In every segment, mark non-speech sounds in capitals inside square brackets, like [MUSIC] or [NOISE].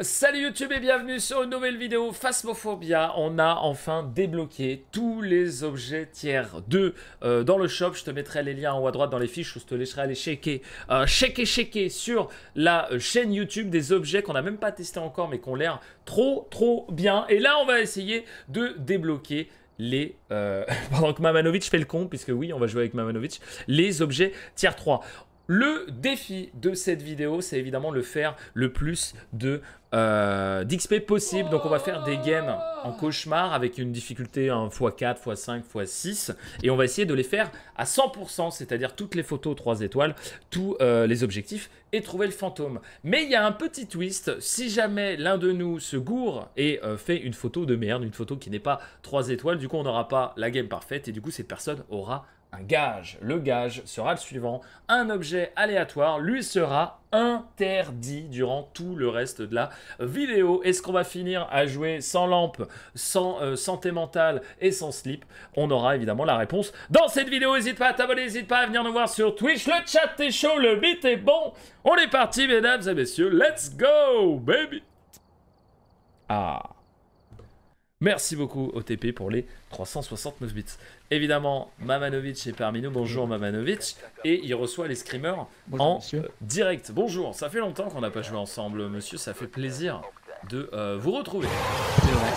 Salut YouTube et bienvenue sur une nouvelle vidéo Phasmophobia. On a enfin débloqué tous les objets tiers 2 euh, dans le shop. Je te mettrai les liens en haut à droite dans les fiches ou je te laisserai aller checker, euh, checker, checker sur la euh, chaîne YouTube des objets qu'on n'a même pas testé encore mais qui ont l'air trop, trop bien. Et là, on va essayer de débloquer les... [LAUGHS] Pendant que Mamanovic fait le con, puisque oui, on va jouer avec Mamanovic, les objets tiers 3. Le défi de cette vidéo, c'est évidemment le faire le plus de euh, d'XP possible. Donc on va faire des games en cauchemar avec une difficulté en x4, x5, x6. Et on va essayer de les faire à 100%, c'est-à-dire toutes les photos 3 étoiles, tous euh, les objectifs et trouver le fantôme. Mais il y a un petit twist, si jamais l'un de nous se gourre et euh, fait une photo de merde, une photo qui n'est pas 3 étoiles, du coup on n'aura pas la game parfaite et du coup cette personne aura gage. Le gage sera le suivant. Un objet aléatoire lui sera interdit durant tout le reste de la vidéo. Est-ce qu'on va finir à jouer sans lampe, sans euh, santé mentale et sans slip? On aura évidemment la réponse dans cette vidéo. N'hésite pas à t'abonner, n'hésite pas à venir nous voir sur Twitch. Le chat est chaud, le beat est bon. On est parti, mesdames et messieurs. Let's go, baby Ah Merci beaucoup OTP pour les 369 bits. Évidemment, Mamanovic est parmi nous. Bonjour Mamanovic. Et il reçoit les screamers Bonjour, en monsieur. direct. Bonjour, ça fait longtemps qu'on n'a pas joué ensemble, monsieur. Ça fait plaisir de euh, vous retrouver. C'est vrai.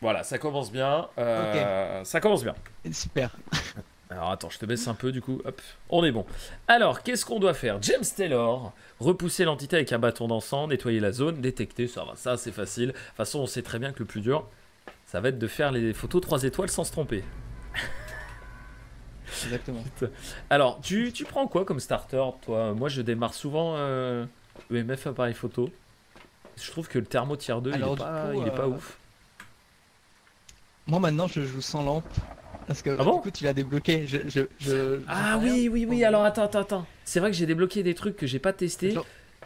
Voilà, ça commence bien. euh, Ça commence bien. super. [LAUGHS] Alors attends, je te baisse un peu du coup. Hop, on est bon. Alors, qu'est-ce qu'on doit faire? James Taylor, repousser l'entité avec un bâton d'encens, nettoyer la zone, détecter, ça va, ça c'est facile. De toute façon, on sait très bien que le plus dur, ça va être de faire les photos 3 étoiles sans se tromper. Exactement. [LAUGHS] Alors, tu, tu prends quoi comme starter, toi? Moi, je démarre souvent euh, EMF appareil photo. Je trouve que le thermo tier 2, il est pas, coup, il est pas euh, ouf. Moi maintenant je joue sans lampe. Parce que Ah bon? du coup tu l'as débloqué. Je, je, je- Ah oui, oui, oui, alors attends, attends, attends. C'est vrai que j'ai débloqué des trucs que j'ai pas testé.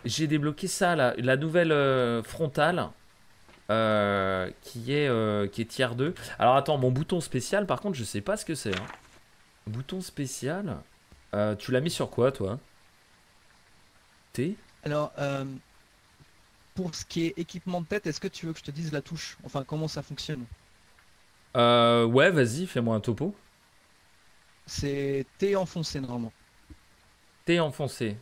J'ai débloqué ça, là, la nouvelle euh, frontale. Euh, qui est euh, qui est tier 2. Alors attends, mon bouton spécial, par contre, je sais pas ce que c'est. hein. Bouton spécial. euh, tu l'as mis sur quoi, toi? T? Alors pour ce qui est équipement de tête, est-ce que tu veux que je te dise la touche? Enfin comment ça fonctionne? Euh, Ouais, vas-y, fais-moi un topo. C'est T enfoncé normalement. T enfoncé.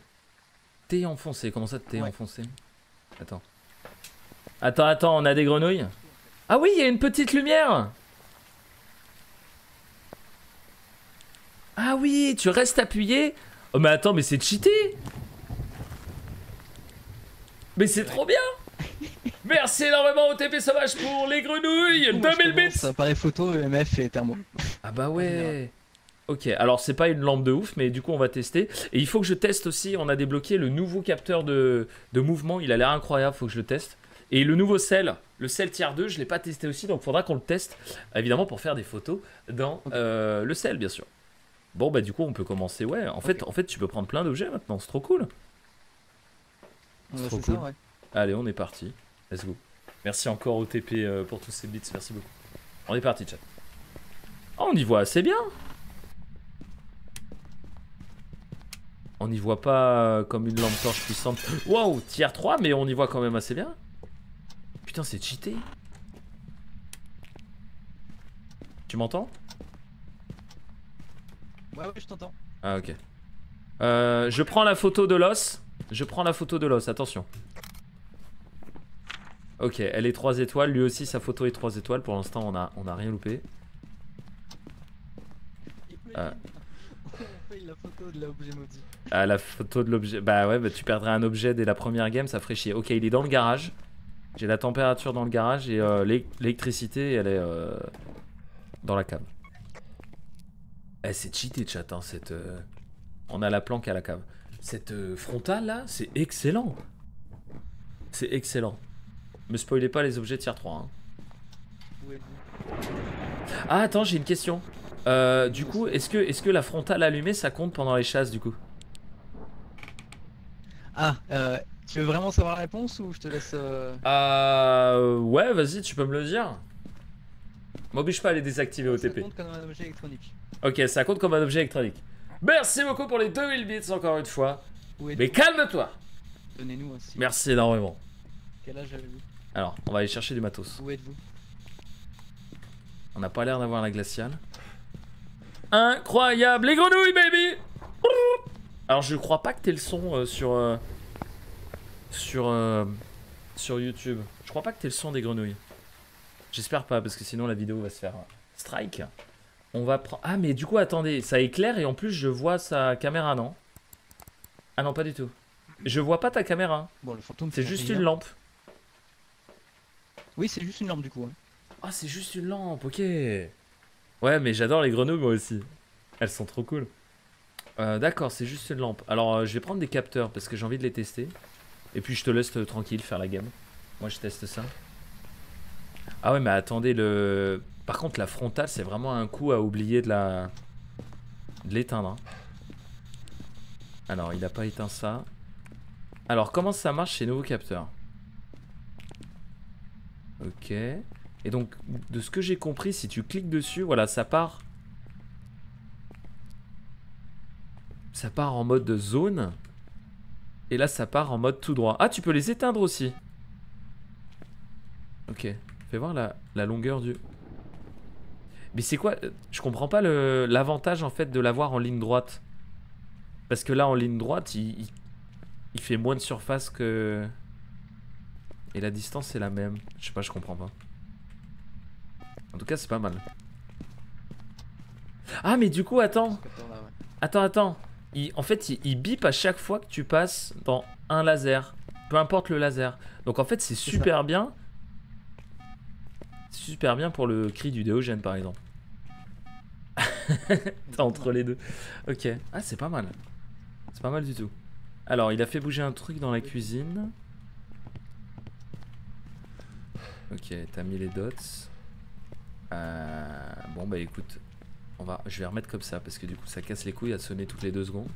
T enfoncé, comment ça T Ouais. enfoncé? Attends. Attends, attends, on a des grenouilles. Ah oui, il y a une petite lumière. Ah oui, tu restes appuyé. Oh mais attends, mais c'est cheaté. Mais c'est trop bien. Merci énormément au TP Sauvage pour les grenouilles. Je 2000 bits. commence Appareil photo, EMF et thermo. Ah bah ouais. Ok, alors c'est pas une lampe de ouf, mais du coup on va tester. Et il faut que je teste aussi, on a débloqué le nouveau capteur de, de mouvement, il a l'air incroyable, faut que je le teste. Et le nouveau sel, le sel tier 2, je l'ai pas testé aussi, donc faudra qu'on le teste, évidemment pour faire des photos dans euh, le sel bien sûr. Bon bah du coup on peut commencer, ouais, en fait, en fait tu peux prendre plein d'objets maintenant, c'est trop cool. C'est trop ça, cool. ouais. Allez, on est parti, let's go. Merci encore au TP euh, pour tous ces bits, merci beaucoup. On est parti chat. Oh, on y voit assez bien On n'y voit pas comme une lampe torche puissante. Waouh, tier 3, mais on y voit quand même assez bien. Putain, c'est cheaté. Tu m'entends? Ouais ouais je t'entends. Ah, ok. Euh, je prends la photo de l'os. Je prends la photo de l'os, attention. Ok, elle est 3 étoiles. Lui aussi, sa photo est 3 étoiles. Pour l'instant, on a, on a rien loupé. Ah. Fait [LAUGHS] la photo de l'objet maudit. Ah, la photo de l'objet. Bah ouais, bah, tu perdrais un objet dès la première game, ça ferait chier. Ok, il est dans le garage. J'ai la température dans le garage et euh, l'é- l'électricité, elle est euh, dans la cave. Eh, c'est cheaté, chat. Hein, cette, euh, On a la planque à la cave. Cette frontale là, c'est excellent. C'est excellent. Me spoilez pas les objets tier 3. hein. Ah, attends, j'ai une question. Du coup, est-ce que, est que la frontale allumée ça compte pendant les chasses du coup? Ah, euh, tu veux vraiment savoir la réponse ou je te laisse euh, Euh. Ouais, vas-y, tu peux me le dire. M'oblige pas à les désactiver au Ça TP. compte comme un objet électronique. Ok, ça compte comme un objet électronique. Merci beaucoup pour les 2000 bits encore une fois. Mais calme-toi Donnez-nous aussi. Merci énormément. Quel âge avez-vous Alors, on va aller chercher du matos. Où êtes-vous On n'a pas l'air d'avoir la glaciale. Incroyable, les grenouilles, baby Alors, je crois pas que t'aies le son euh, sur... euh, sur... euh, sur YouTube. Je crois pas que t'aies le son des grenouilles. J'espère pas, parce que sinon la vidéo va se faire euh, strike. On va prendre... Ah, mais du coup, attendez, ça éclaire et en plus, je vois sa caméra, non? Ah non, pas du tout. Je vois pas ta caméra. Bon, le fantôme. C'est juste une lampe. Oui, c'est juste une lampe du coup. hein. Ah, c'est juste une lampe, ok. Ouais, mais j'adore les grenouilles, moi aussi. Elles sont trop cool. Euh, D'accord, c'est juste une lampe. Alors, euh, je vais prendre des capteurs parce que j'ai envie de les tester. Et puis, je te laisse tranquille faire la game. Moi, je teste ça. Ah ouais, mais attendez, le... Par contre, la frontale, c'est vraiment un coup à oublier de la... De l'éteindre. hein. Alors, il a pas éteint ça. Alors, comment ça marche chez nouveaux capteurs? Ok. Et donc, de ce que j'ai compris, si tu cliques dessus, voilà, ça part. Ça part en mode zone. Et là, ça part en mode tout droit. Ah, tu peux les éteindre aussi. Ok. Fais voir la, la longueur du. Mais c'est quoi euh, Je comprends pas l'avantage en fait de l'avoir en ligne droite. Parce que là, en ligne droite, il, il, il fait moins de surface que. Et la distance est la même. Je sais pas, je comprends pas. En tout cas, c'est pas mal. Ah, mais du coup, attends. Attends, attends. Il- en fait, il, il bip à chaque fois que tu passes dans un laser. Peu importe le laser. Donc en fait, c'est super bien. C'est super bien pour le cri du déogène, par exemple. [LAUGHS] Entre les deux. Ok. Ah, c'est pas mal. C'est pas mal du tout. Alors, il a fait bouger un truc dans la cuisine. Ok, t'as mis les dots. Euh, bon, bah écoute, on va, je vais remettre comme ça parce que du coup, ça casse les couilles à sonner toutes les deux secondes.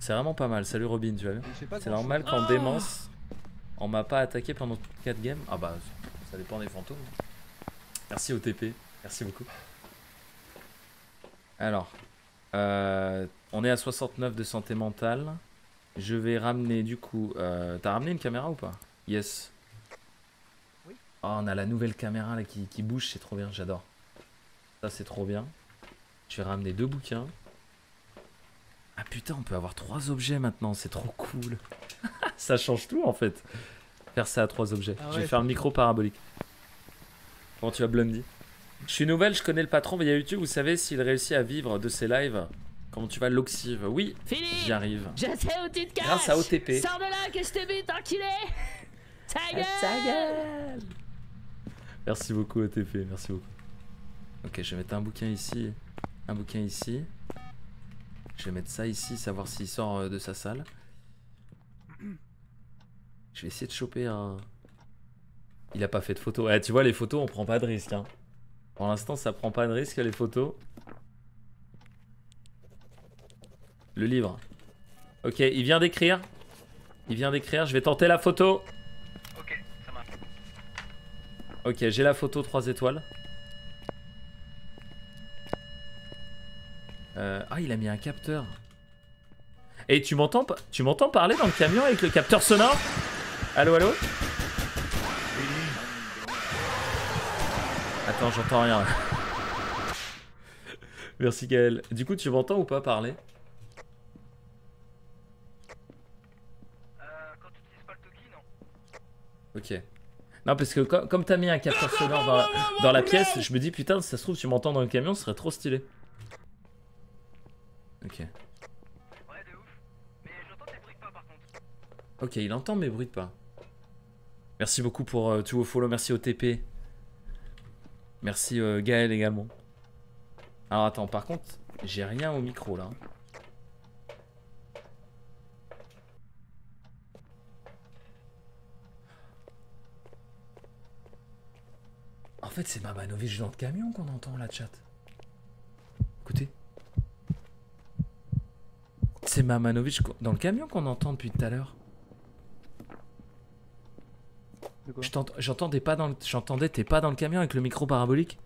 C'est vraiment pas mal. Salut Robin, tu vas bien C'est normal qu'en démence, on m'a pas attaqué pendant 4 games. Ah bah, ça dépend des fantômes. Merci OTP, merci beaucoup. Alors, euh, on est à 69 de santé mentale. Je vais ramener du coup. euh, T'as ramené une caméra ou pas? Yes. Oui. Oh, on a la nouvelle caméra là qui, qui bouge, c'est trop bien, j'adore. Ça, c'est trop bien. Je vais ramener deux bouquins. Ah putain, on peut avoir trois objets maintenant, c'est trop cool. [LAUGHS] ça change tout en fait. Faire ça à trois objets. Ah je vais faire un c'est micro parabolique. Comment tu vas, Blondie? Je suis nouvelle, je connais le patron via YouTube. Vous savez s'il réussit à vivre de ses lives Comment tu vas, Loxive Oui, j'y Philippe arrive. Je sais où tu te caches Grâce à OTP. Sors de là que je te bute, enculé [LAUGHS] Ta gueule ta gueule Merci beaucoup OTP, merci beaucoup. Ok, je vais mettre un bouquin ici, un bouquin ici. Je vais mettre ça ici, savoir s'il sort euh, de sa salle. Je vais essayer de choper un... Il a pas fait de photo. Ouais, tu vois, les photos, on prend pas de risque. Hein. Pour l'instant, ça prend pas de risque, les photos. Le livre. Ok, il vient d'écrire. Il vient d'écrire, je vais tenter la photo. Ok, ça marche. Ok, j'ai la photo 3 étoiles. Euh, Ah, il a mis un capteur. Et tu m'entends tu m'entends parler dans le camion avec le capteur sonore? Allô, allô? Attends, j'entends rien. [LAUGHS] Merci Gaël. Du coup, tu m'entends ou pas parler? Euh, quand tu utilises pas le Toki, non. Ok. Non, parce que co- comme t'as mis un capteur [LAUGHS] sonore dans la, dans la pièce, je me dis putain, si ça se trouve, tu m'entends dans le camion, ce serait trop stylé. Ok. Ouais, de ouf. Mais j'entends tes bruits de pas par contre. Ok, il entend mes bruits de pas. Merci beaucoup pour euh, tout au follow, merci au TP. Merci euh, Gaël également. Alors attends, par contre, j'ai rien au micro là. En fait, c'est Mamanovic dans le camion qu'on entend la chat. Écoutez. C'est Mamanovic dans le camion qu'on entend depuis tout à l'heure. J'entendais pas dans le... J'entendais t'es pas dans le camion avec le micro parabolique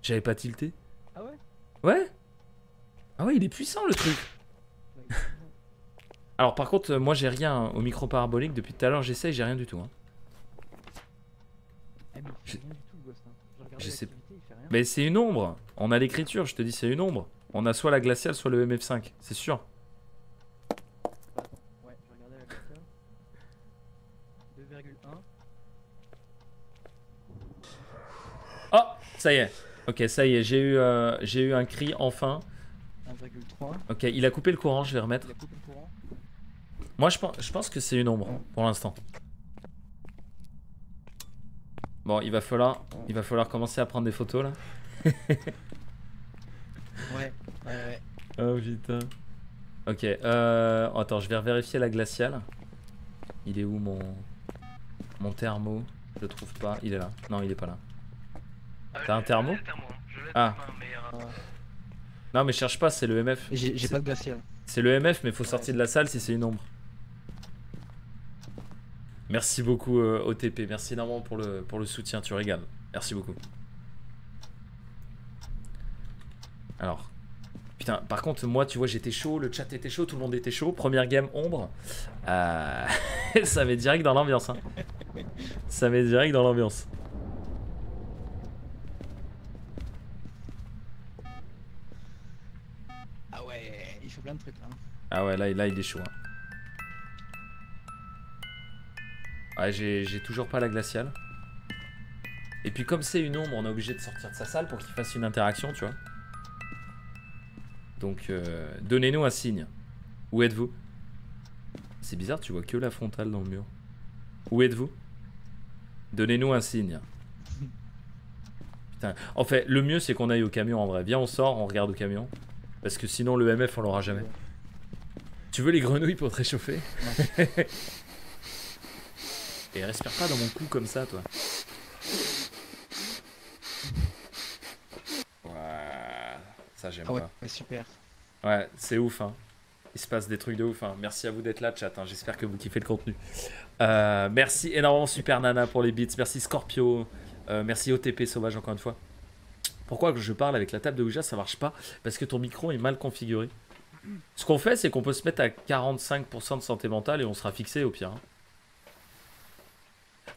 J'avais pas tilté Ah ouais? Ouais Ah ouais, il est puissant le truc [LAUGHS] Alors par contre, euh, moi j'ai rien au micro parabolique. Depuis tout à l'heure, j'essaye, j'ai rien du tout. hein. Eh, mais il Je- fait rien du tout, le gosse. Hein. J'ai regardé je sais- l'activité, il fait rien. Mais c'est une ombre. On a l'écriture, je te dis, c'est une ombre. On a soit la glaciale, soit le MF5, c'est sûr. Ouais, je regardais la glaciale. 2,1. Oh, ça y est. Ok, ça y est, j'ai eu, euh, j'ai eu un cri enfin. 1,3. Ok, il a coupé le courant, je vais remettre. Il a coupé le courant. Moi, je pense, je pense que c'est une ombre pour l'instant. Bon, il va falloir, il va falloir commencer à prendre des photos là. [LAUGHS] Ouais, ouais, ouais. Oh putain. Ok, euh, attends, je vais vérifier la glaciale. Il est où mon, mon thermo? Je le trouve pas. Il est là. Non, il est pas là. T'as un thermo Ah. Non, mais cherche pas, c'est le MF. J'ai pas de glacial. C'est le MF, mais faut sortir de la salle si c'est une ombre. Merci beaucoup euh, OTP, merci énormément pour le, pour le soutien, tu régales. Merci beaucoup. Alors. Putain, par contre, moi, tu vois, j'étais chaud, le chat était chaud, tout le monde était chaud. Première game ombre. Euh, [LAUGHS] ça met direct dans l'ambiance. Hein. Ça met direct dans l'ambiance. Ah ouais, il fait plein de trucs là. hein. Ah ouais, là, là il est chaud. hein. Ouais, j'ai j'ai toujours pas la glaciale. Et puis comme c'est une ombre, on est obligé de sortir de sa salle pour qu'il fasse une interaction, tu vois. Donc, euh, donnez-nous un signe. Où êtes-vous? C'est bizarre, tu vois que la frontale dans le mur. Où êtes-vous? Donnez-nous un signe. [LAUGHS] Putain. En fait, le mieux c'est qu'on aille au camion en vrai. Viens, on sort, on regarde au camion. Parce que sinon, le MF, on l'aura jamais. Tu veux les grenouilles pour te réchauffer [LAUGHS] Et respire pas dans mon cou comme ça, toi. Ouais, ça j'aime Ah ouais, pas. ouais, super. Ouais, c'est ouf, hein. Il se passe des trucs de ouf, hein. Merci à vous d'être là, chat. hein. J'espère que vous kiffez le contenu. Euh, merci énormément, Super Nana, pour les beats. Merci Scorpio. Euh, merci OTP Sauvage, encore une fois. Pourquoi que je parle avec la table de Ouija, ça marche pas Parce que ton micro est mal configuré. Ce qu'on fait, c'est qu'on peut se mettre à 45% de santé mentale et on sera fixé au pire. hein.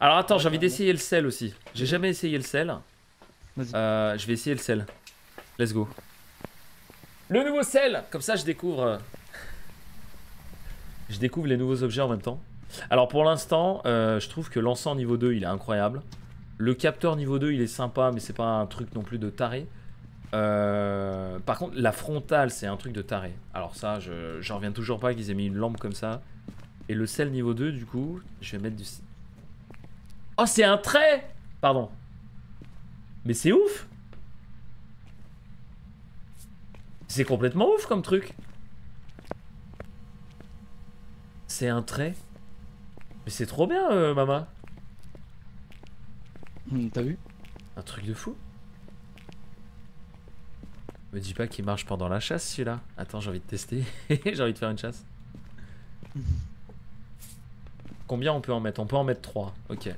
Alors attends, j'ai envie d'essayer le sel aussi. J'ai jamais essayé le sel. Euh, je vais essayer le sel. Let's go. Le nouveau sel Comme ça, je découvre... euh, Je découvre les nouveaux objets en même temps. Alors pour l'instant, euh, je trouve que l'encens niveau 2, il est incroyable. Le capteur niveau 2, il est sympa, mais c'est pas un truc non plus de taré. Euh, par contre, la frontale, c'est un truc de taré. Alors ça, je reviens toujours pas qu'ils aient mis une lampe comme ça. Et le sel niveau 2, du coup, je vais mettre du... Oh, c'est un trait Pardon. Mais c'est ouf C'est complètement ouf comme truc. C'est un trait. Mais c'est trop bien, euh, Mama. Hmm, T'as vu Un truc de fou. Me dis pas qu'il marche pendant la chasse celui-là. Attends, j'ai envie de tester. [LAUGHS] j'ai envie de faire une chasse. [LAUGHS] Combien on peut en mettre? On peut en mettre 3. Ok.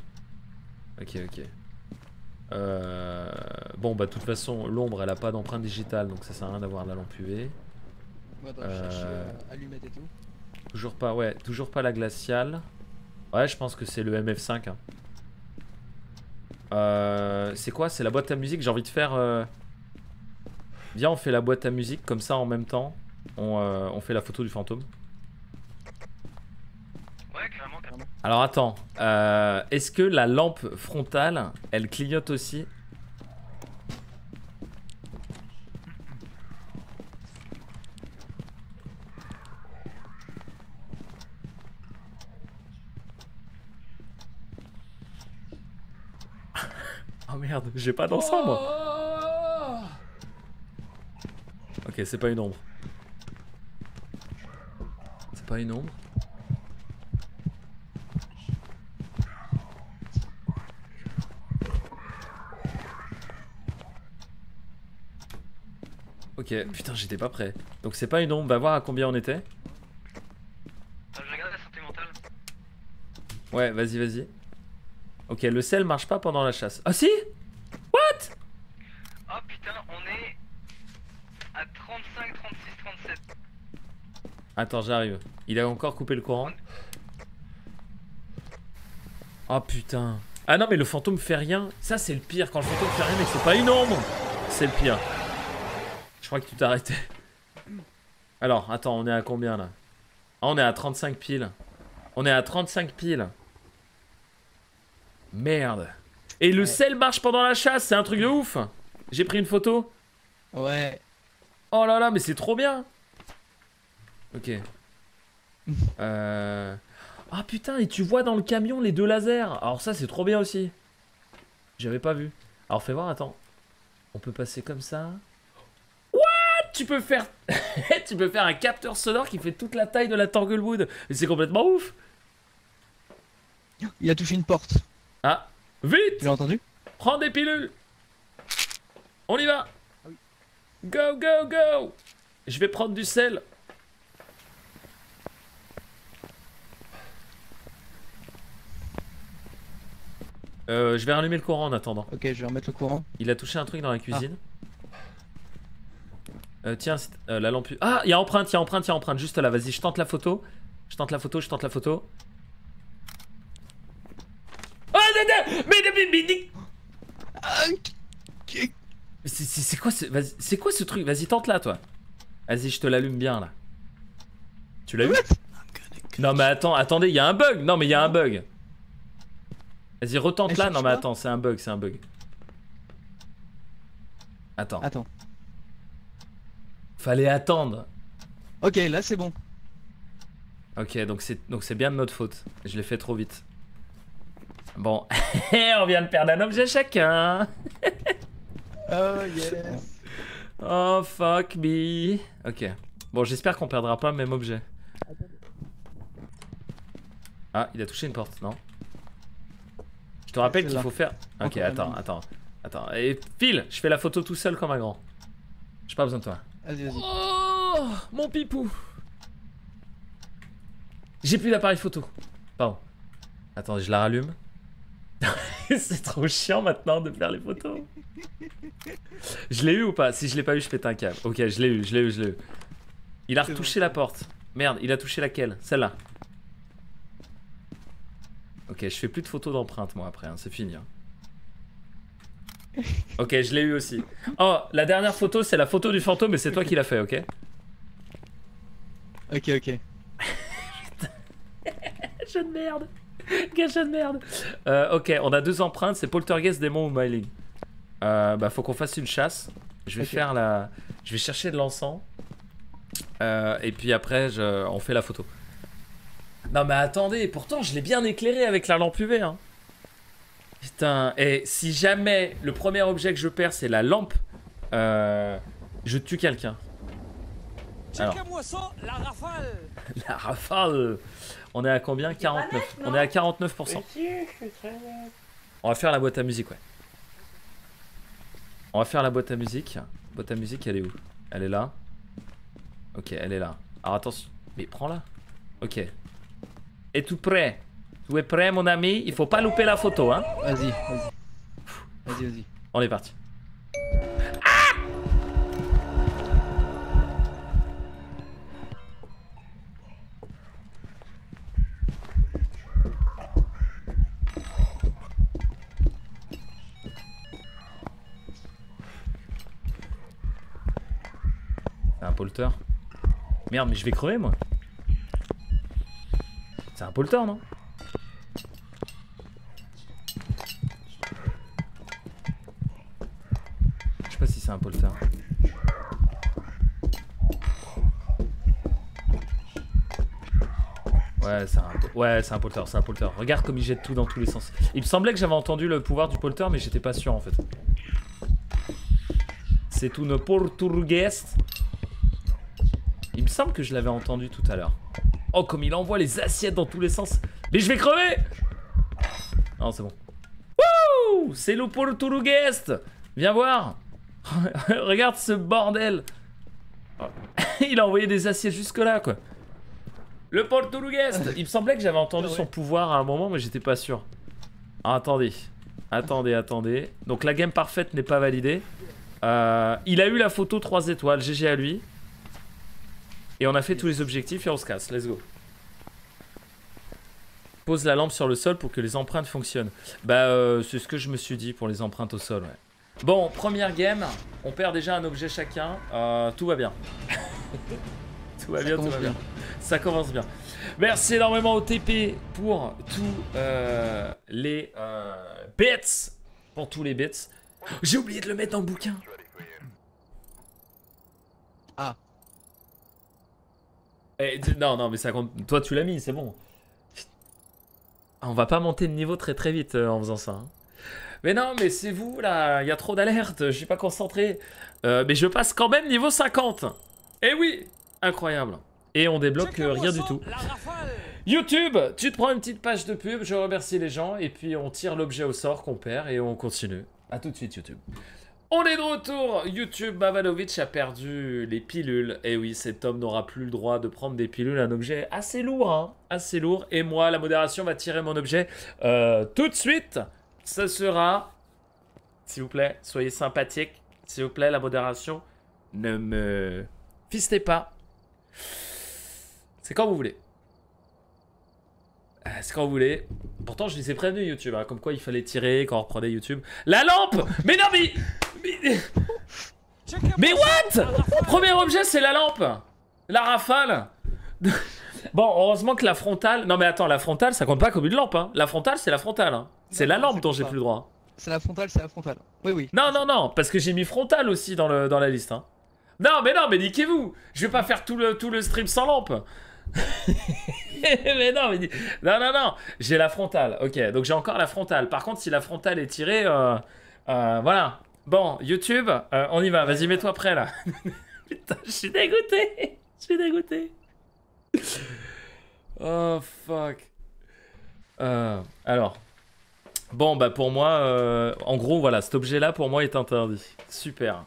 Ok, ok. Euh, Bon, bah, de toute façon, l'ombre, elle a pas d'empreinte digitale, donc ça sert à rien d'avoir la lampe UV. Attends, Euh. je cherche euh, allumette et tout. Toujours pas, ouais, toujours pas la glaciale. Ouais, je pense que c'est le MF5. hein. Euh, c'est quoi? C'est la boîte à musique? J'ai envie de faire. euh, Viens, on fait la boîte à musique, comme ça en même temps, on, euh, on fait la photo du fantôme. Ouais, carrément, carrément. Alors attends, est-ce que la lampe frontale, elle clignote aussi Oh merde, j'ai pas d'encens moi Ok, c'est pas une ombre. C'est pas une ombre Ok, putain, j'étais pas prêt. Donc c'est pas une ombre, va voir à combien on était. Je regarde la santé mentale. Ouais, vas-y, vas-y. Ok, le sel marche pas pendant la chasse. Ah si Oh putain, on est à 35, 36, 37. Attends, j'arrive. Il a encore coupé le courant. Oh putain. Ah non, mais le fantôme fait rien. Ça, c'est le pire. Quand le fantôme fait rien, mais c'est pas une ombre. C'est le pire. Je crois que tu t'es arrêté. Alors, attends, on est à combien là? Ah, on est à 35 piles. On est à 35 piles. Merde. Et le Ouais. sel marche pendant la chasse, c'est un truc de ouf. J'ai pris une photo. Ouais. Oh là là, mais c'est trop bien. Ok. Euh... Ah putain, et tu vois dans le camion les deux lasers. Alors ça, c'est trop bien aussi. J'avais pas vu. Alors fais voir, attends. On peut passer comme ça. What? Tu peux faire... [LAUGHS] tu peux faire un capteur sonore qui fait toute la taille de la Tanglewood. Et c'est complètement ouf. Il a touché une porte. Ah, vite l'as entendu? Prends des pilules On y va Ah. Go, go, go Je vais prendre du sel. Euh, je vais rallumer le courant en attendant. Ok, je vais remettre le courant. Il a touché un truc dans la cuisine. Euh, tiens, euh, la lampe. Ah, il y a empreinte, il y a empreinte, il y a empreinte. Juste là, vas-y, je tente la photo. Je tente la photo, je tente la photo. Oh, mais, mais, mais, mais, mais, mais- Ah, mais c'est- quoi, ce... c'est quoi ce truc? Vas-y, tente là, toi. Vas-y, je te l'allume bien là. Tu l'as eu? Non, mais attends, attendez, il y a un bug. Non, mais il y a un bug. Vas-y, retente là. Non, mais attends, c'est un bug, c'est un bug. Attends. Attends. Fallait attendre. Ok, là c'est bon. Ok, donc c'est donc c'est bien de notre faute. Je l'ai fait trop vite. Bon, [LAUGHS] on vient de perdre un objet chacun. [LAUGHS] Oh yes. Oh fuck me. Ok. Bon, j'espère qu'on perdra pas le même objet. Ah, il a touché une porte, non? Je te rappelle qu'il faut faire. Ok, Encore attends, attends, attends. Et file, je fais la photo tout seul comme un grand. J'ai pas besoin de toi. Vas-y, vas-y. Oh, mon pipou. J'ai plus d'appareil photo. Pardon. Attends, je la rallume. [LAUGHS] C'est trop chiant maintenant de faire les photos. Je l'ai eu ou pas? Si je l'ai pas eu, je pète un câble. Ok, je l'ai eu, je l'ai eu, je l'ai eu. Il a retouché la porte. Merde, il a touché laquelle? Celle-là. Ok, je fais plus de photos d'empreintes moi après, hein, c'est fini. hein. [LAUGHS] Ok, je l'ai eu aussi. Oh, la dernière photo, c'est la photo du fantôme, mais c'est toi qui l'as fait, ok? Ok, ok. [LAUGHS] Jeu de merde Quel jeu de merde Euh, Ok, on a deux empreintes, c'est Poltergeist, Démon ou Myling. Euh, bah, faut qu'on fasse une chasse. Je vais faire la... Je vais chercher de l'encens. Euh, et puis après, je... on fait la photo. Non mais attendez, pourtant je l'ai bien éclairé avec la lampe UV. Hein. Putain, et si jamais le premier objet que je perds c'est la lampe, euh, je tue quelqu'un. Alors. La rafale [LAUGHS] La rafale On est à combien? 49. On est à 49%. On va faire la boîte à musique, ouais. On va faire la boîte à musique. Boîte à musique, elle est où? Elle est là. Ok, elle est là. Alors attention. Mais prends-la. Ok. Es tout prêt? Tu es prêt, mon ami? Il faut pas louper la photo, hein? Vas-y, vas-y. Vas-y, vas-y. On est parti. C'est un polter. Merde, mais je vais crever moi. Polter, non Je sais pas si c'est un polter. Ouais, c'est un, ouais, un polter, c'est un polter. Regarde comme il jette tout dans tous les sens. Il me semblait que j'avais entendu le pouvoir du polter, mais j'étais pas sûr en fait. C'est une poltergeist. Il me semble que je l'avais entendu tout à l'heure. Oh, comme il envoie les assiettes dans tous les sens. Mais je vais crever Non, c'est bon. Wouh C'est le poltergeist Viens voir [LAUGHS] Regarde ce bordel [LAUGHS] Il a envoyé des assiettes jusque là, quoi. Le poltergeist Il me semblait que j'avais entendu son pouvoir à un moment, mais j'étais pas sûr. Ah, attendez. Attendez, attendez. Donc la game parfaite n'est pas validée. Euh, il a eu la photo 3 étoiles, GG à lui. Et on a fait tous les objectifs et on se casse. Let's go. Pose la lampe sur le sol pour que les empreintes fonctionnent. Bah, euh, c'est ce que je me suis dit pour les empreintes au sol, ouais. Bon, première game. On perd déjà un objet chacun. Euh, tout va bien. [LAUGHS] tout va bien, tout va bien. bien. Ça commence bien. Merci énormément au TP pour tous euh, les euh, bits. Pour tous les bits. J'ai oublié de le mettre dans le bouquin. Eh, non, non, mais ça compte. Toi, tu l'as mis, c'est bon. On va pas monter de niveau très très vite euh, en faisant ça. hein. Mais non, mais c'est vous là, il y a trop d'alertes, je suis pas concentré. Euh, mais je passe quand même niveau 50. Eh oui, incroyable. Et on débloque euh, rien du tout. YouTube, tu te prends une petite page de pub, je remercie les gens, et puis on tire l'objet au sort qu'on perd et on continue. A tout de suite YouTube. On est de retour YouTube, Bavanovic a perdu les pilules. Et oui, cet homme n'aura plus le droit de prendre des pilules, un objet assez lourd, hein, assez lourd. Et moi, la modération va tirer mon objet euh, tout de suite. Ce sera, s'il vous plaît, soyez sympathique. S'il vous plaît, la modération, ne me fistez pas. C'est quand vous voulez. Euh, C'est quand vous voulez. Pourtant, je les ai prévenus YouTube, hein, comme quoi il fallait tirer quand on reprenait YouTube. La lampe Mais non. Mais, mais what? Premier objet, c'est la lampe La rafale [LAUGHS] Bon, heureusement que la frontale... Non mais attends, la frontale, ça compte pas comme une lampe. Hein. La frontale, c'est la frontale. Hein. C'est la lampe dont j'ai plus le droit. C'est la frontale, c'est la frontale. Oui, oui. Non, non, non, parce que j'ai mis frontal aussi dans, le, dans la liste. Hein. Non, mais non, mais niquez-vous Je vais pas faire tout le, tout le stream sans lampe [LAUGHS] Mais non, mais... Non, non, non J'ai la frontale, ok, donc j'ai encore la frontale. Par contre, si la frontale est tirée, euh, euh, voilà. Bon, YouTube, euh, on y va, vas-y, mets-toi prêt, là. [LAUGHS] Putain, je suis dégoûté Je suis dégoûté Oh, fuck Euh, alors... Bon, bah pour moi, euh, en gros, voilà, cet objet-là, pour moi, est interdit. Super.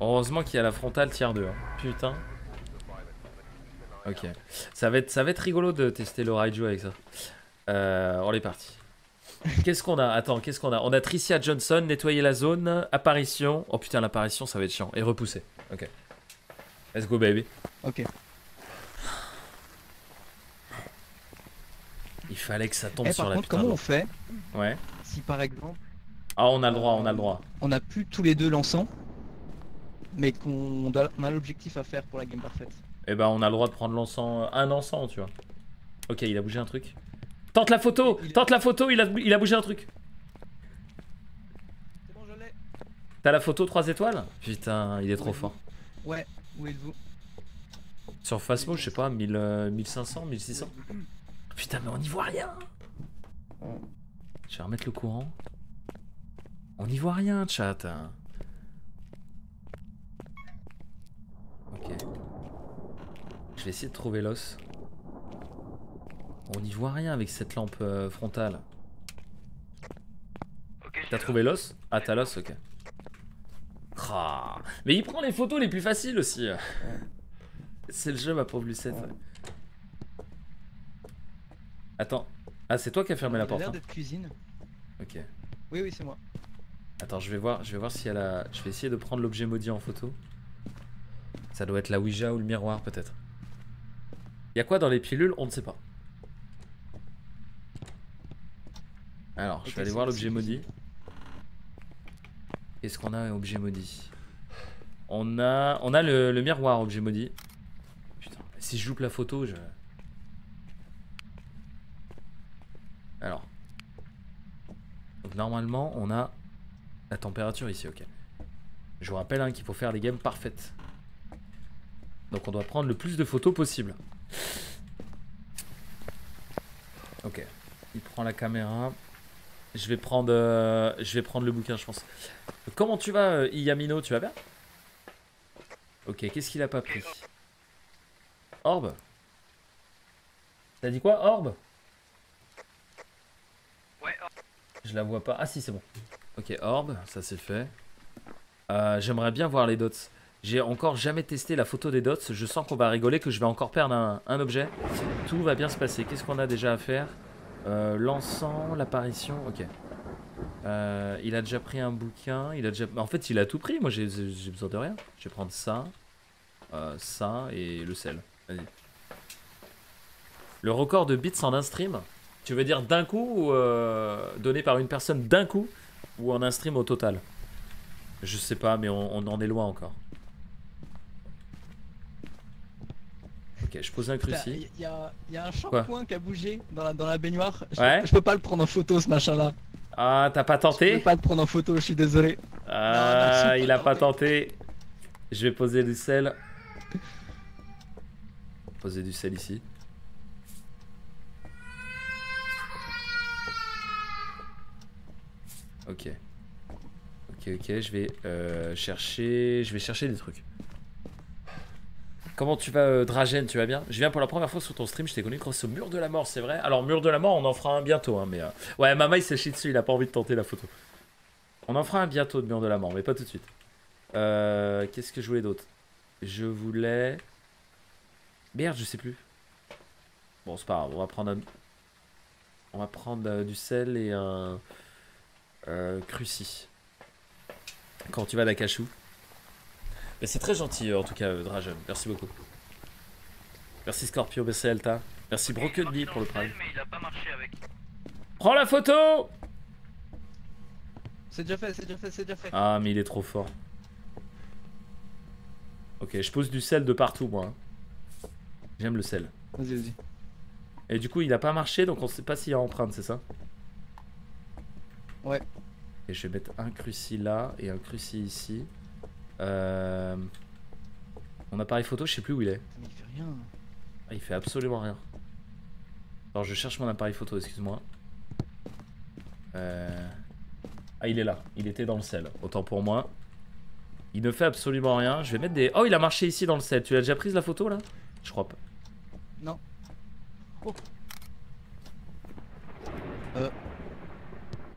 Heureusement qu'il y a la frontale tiers 2. hein. Putain. Ok. Ça va, être, ça va être rigolo de tester le Raiju avec ça. Euh, on est parti. Qu'est-ce qu'on a? Attends, qu'est-ce qu'on a? On a Tricia Johnson, nettoyer la zone, apparition. Oh putain, l'apparition, ça va être chiant. Et repousser. Ok. Let's go, baby. Ok. Il fallait que ça tombe Eh, sur par la contre, putain comment on fait Ouais. si par exemple Ah, on a le droit, on a le droit. on a plus tous les deux l'encens, mais qu'on a l'objectif à faire pour la game parfaite Eh ben, on a le droit de prendre l'encens, un encens, tu vois. Ok, il a bougé un truc. Tente la photo, tente la photo, il a, il a bougé un truc. C'est bon, je l'ai. T'as la photo 3 étoiles Putain, il est trop fort. Ouais, où êtes-vous Sur Fasmo, je sais pas, 1000, euh, 1500, 1600 Putain, mais on n'y voit rien Je vais remettre le courant. On n'y voit rien, chat. Ok. Je vais essayer de trouver l'os. On n'y voit rien avec cette lampe euh, frontale. T'as trouvé l'os? Ah, t'as l'os, ok. Ah, mais il prend les photos les plus faciles aussi. C'est le jeu, ma pauvre Lucette. Ouais. Attends. Ah, c'est toi qui as fermé la Il a porte. l'air hein d'être cuisine. Ok. Oui, oui, c'est moi. Attends, je vais voir, je vais voir si elle a. Je vais essayer de prendre l'objet maudit en photo. Ça doit être la Ouija ou le miroir, peut-être. Y a quoi dans les pilules? On ne sait pas. Alors, je vais aller voir l'objet maudit. Qu'est-ce qu'on a, objet maudit? On a, on a le, le miroir, objet maudit. Putain, si je loupe la photo, je. Alors. Donc normalement, on a la température ici, ok. Je vous rappelle hein, qu'il faut faire les games parfaites. Donc on doit prendre le plus de photos possible. Ok. Il prend la caméra. Je vais prendre, euh, je vais prendre le bouquin, je pense. Comment tu vas, euh, Iyamino Tu vas bien? Ok, qu'est-ce qu'il a pas pris? Orbe? T'as dit quoi, Orbe? Ouais, oh, Je la vois pas. Ah si, c'est bon. Ok, Orbe, ça c'est fait. Euh, J'aimerais bien voir les dots. J'ai encore jamais testé la photo des dots. Je sens qu'on va rigoler, que je vais encore perdre un, un objet. Tout va bien se passer. Qu'est-ce qu'on a déjà à faire? Euh, L'encens, l'apparition. Ok. Euh, il a déjà pris un bouquin. Il a déjà. En fait, il a tout pris. Moi, j'ai besoin de rien. Je vais prendre ça. euh, ça et le sel. Vas-y. Le record de bits en un stream Tu veux dire d'un coup ou euh, donné par une personne d'un coup ou en un stream au total? Je sais pas, mais on en est loin encore. Ok, je pose un cruci. Il y, a- y a un shampoing qui a bougé dans la, dans la baignoire. Je, Ouais. je peux pas le prendre en photo ce machin là. Ah, t'as pas Je tenté peux pas le prendre en photo, je suis désolé. Ah, il a pas tenté. Je vais poser du sel. Poser du sel ici. Ok. Ok, ok, je vais euh, chercher... Je vais chercher des trucs. Comment tu vas, euh, Tu vas bien? Je viens pour la première fois sur ton stream, je t'ai connu grâce au mur de la mort, c'est vrai? Alors, mur de la mort, on en fera un bientôt, hein, mais... euh, Ouais, Mama, il s'est chié dessus, il a pas envie de tenter la photo. On en fera un bientôt de mur de la mort, mais pas tout de suite. Euh, Qu'est-ce que je voulais d'autre? Je voulais... Merde, je sais plus. Bon, c'est pas grave, on va prendre un... On va prendre euh, du sel et un... Euh, cruci. Quand tu vas à. Mais c'est très gentil, en tout cas, euh, Dragon. Merci beaucoup. Merci Scorpio, merci Alta. Merci Il est Broken parti Bee dans pour le prime. Mais il a pas marché avec. Prends la photo C'est déjà fait, c'est déjà fait, c'est déjà fait. Ah, mais il est trop fort. Ok, je pose du sel de partout, moi. hein. J'aime le sel. Vas-y, vas-y. Et du coup, il a pas marché, donc on sait pas s'il y a empreinte, c'est ça? Ouais. Et je vais mettre un cruci là et un cruci ici. Euh... Mon appareil photo, je sais plus où il est. Mais il fait rien. Ah, il fait absolument rien. Alors, je cherche mon appareil photo, excuse-moi. Euh... Ah, il est là. Il était dans le sel. Autant pour moi. Il ne fait absolument rien. Je vais mettre des... Oh, il a marché ici dans le sel. Tu as déjà prise la photo, là? Je crois pas. Non. Oh. Euh,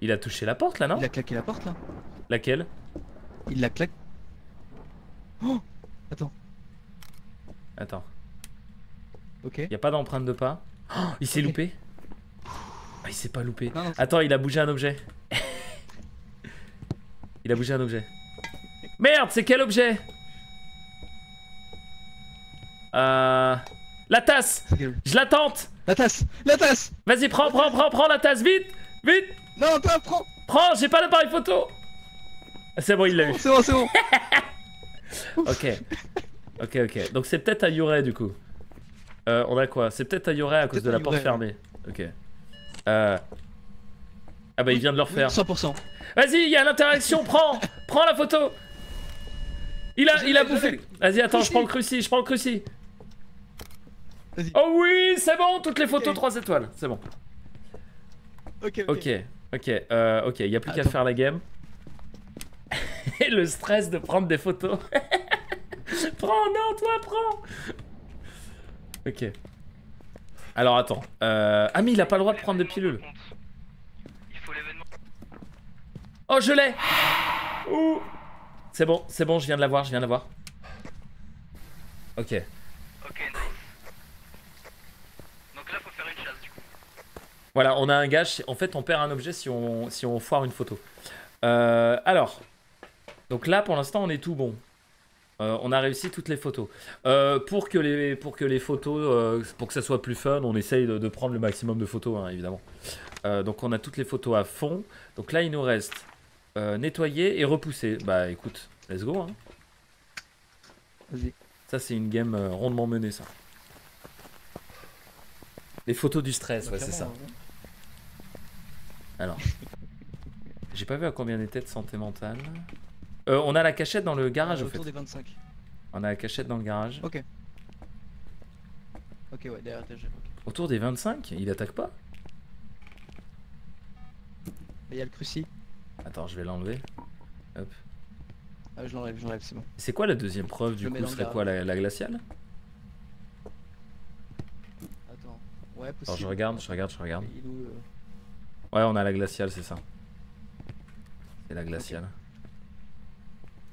Il a touché la porte, là, non? Il a claqué la porte là. Laquelle? Il la claque. Oh Attends. Attends. Ok. Il y a pas d'empreinte de pas. Oh, il s'est loupé Ah, il s'est pas loupé. Non, non, c'est- Attends, il a bougé un objet. [LAUGHS] il a bougé un objet. Merde, c'est quel objet? Euh... La tasse Je la tente La tasse La tasse Vas-y, prends, prends, prends, prends la tasse, vite Vite Non, toi, prends Prends, j'ai pas d'appareil photo C'est bon, il l'a eu. C'est bon, c'est bon [LAUGHS] [LAUGHS] Ok. Ok, ok. Donc c'est peut-être à Yoray du coup. Euh, on a quoi? C'est peut-être à Yoray à cause de la porte fermée. Ok. Euh... Ah bah il vient de le refaire. 100%. Vas-y, il y a l'interaction, prends Prends la photo Il a, il a bouffé. Vas-y, attends, je prends le cruci, je prends le cruci. Oh oui, c'est bon, toutes les photos Ok. 3 étoiles, c'est bon. Ok, ok. Ok, ok, euh, il y a plus qu'à faire la game. [LAUGHS] Le stress de prendre des photos. [LAUGHS] prends, non, toi, prends Ok. Alors attends. Euh... Ah mais il a pas le droit de prendre de pilules. Oh je l'ai C'est bon, c'est bon, je viens de l'avoir, je viens de. Ok. Donc. Voilà, on a un gage. En fait, on perd un objet si on, si on foire une photo. Euh, alors, donc là, pour l'instant, on est tout bon. Euh, on a réussi toutes les photos. Euh, pour, que les, pour que les photos, euh, pour que ça soit plus fun, on essaye de, de prendre le maximum de photos, hein, évidemment. Euh, donc on a toutes les photos à fond. Donc là, il nous reste euh, nettoyer et repousser. Bah écoute, let's go. Hein. Vas-y. Ça, c'est une game euh, rondement menée, ça. Les photos du stress, ouais, c'est ça. Alors. J'ai pas vu à combien était de santé mentale. Euh, on a la cachette dans le garage, Euh, au fait. autour des 25. On a la cachette dans le garage. Ok. Ok, ouais, derrière ta ok. Autour des 25 Il attaque pas il y a le cruci. Attends, je vais l'enlever. Hop. Ah, je l'enlève, je l'enlève, c'est bon. C'est quoi la deuxième preuve Je du mets coup serait quoi la, la glaciale? Attends. Ouais, possible. je regarde, je regarde, je regarde. Euh, Ouais, on a la glaciale, c'est ça. C'est la glaciale.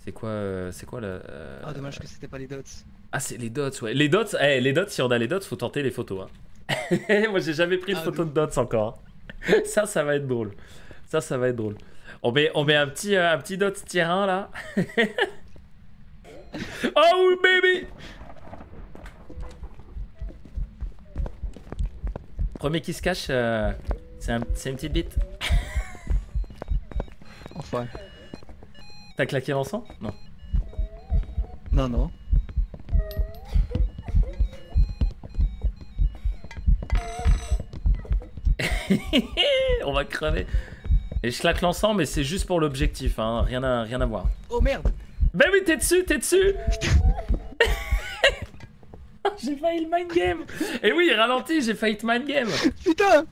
C'est quoi, euh, c'est quoi la. euh, Ah, dommage que c'était pas les dots. Ah, c'est les dots, ouais. Les dots, eh, les dots, si on a les dots, faut tenter les photos. Hein. [LAUGHS] Moi, j'ai jamais pris de Ah, photo de dots encore. ça, ça va être drôle. Ça, ça va être drôle. On met, on met un petit, euh, un petit dot tier 1 là. [LAUGHS] Oh baby Premier qui se cache, euh, c'est un, c'est une petite bite. Enfin. T'as claqué l'encens? Non. Non, non. [LAUGHS] On va crever. Et je claque l'encens, mais c'est juste pour l'objectif, hein. rien, à, rien à voir. Oh merde Ben oui, t'es dessus, t'es dessus [LAUGHS] J'ai failli le mind game Et oui, ralenti, j'ai failli te mind game Putain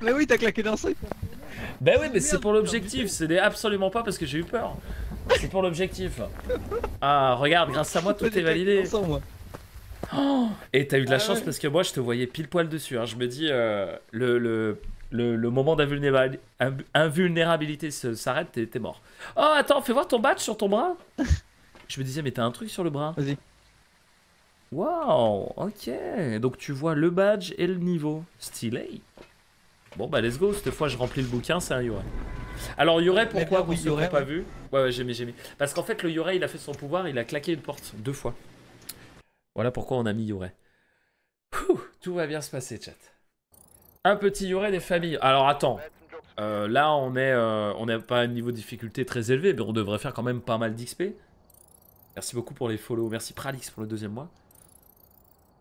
Mais oui, t'as claqué dans ça. Ben oui, mais c'est pour l'objectif, c'est absolument pas parce que j'ai eu peur. C'est pour l'objectif. Ah, regarde, grâce à moi, tout est validé. moi. Et t'as eu de la Ah chance ouais. parce que moi, je te voyais pile poil dessus. hein. Je me dis, euh, le, le, le, le moment d'invulnérabili- inv- invulnérabilité se- s'arrête, t'es t'es mort. Oh, attends, fais voir ton badge sur ton bras. Je me disais, mais t'as un truc sur le bras. Vas-y. Waouh, ok. Donc tu vois le badge et le niveau. Stylé. Bon, bah, let's go. Cette fois, je remplis le bouquin, c'est un Yorai. Alors, Yorai, pourquoi n'ont Yorai, pas vu? Ouais, ouais, j'ai mis, j'ai mis. Parce qu'en fait, le Yorai, il a fait son pouvoir, il a claqué une porte deux fois. Voilà pourquoi on a mis. Ouh, tout va bien se passer, chat. Un petit Yorai des familles. Alors, attends. Euh, là, on est, euh, on n'a pas un niveau de difficulté très élevé, mais on devrait faire quand même pas mal d'XP. Merci beaucoup pour les follow. Merci Pralix pour le deuxième mois.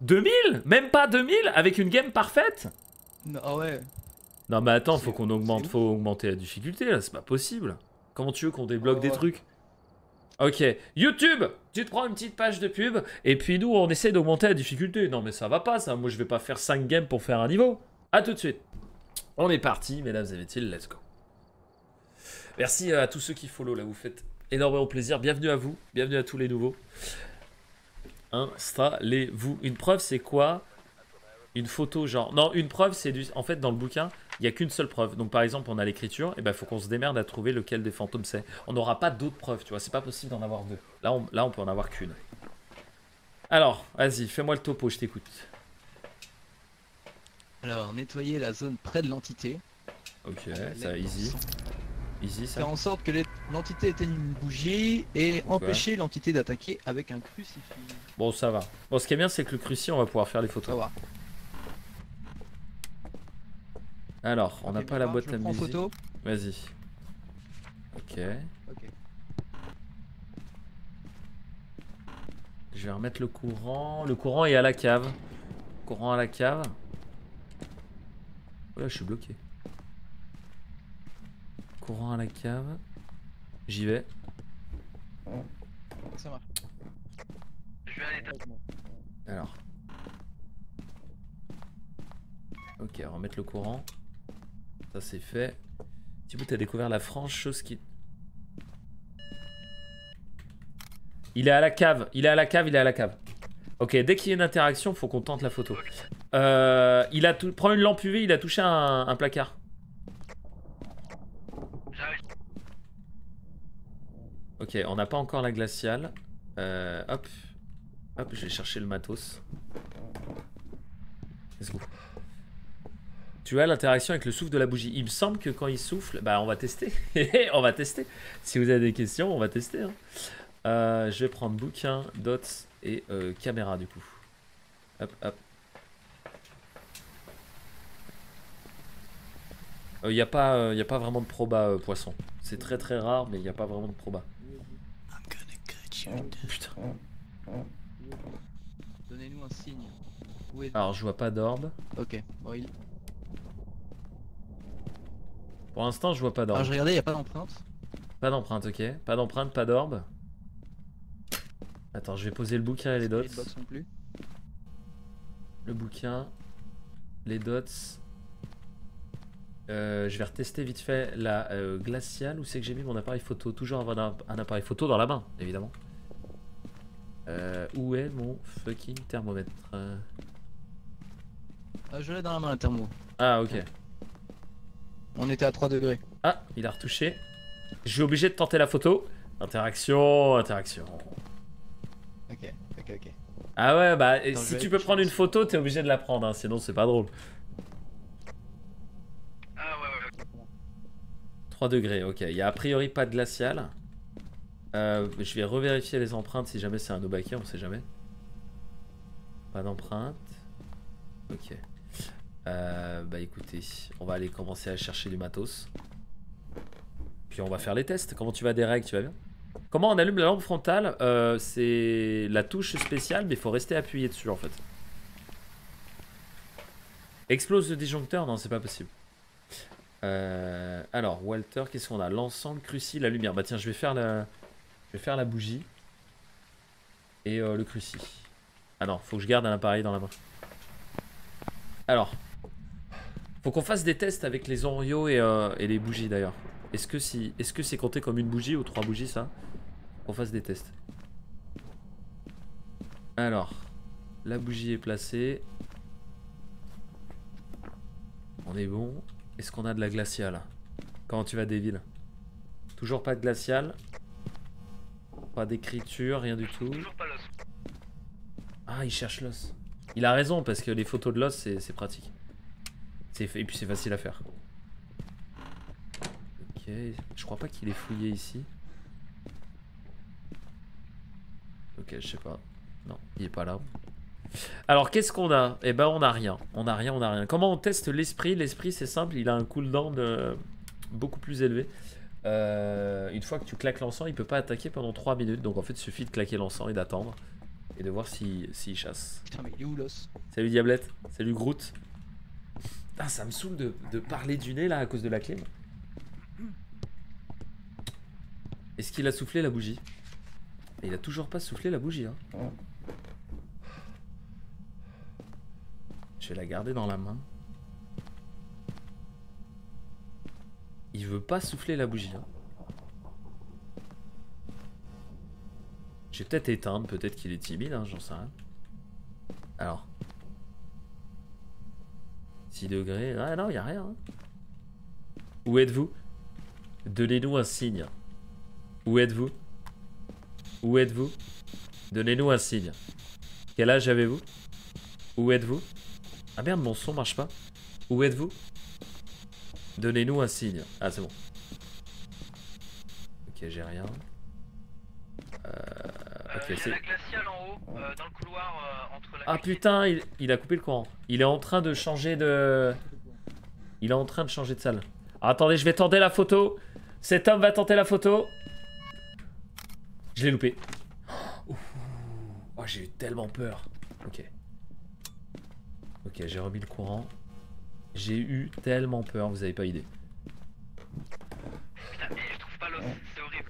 2000 Même pas 2000 Avec une game parfaite? Ah ouais. Non mais attends, faut qu'on augmente, faut augmenter la difficulté là, c'est pas possible. Comment tu veux qu'on débloque Ouais, des ouais. trucs? Ok, YouTube, tu te prends une petite page de pub, et puis nous on essaie d'augmenter la difficulté. Non mais ça va pas ça, moi je vais pas faire 5 games pour faire un niveau. A tout de suite. On est parti, mesdames et messieurs, let's go. Merci à tous ceux qui follow là, vous faites énormément plaisir. Bienvenue à vous, bienvenue à tous les nouveaux. Installez-vous. Une preuve c'est quoi? Une photo genre... Non, une preuve c'est du... En fait dans le bouquin, il n'y a qu'une seule preuve. Donc par exemple, on a l'écriture, et ben faut qu'on se démerde à trouver lequel des fantômes c'est. On n'aura pas d'autres preuves, tu vois, c'est pas possible d'en avoir deux. Là on, là, on peut en avoir qu'une. Alors, vas-y, fais-moi le topo, je t'écoute. Alors, nettoyer la zone près de l'entité. Ok, Euh, ça easy. Easy ça. Faire en sorte que l'entité éteigne une bougie et empêcher l'entité d'attaquer avec un crucifix. Bon, ça va. Bon, ce qui est bien, c'est que le cruci, on va pouvoir faire les Ça photos. va. Alors, on n'a pas la boîte à musique. photo. Vas-y. Ok. Ok. Je vais remettre le courant. Le courant est à la cave. Courant à la cave. Oh là, je suis bloqué. Courant à la cave. J'y vais. Ça marche. Je vais à l'étage. Alors. Ok, on va remettre le courant. Ça c'est fait. Thibaut, t'as découvert la franche chose qui. Il est à la cave, il est à la cave, il est à la cave. Ok, dès qu'il y a une interaction, faut qu'on tente la photo. Euh, il a tout... Prends une lampe UV, il a touché un, placard. Ok, on n'a pas encore la glaciale. Euh, hop. Hop, je vais chercher le matos. Let's go. Tu as l'interaction avec le souffle de la bougie. Il me semble que quand il souffle, bah on va tester. [LAUGHS] on va tester. Si vous avez des questions, on va tester. hein. Euh, je vais prendre bouquin, dots et euh, caméra du coup. Hop, hop. Il n'y a, pas, euh, y a pas vraiment de proba euh, poisson. C'est très très rare, mais il n'y a pas vraiment de proba. Putain. Donnez-nous un signe. Où est... Alors je vois pas d'orbe. Ok. Bon, il... Pour l'instant, je vois pas d'orbe. je regardais, n'y a pas d'empreinte. Pas d'empreinte, ok. Pas d'empreinte, pas d'orbe. Attends, je vais poser le bouquin et les dots. Les plus. Le bouquin, les dots. Euh, je vais retester vite fait la euh, glaciale. Où c'est que j'ai mis mon appareil photo? Toujours avoir un, un appareil photo dans la main, évidemment. Euh, où est mon fucking thermomètre? Ah, je l'ai dans la main, le thermo. Ah, ok. On était à 3 degrés. Ah, il a retouché. Je suis obligé de tenter la photo. Interaction, interaction. Ok, ok, ok. Ah ouais, bah Attends, si tu peux prendre une photo, t'es obligé de la prendre, hein, sinon c'est pas drôle. Ah ouais, ouais, ouais. 3 degrés, ok. Il y a a priori pas de glacial. Euh, je vais revérifier les empreintes si jamais c'est un Obaki, on sait jamais. Pas d'empreinte. Ok. Euh, bah écoutez, on va aller commencer à chercher du matos. Puis on va faire les tests. Comment tu vas Derek? Tu vas bien? Comment on allume la lampe frontale? Euh, C'est la touche spéciale, mais il faut rester appuyé dessus en fait. Explose le disjoncteur? Non, c'est pas possible. Euh, alors, Walter, qu'est-ce qu'on a? L'ensemble, cruci, la lumière. Bah tiens, je vais faire la, je vais faire la bougie. Et le cruci. Ah non, faut que je garde un appareil dans la main. Alors, faut qu'on fasse des tests avec les et, euh, et les bougies d'ailleurs. Est-ce que si, est-ce que c'est compté comme une bougie ou trois bougies ça? Qu'on fasse des tests. Alors, la bougie est placée. On est bon. Est-ce qu'on a de la glaciale? Comment tu vas, Devil Toujours pas de glaciale? Pas d'écriture, rien du tout? Ah, il cherche l'os. Il a raison, parce que les photos de l'os, c'est pratique. Et puis c'est facile à faire. Ok, je crois pas qu'il est fouillé ici. Ok, je sais pas. Non, il est pas là. Alors, qu'est-ce qu'on a? Eh ben, on a rien. On a rien, on a rien. Comment on teste l'esprit? L'esprit, c'est simple, il a un cooldown de... beaucoup plus élevé. Euh, une fois que tu claques l'encens, il peut pas attaquer pendant 3 minutes. Donc en fait, il suffit de claquer l'encens et d'attendre. Et de voir s'il s'il chasse. Putain, mais il est où l'os? Salut Diablette, salut Groot. Putain, ça me saoule de, de parler du nez là à cause de la clim. Est-ce qu'il a soufflé la bougie? Il a toujours pas soufflé la bougie. Hein. Je vais la garder dans la main. Il veut pas souffler la bougie. hein. Je vais peut-être éteindre, peut-être qu'il est timide, hein, j'en sais rien. Alors. 6 degrés. Ah non, il a rien. hein. Où êtes-vous? Donnez-nous un signe. Où êtes-vous? Où êtes-vous? Donnez-nous un signe. Quel âge avez-vous? Où êtes-vous? Ah merde, mon son marche pas. Où êtes-vous? Donnez-nous un signe. Ah, c'est bon. Ok, j'ai rien. Euh, Euh, ok, il y a c'est... la glaciale en haut, euh, dans le couloir euh, entre la Ah putain, il, il a coupé le courant. Il est en train de changer de... Il est en train de changer de salle. Ah, attendez, je vais tenter la photo. Cet homme va tenter la photo. Je l'ai loupé. Oh, Oh, j'ai eu tellement peur. Ok. Ok, j'ai remis le courant. J'ai eu tellement peur, vous avez pas idée. Putain, mais je trouve pas l'os, c'est horrible.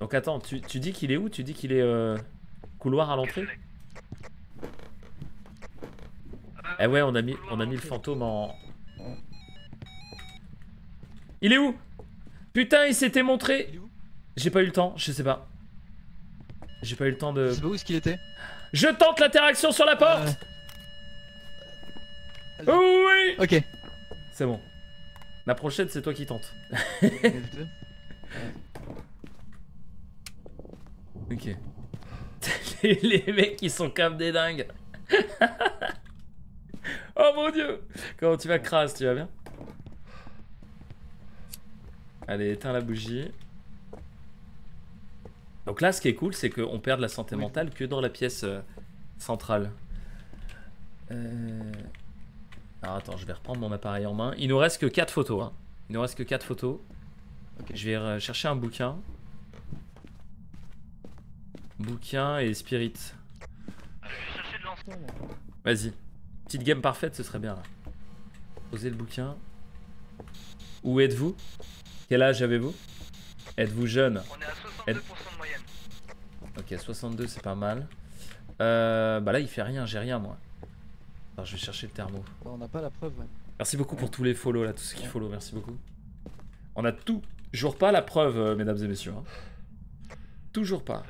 Donc attends, tu, tu dis qu'il est où? Tu dis qu'il est euh, couloir à l'entrée? Eh ouais, on a mis, on a mis le fantôme en... Il est où? Putain, il s'était montré J'ai pas eu le temps, je sais pas. J'ai pas eu le temps Je de... sais pas où est-ce qu'il était. Je tente l'interaction sur la porte Euh, Oh oui Ok. C'est bon. La prochaine, c'est toi qui tentes. [LAUGHS] [LAUGHS] Ok. [LAUGHS] les, les mecs, ils sont comme des dingues. [LAUGHS] oh mon dieu Comment tu vas, Kras Tu vas bien? Allez, éteins la bougie. Donc là, ce qui est cool, c'est qu'on perd de la santé Oui. mentale que dans la pièce euh, centrale. Euh... Alors attends, je vais reprendre mon appareil en main. Il nous reste que 4 photos. Hein. Il nous reste que 4 photos. Ok. Je vais euh, chercher un bouquin. Bouquin et spirit. Vas-y. Petite game parfaite, ce serait bien. là. Posez le bouquin. Où êtes-vous? Quel âge avez-vous? Êtes-vous jeune? On est à 62% de moyenne. Ok, 62, c'est pas mal. Euh, bah là, il fait rien, j'ai rien moi. Alors, je vais chercher le thermo. Bah, on n'a pas la preuve, ouais. Merci beaucoup pour tous les follow là, tous ceux qui follow, merci beaucoup. On a toujours pas la preuve, euh, mesdames et messieurs. hein. Toujours pas.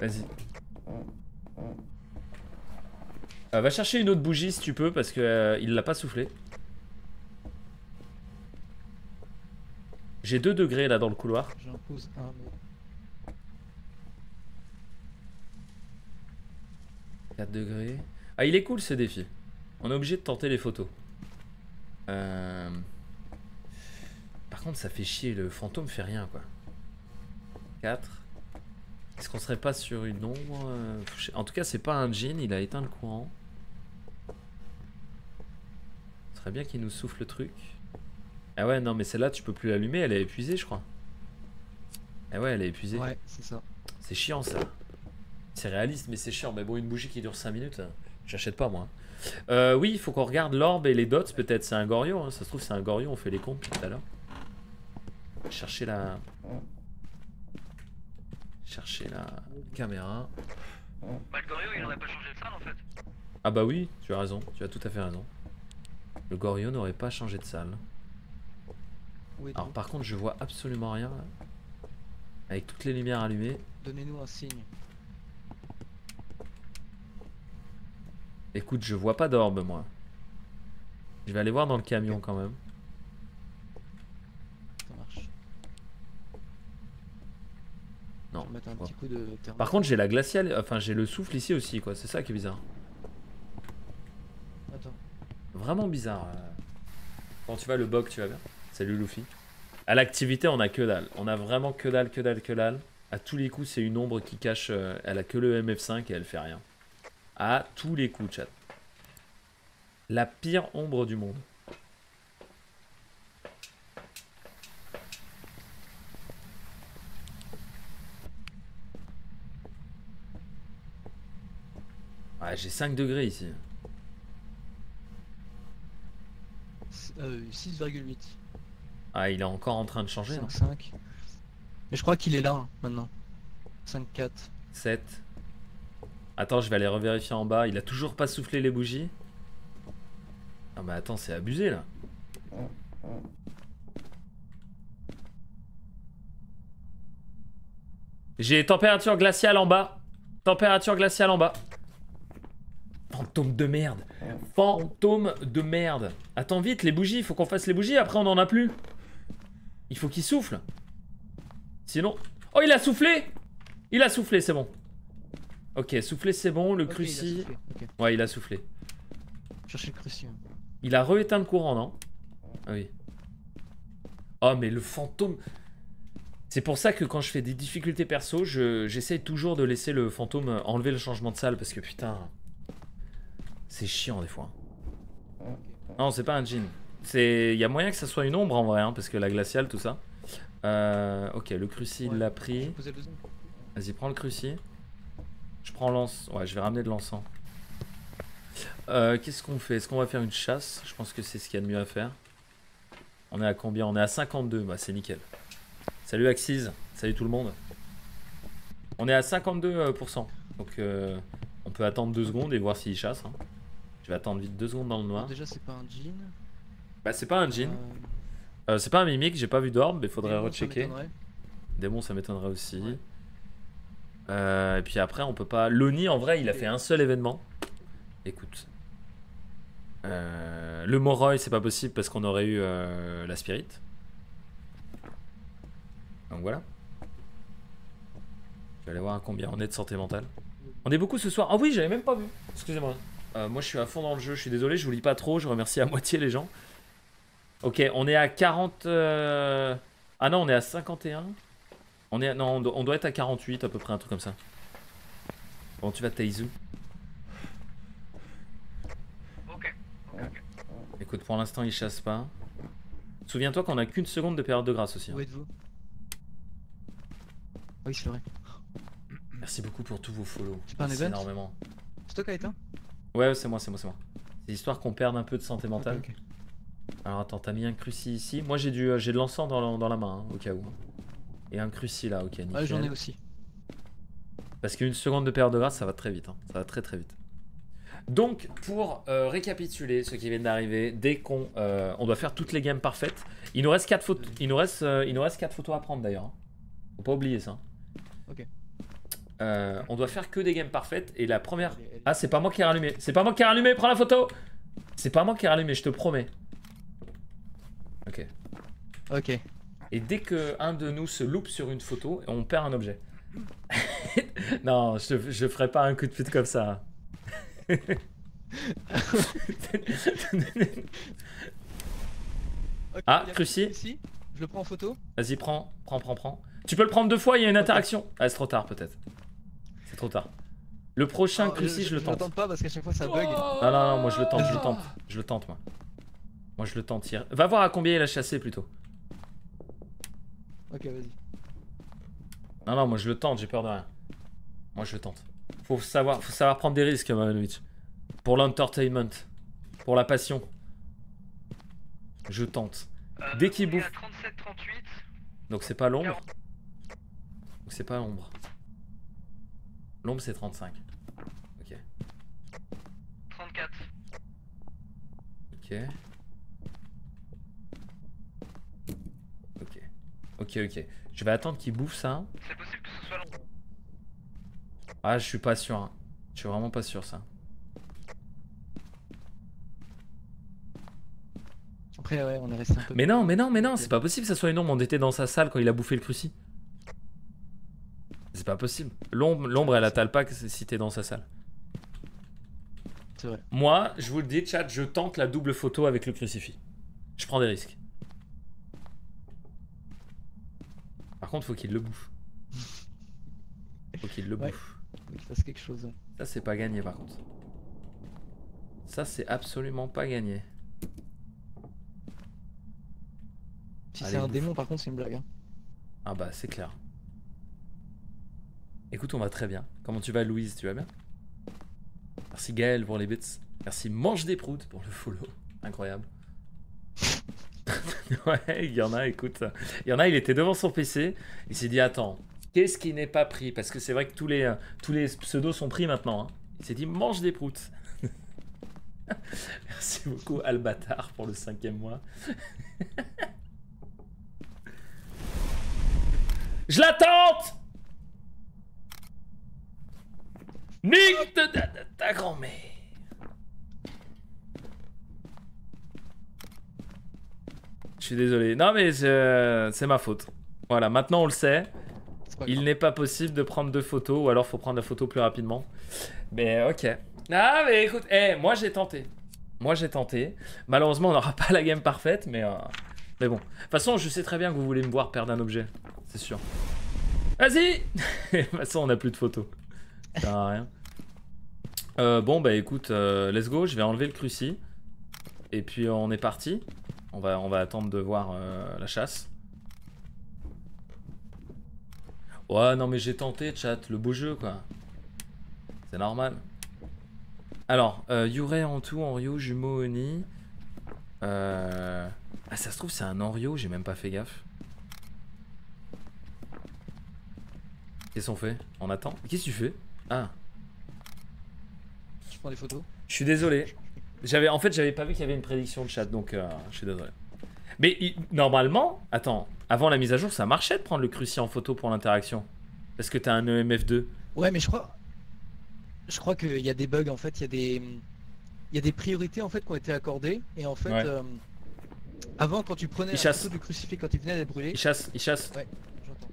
Vas-y. Euh, va chercher une autre bougie si tu peux, parce que euh, il l'a pas soufflé. J'ai 2 degrés là dans le couloir. J'impose un. mais- 4 degrés. Ah, il est cool ce défi. On est obligé de tenter les photos. Euh, Par contre, ça fait chier. Le fantôme fait rien, quoi. 4. Est-ce qu'on serait pas sur une ombre euh, En tout cas, c'est pas un djinn. Il a éteint le courant. Ce serait bien qu'il nous souffle le truc. Ah ouais, non, mais celle-là, tu peux plus l'allumer. Elle est épuisée, je crois. Ah ouais, elle est épuisée. Ouais, c'est ça. C'est chiant ça. C'est réaliste, mais c'est chiant. Mais bon, une bougie qui dure 5 minutes, euh, j'achète pas moi. Euh, oui, il faut qu'on regarde l'orbe et les dots. Peut-être c'est un Gorio. hein. Ça se trouve, c'est un Gorio. On fait les comptes tout à l'heure. Chercher la. Chercher la caméra. Bah, le Gorio, il aurait pas changé de salle en fait. Ah bah oui, tu as raison. Tu as tout à fait raison. Le Gorio n'aurait pas changé de salle. Alors par contre, je vois absolument rien. là. Avec toutes les lumières allumées. Donnez-nous un signe. Écoute, je vois pas d'orbe moi. Je vais aller voir dans le camion quand même. Ça marche. Non, Je vais mettre un petit coup de. Par contre, j'ai la glaciale, enfin j'ai le souffle ici aussi, quoi. C'est ça qui est bizarre. Attends. Vraiment bizarre. euh. Quand tu vas le bug, tu vas bien. Salut Luffy. À l'activité, on a que dalle. On a vraiment que dalle, que dalle, que dalle. À tous les coups, c'est une ombre qui cache. euh, elle a que le MF5 et elle fait rien. À tous les coups, chat. La pire ombre du monde. Ouais, j'ai 5 degrés ici. S- euh, 6,8. Ah, il est encore en train de changer, non? 5,5. Mais je crois qu'il est là hein, maintenant. 5,4. 7. Attends, je vais aller revérifier en bas. Il a toujours pas soufflé les bougies. Ah mais attends, c'est abusé là. J'ai température glaciale en bas. Température glaciale en bas. Fantôme de merde. Fantôme de merde. Attends vite, les bougies, il faut qu'on fasse les bougies, après on en a plus. Il faut qu'il souffle. Sinon... Oh, il a soufflé Il a soufflé, c'est bon. Ok, soufflé, c'est bon. Le cruci... Ouais, il a soufflé. Cherchez le cruci. Il a re-éteint le courant, non? Ah oui. Oh, mais le fantôme... C'est pour ça que quand je fais des difficultés perso, je- j'essaye toujours de laisser le fantôme enlever le changement de salle, parce que putain... C'est chiant des fois. Non, c'est pas un jean. Il y a moyen que ça soit une ombre en vrai, hein, parce que la glaciale, tout ça. Euh, ok, le cruci, il l'a pris. Vas-y, prends le cruci. Je prends l'encens. Ouais, je vais ramener de l'encens. Euh, Qu'est-ce qu'on fait? Est-ce qu'on va faire une chasse? Je pense que c'est ce qu'il y a de mieux à faire. On est à combien? On est à 52. Bah, c'est nickel. Salut Axis. Salut tout le monde. On est à 52%. Donc, euh, on peut attendre deux secondes et voir s'il chasse. hein. Je vais attendre vite deux secondes dans le noir. Déjà, c'est pas un jean. Bah, c'est pas un jean. Euh, Euh, c'est pas un mimique. J'ai pas vu d'orbe, mais faudrait démon, rechecker. Démon, ça m'étonnerait aussi. Ouais. Euh, et puis après, on peut pas. Loni, en vrai, il a fait un seul événement. Écoute. Le Moroi, c'est pas possible parce qu'on aurait eu la Spirit. Donc voilà. Je vais aller voir à combien on est de santé mentale. On est beaucoup ce soir. Ah oui, j'avais même pas vu. Excusez-moi. Euh, moi, je suis à fond dans le jeu. Je suis désolé, je vous lis pas trop. Je remercie à [LAUGHS] moitié les gens. Ok, on est à 40. euh, Ah non, on est à 51. On est à- non, on doit, on doit être à 48 à peu près, un truc comme ça. Bon, tu vas Taizu? Ok. Ok, ok. Écoute, pour l'instant, il chasse pas. Souviens-toi qu'on a qu'une seconde de période de grâce aussi. hein. Où êtes-vous? Oui, c'est vrai. Merci beaucoup pour tous vos follow. C'est pas un Merci event énormément. Stock a éteint? Ouais, c'est moi, c'est moi, c'est moi. C'est histoire qu'on perde un peu de santé mentale. Alors attends, t'as mis un cruci ici. Moi, j'ai du, euh, j'ai de l'encens dans, la- dans la main, hein, au cas où. Et un cruci là, ok, nickel. Ouais, j'en ai aussi. Parce qu'une seconde de période de grâce, ça va très vite. hein. Ça va très très vite. Donc, pour euh, récapituler ce qui vient d'arriver, dès qu'on euh, on doit faire toutes les games parfaites, il nous reste 4 photos, il nous reste, il nous reste quatre photos à prendre d'ailleurs. hein. Faut pas oublier ça. Ok. Euh, on doit faire que des games parfaites et la première. Ah, c'est pas moi qui ai rallumé. C'est pas moi qui ai rallumé. Prends la photo. C'est pas moi qui ai rallumé, je te promets. Ok. Ok. Et dès que un de nous se loupe sur une photo, on perd un objet. [LAUGHS] non, je, je ferai pas un coup de pute comme ça. [LAUGHS] Ah, Cruci. Je le prends en photo? Vas-y, prends, prends, prends, prends. Tu peux le prendre deux fois, il y a une interaction. Ah, c'est trop tard peut-être. C'est trop tard. Le prochain Oh, cruci, je, le tente. tente pas parce qu'à chaque fois ça bug. Non, non, non, moi je le tente, je le tente. Je le tente, moi. Moi je le tente. hier. Va voir à combien il a chassé plutôt. Ok, vas-y. Non, non, moi je le tente, j'ai peur de rien. Moi je le tente. Faut savoir, faut savoir prendre des risques, Manovic. Pour l'entertainment. Pour la passion. Je tente. Euh, Dès qu'il bouffe. à 37, 38. Donc c'est pas l'ombre. Donc c'est pas l'ombre. L'ombre c'est 35. Ok. 34. Ok. Ok. Ok, ok. Je vais attendre qu'il bouffe ça. C'est possible que ce soit long. Ah, je suis pas sûr. hein. Je suis vraiment pas sûr ça. Après, ouais, on est resté un peu. Mais non, mais non, mais non, c'est pas possible que ça soit une ombre. On était dans sa salle quand il a bouffé le cruci. C'est pas possible. L'ombre, elle attale pas si t'es dans sa salle. C'est vrai. Moi, je vous le dis, chat, je tente la double photo avec le crucifix. Je prends des risques. Par contre, faut qu'il le bouffe. Faut qu'il le Ouais. bouffe. Faut qu'il fasse quelque chose. Ça, c'est pas gagné par contre. Ça, c'est absolument pas gagné. Si c'est un bouffe. démon, par contre, c'est une blague. hein. Ah bah, c'est clair. Écoute, on va très bien. Comment tu vas, Louise? Tu vas bien? Merci Gaël pour les bits. Merci Mange des Proutes pour le follow. Incroyable. [LAUGHS] ouais, il y en a, écoute. Il y en a, il était devant son PC. Il s'est dit Attends, qu'est-ce qui n'est pas pris? Parce que c'est vrai que tous les, tous les pseudos sont pris maintenant. hein. Il s'est dit Mange des Proutes. [LAUGHS] Merci beaucoup, Albatar, pour le cinquième mois. [LAUGHS] Je la tente Nique ta, ta- ta grand-mère Je suis désolé. Non mais c'est ma faute. Voilà, maintenant on le sait. Il n'est pas possible de prendre deux photos, ou alors faut prendre la photo plus rapidement. Mais ok. Ah mais écoute, eh, moi j'ai tenté. Moi j'ai tenté. Malheureusement on n'aura [LAUGHS] pas la game parfaite, mais, euh, mais bon. De toute façon je sais très bien que vous voulez me voir perdre un objet. C'est sûr. Vas-y [LAUGHS] De toute façon on n'a plus de photos. Ça rien. Euh, bon bah écoute, euh, let's go, je vais enlever le cruci. Et puis on est parti. On va, attendre de voir euh, la chasse. Ouais, non, mais j'ai tenté, chat, le beau jeu, quoi. C'est normal. Alors, euh, Yurei en tout, Enryo, Jumeau, Oni. Euh... Ah, ça se trouve, c'est un Enryo, j'ai même pas fait gaffe. Qu'est-ce qu'on fait? On attend? Qu'est-ce que tu fais? Ah, Je prends des photos. je suis désolé. J'avais, en fait, j'avais pas vu qu'il y avait une prédiction de chat, donc euh, je suis désolé. Mais il- normalement, attends, avant la mise à jour, ça marchait de prendre le cruci en photo pour l'interaction. Parce que t'as un E EMF2. Ouais, mais je crois. Je crois qu'il y a des bugs en fait. Il y a des. Il y a des priorités en fait qui ont été accordées. Et en fait. Ouais. euh, Avant, quand tu prenais Il la chasse. photo du crucifix quand il venait d'être brûlé. Il chasse, il chasse. Ouais, j'entends.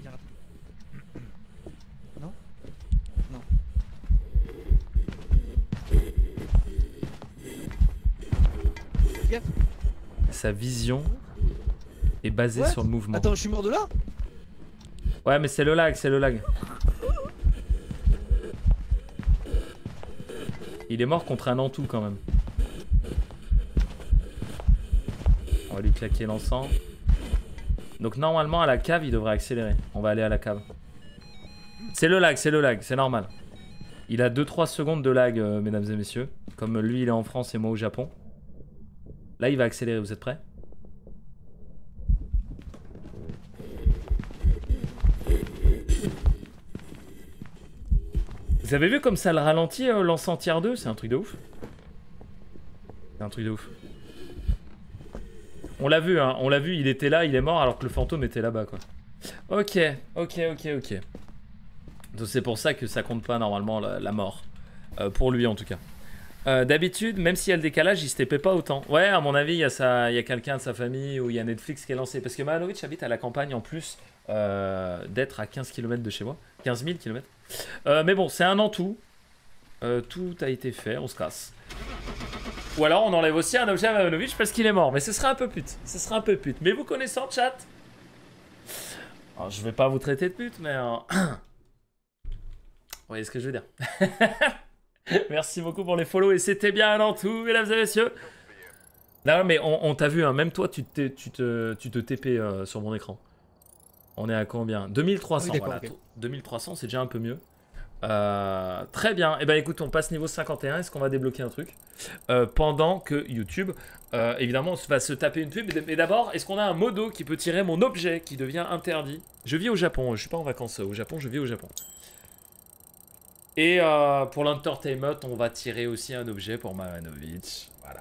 Il a raté. Non Non. Fais gaffe. Sa vision est basée sur le mouvement. Attends, je suis mort de là Ouais, mais c'est le lag, c'est le lag. Il est mort contre un Antou quand même. On va lui claquer l'encens. Donc normalement à la cave il devrait accélérer. On va aller à la cave. C'est le lag, c'est le lag, c'est normal. Il a 2-3 secondes de lag, euh, mesdames et messieurs. Comme lui il est en France et moi au Japon. Là il va accélérer, vous êtes prêts? Vous avez vu comme ça le ralentit euh, l'encens tiers 2 C'est un truc de ouf. C'est un truc de ouf. On l'a vu, hein, on l'a vu, il était là, il est mort alors que le fantôme était là-bas quoi. Ok, ok, ok, ok. Donc c'est pour ça que ça compte pas normalement la, la mort. Euh, pour lui en tout cas. Euh, D'habitude, même s'il y a le décalage, il se TP pas autant. Ouais, à mon avis, il y a, sa- a quelqu'un de sa famille ou il y a Netflix qui est lancé. Parce que Mahanovic habite à la campagne en plus euh, d'être à 15 km de chez moi. 15 000 km. Mais bon, c'est un an tout. Euh, tout a été fait, on se casse. Ou alors on enlève aussi un objet à Mamanovic parce qu'il est mort. Mais ce serait un peu pute. Ce serait un peu pute. Mais vous connaissez en chat Alors, Je vais pas vous traiter de pute, mais... [CLEARS THROAT] Vous voyez ce que je veux dire [LAUGHS] [LAUGHS] Merci beaucoup pour les follow et c'était bien dans tout, mesdames et messieurs. Non, mais on, on t'a vu, hein, même toi, tu te, tu te, tu te TP euh, sur mon écran. On est à combien? 2300, Oui, d'accord, voilà. ok. 2300, c'est déjà un peu mieux. Euh, très bien. Et ben écoute, on passe niveau 51. Est-ce qu'on va débloquer un truc? Euh, Pendant que YouTube, évidemment, va se taper une pub. Mais d'abord, est-ce qu'on a un modo qui peut tirer mon objet qui devient interdit? Je vis au Japon. Je suis pas en vacances au Japon. Je vis au Japon. Et euh, pour l'entertainment, on va tirer aussi un objet pour Mamanovic. Voilà.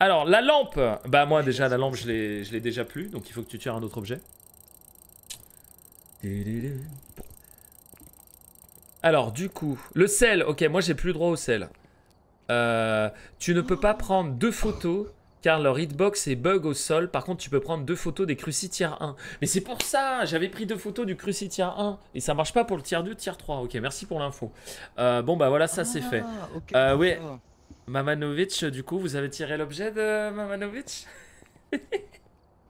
Alors, la lampe. Bah, moi, déjà, la lampe, je l'ai déjà plus. Donc, il faut que tu tires un autre objet. Alors, du coup, le sel. Ok, moi, j'ai plus droit au sel. Euh, tu ne peux pas prendre deux photos car leur hitbox est bug au sol. Par contre, tu peux prendre deux photos des Cruci tier 1. Mais c'est pour ça, j'avais pris deux photos du Cruci tier 1 et ça marche pas pour le tier 2, tier 3. Ok, merci pour l'info. Euh, bon, bah voilà, ça c'est fait. Ah, ok, Euh, oui. Mamanovic, du coup, vous avez tiré l'objet de Mamanovic? [LAUGHS]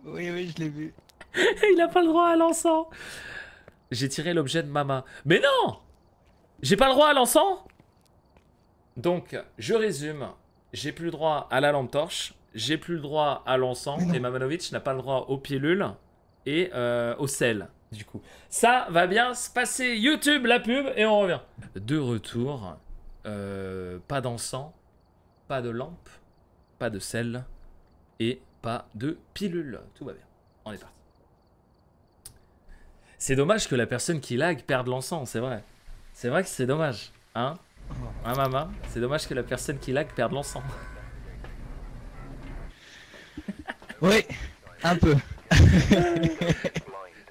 Oui, oui, je l'ai vu. [LAUGHS] Il a pas le droit à l'encens. J'ai tiré l'objet de Mama. Mais non J'ai pas le droit à l'encens? Donc, je résume. J'ai plus le droit à la lampe torche. J'ai plus le droit à l'encens. Et Mamanovic n'a pas le droit aux pilules et euh, au sel, du coup. Ça va bien se passer. YouTube, la pub, et on revient. De retour. Euh, pas d'encens, pas de lampe, pas de sel et pas de pilule. Tout va bien. On est parti. C'est dommage que la personne qui lag perde l'encens, c'est vrai. C'est vrai que c'est dommage. Hein Hein, maman? C'est dommage que la personne qui lag perde l'encens. Oui, un peu.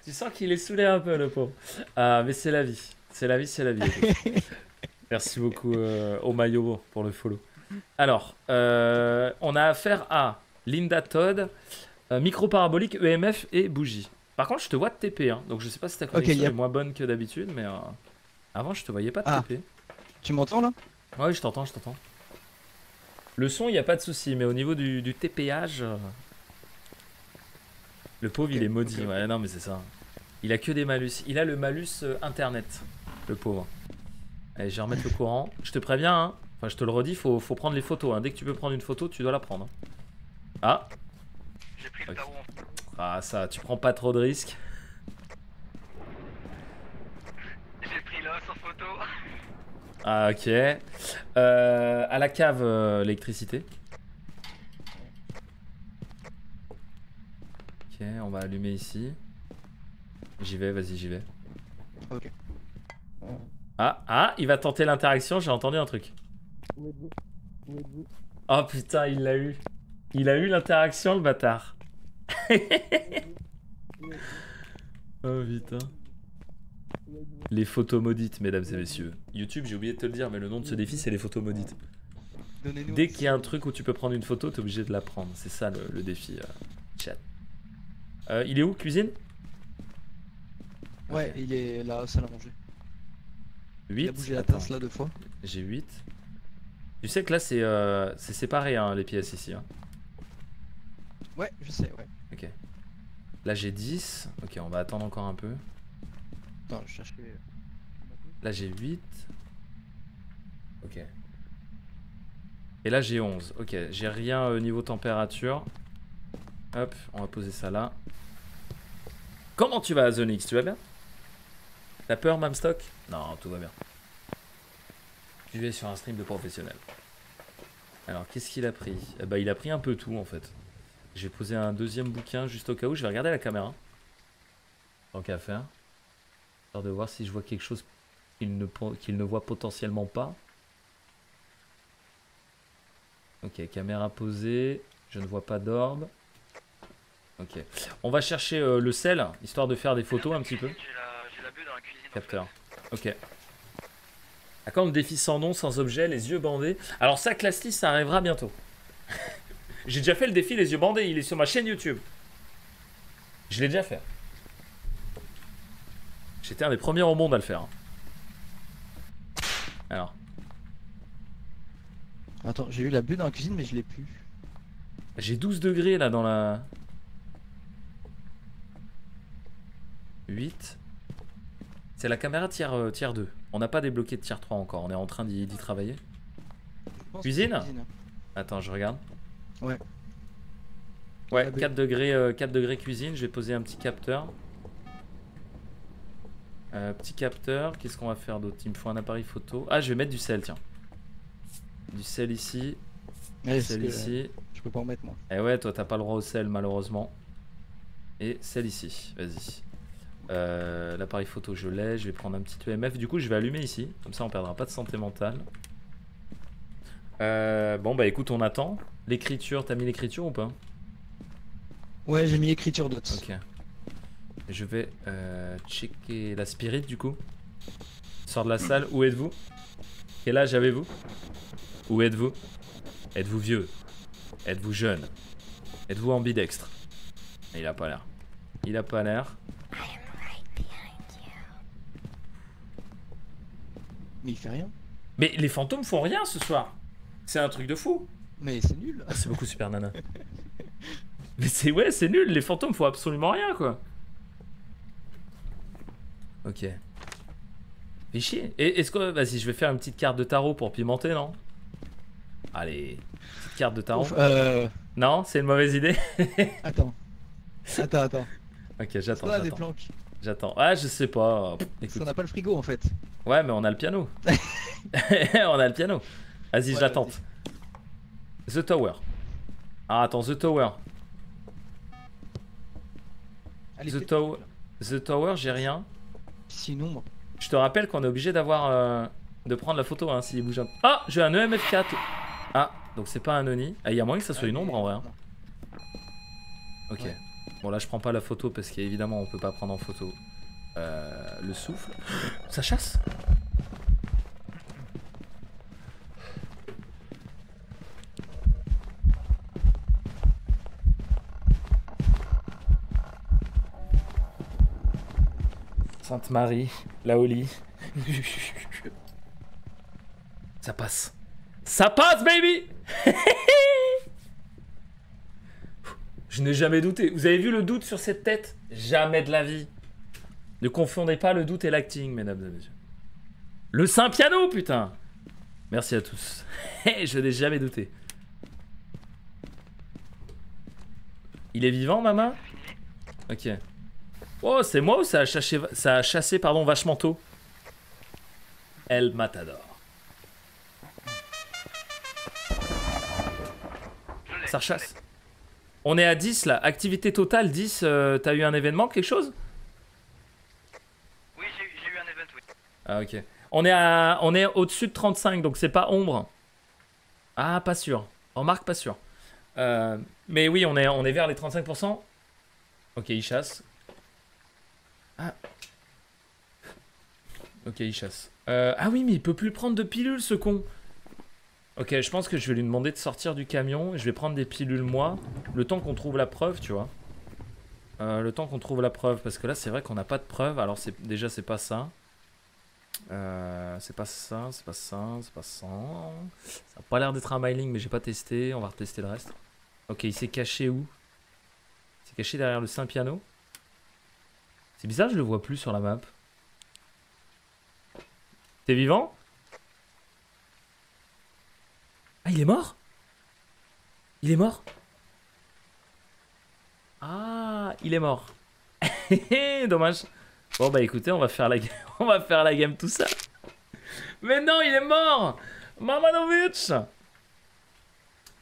Tu sens qu'il est saoulé un peu, le pauvre. Ah, mais c'est la vie. C'est la vie, c'est la vie. [LAUGHS] Merci beaucoup euh, au maillot pour le follow. Alors, euh, on a affaire à Linda Todd, euh, micro parabolique, EMF et bougie. Par contre, je te vois de TP, hein, donc je sais pas si ta connexion y a- est moins bonne que d'habitude, mais euh, avant je te voyais pas de Ah. TP. Tu m'entends là? Ouais, je t'entends, je t'entends. Le son, il n'y a pas de souci, mais au niveau du, du TPage, euh, le pauvre, il est maudit. Ouais, non, mais c'est ça. Il a que des malus. Il a le malus euh, internet, le pauvre. Allez, je vais remettre le courant. Je te préviens, hein. Enfin, je te le redis, faut, faut prendre les photos. hein. Dès que tu peux prendre une photo, tu dois la prendre. hein. Ah, J'ai pris le ah, ça, tu prends pas trop de risques. J'ai pris l'os en photo. [LAUGHS] Ah, ok. Euh, à la cave, euh, l'électricité. Ok, on va allumer ici. J'y vais, vas-y, j'y vais. Ok. Ah, ah, il va tenter l'interaction, j'ai entendu un truc. Oh putain, il l'a eu. Il a eu l'interaction, le bâtard. oh putain. Les photos maudites, mesdames et messieurs. YouTube, j'ai oublié de te le dire, mais le nom de ce défi, c'est les photos maudites. Dès qu'il y a un truc où tu peux prendre une photo, t'es obligé de la prendre. C'est ça le, le défi, euh, chat. Euh, il est où, cuisine? Ouais, il est là, salle à manger. Il 8 a bougé la Attends, tasse là deux fois. J'ai 8. Tu sais que là, c'est euh, c'est séparé, hein, les pièces ici. hein. Ouais, je sais, ouais. Ok. Là, j'ai 10. Ok, on va attendre encore un peu. Attends, je cherche. les- Là, j'ai 8. Ok. Et là, j'ai 11. Ok, j'ai rien au niveau température. Hop, on va poser ça là. Comment tu vas, Zonix? Tu vas bien? T'as peur, Mamstock? Non, tout va bien. Tu es sur un stream de professionnel. Alors, qu'est-ce qu'il a pris? Eh ben, il a pris un peu tout, en fait. J'ai posé un deuxième bouquin juste au cas où. Je vais regarder la caméra. Tant qu'à faire. De voir si je vois quelque chose qu'il ne, qu'il ne voit potentiellement pas. Ok, caméra posée. Je ne vois pas d'orbe. Ok. On va chercher euh, le sel, histoire de faire des photos un petit peu. J'ai la, j'ai la bulle dans la cuisine. en Capteur. Ok. À quand le défi sans nom, sans objet, les yeux bandés? Alors ça, Classly, ça arrivera bientôt. [LAUGHS] J'ai déjà fait le défi les yeux bandés, il est sur ma chaîne YouTube. Je l'ai déjà fait. J'étais un des premiers au monde à le faire. Alors, Attends, j'ai eu la bulle dans la cuisine, mais je l'ai plus. J'ai 12 degrés là dans la. 8. C'est la caméra tiers, euh, tiers 2. On n'a pas débloqué de tiers 3 encore. On est en train d'y travailler. Cuisine Attends, je regarde. Ouais. Ouais, La baie. 4 degrés, euh, 4 degrés cuisine. Je vais poser un petit capteur. Euh, petit capteur. Qu'est-ce qu'on va faire d'autre Il me faut un appareil photo. Ah, je vais mettre du sel, tiens. Du sel ici. Ouais, Sel ici. Je peux pas en mettre moi? Eh ouais, toi t'as pas le droit au sel malheureusement. Et celle ici, vas-y. Euh, L'appareil photo je l'ai, je vais prendre un petit EMF. Du coup je vais allumer ici, comme ça on perdra pas de santé mentale. Euh, bon bah écoute on attend. L'écriture, t'as mis l'écriture ou pas? Ouais, j'ai mis écriture d'autres. Ok. Je vais euh, checker la spirit du coup. Sors de la salle, où êtes-vous? Quel âge avez-vous? Où êtes-vous? Êtes-vous vieux? Êtes-vous jeune? Êtes-vous ambidextre? Il a pas l'air. Il a pas l'air. Mais il fait rien. Mais les fantômes font rien ce soir. C'est un truc de fou. Mais c'est nul. Ah, c'est beaucoup Super Nana. Mais c'est ouais, c'est nul. Les fantômes font absolument rien quoi. Ok. Fais chier. Et est-ce que vas-y, je vais faire une petite carte de tarot pour pimenter, non? Allez, petite carte de tarot. Ouf, euh, Non, c'est une mauvaise idée. [LAUGHS] attends. Attends, attends. ok, j'attends. des J'attends. planques? J'attends. Ah, je sais pas. Écoute. qu'on n'a pas le frigo en fait. Ouais, mais on a le piano. [LAUGHS] on a le piano. Vas-y, Ouais, l'attends. The Tower. Ah, attends, The Tower. Allez, The, The Tower, j'ai rien. Sinon, Je te rappelle qu'on est obligé d'avoir. euh, de prendre la photo hein, s'il bouge un Ah, j'ai un EMF4. Ah, donc c'est pas un Oni. Ah, il y a moyen que ça soit une ombre en vrai. hein. Ok. Ouais. Bon, là, je prends pas la photo parce qu'évidemment, on peut pas prendre en photo euh, le souffle. Ça chasse? Sainte Marie, la Oli. Ça passe. Ça passe, baby Je n'ai jamais douté. Vous avez vu le doute sur cette tête? Jamais de la vie. Ne confondez pas le doute et l'acting, mesdames et messieurs. Le Saint Piano, putain Merci à tous. [LAUGHS] Je n'ai jamais douté. Il est vivant, maman? Ok. Oh, c'est moi ou ça a chassé, ça a chassé pardon, vachement tôt? El Matador. Ça rechasse. On est à 10 là. Activité totale 10. euh, T'as eu un événement, quelque chose? Oui, j'ai eu- un event, oui. Ah, ok. On est, à, on est au-dessus de 35, donc c'est pas ombre. Ah, pas sûr. Remarque, pas sûr. Euh, mais oui, on est, on est vers les 35%. Ok, il chasse. Ah. Ok, il chasse. Euh, ah oui, mais il peut plus prendre de pilules, ce con. Ok, je pense que je vais lui demander de sortir du camion. Je vais prendre des pilules, moi. Le temps qu'on trouve la preuve, tu vois. Euh, le temps qu'on trouve la preuve. Parce que là, c'est vrai qu'on n'a pas de preuve. Alors, déjà, c'est pas ça. Euh, c'est pas ça, c'est pas ça, c'est pas ça. Ça a pas l'air d'être un myling, mais j'ai pas testé. On va retester le reste. Ok, il s'est caché où? Il s'est caché derrière le Saint Piano. C'est bizarre, je le vois plus sur la map. T'es vivant? Ah, il est mort? Il est mort? Ah, il est mort. [LAUGHS] Dommage. Bon bah écoutez, on va faire la game, [LAUGHS] on va faire la game tout ça. Mais non, il est mort Mamanovic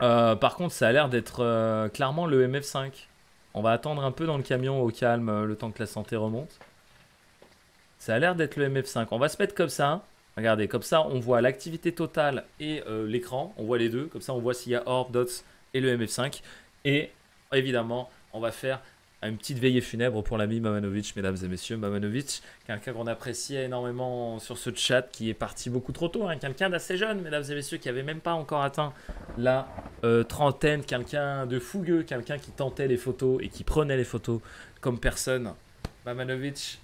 Euh, Par contre, ça a l'air d'être euh, clairement le MF5. On va attendre un peu dans le camion au calme, euh, le temps que la santé remonte. Ça a l'air d'être le MF5. On va se mettre comme ça. Regardez, comme ça, on voit l'activité totale et euh, l'écran. On voit les deux. Comme ça, on voit s'il y a Orb, Dots et le MF5. Et évidemment, on va faire une petite veillée funèbre pour l'ami Mamanovic, mesdames et messieurs. Mamanovic, quelqu'un qu'on appréciait énormément sur ce chat, qui est parti beaucoup trop tôt. hein. Quelqu'un d'assez jeune, mesdames et messieurs, qui avait même pas encore atteint la euh, trentaine. Quelqu'un de fougueux, quelqu'un qui tentait les photos et qui prenait les photos comme personne. Mamanovic,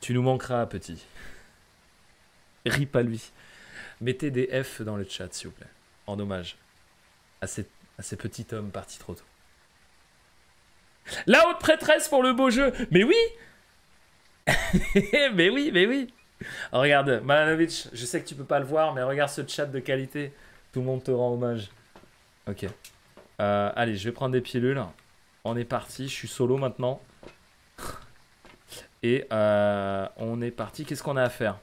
tu nous manqueras, petit. Rip à lui. Mettez des F dans le chat, s'il vous plaît. En hommage à à ces petits hommes partis trop tôt. La haute prêtresse pour le beau jeu Mais oui [LAUGHS] Mais oui, mais oui Regarde, Malanovic, je sais que tu peux pas le voir, mais regarde ce chat de qualité. Tout le monde te rend hommage. Ok. Euh, allez, je vais prendre des pilules. On est parti, je suis solo maintenant. Et euh, on est parti. Qu'est-ce qu'on a à faire?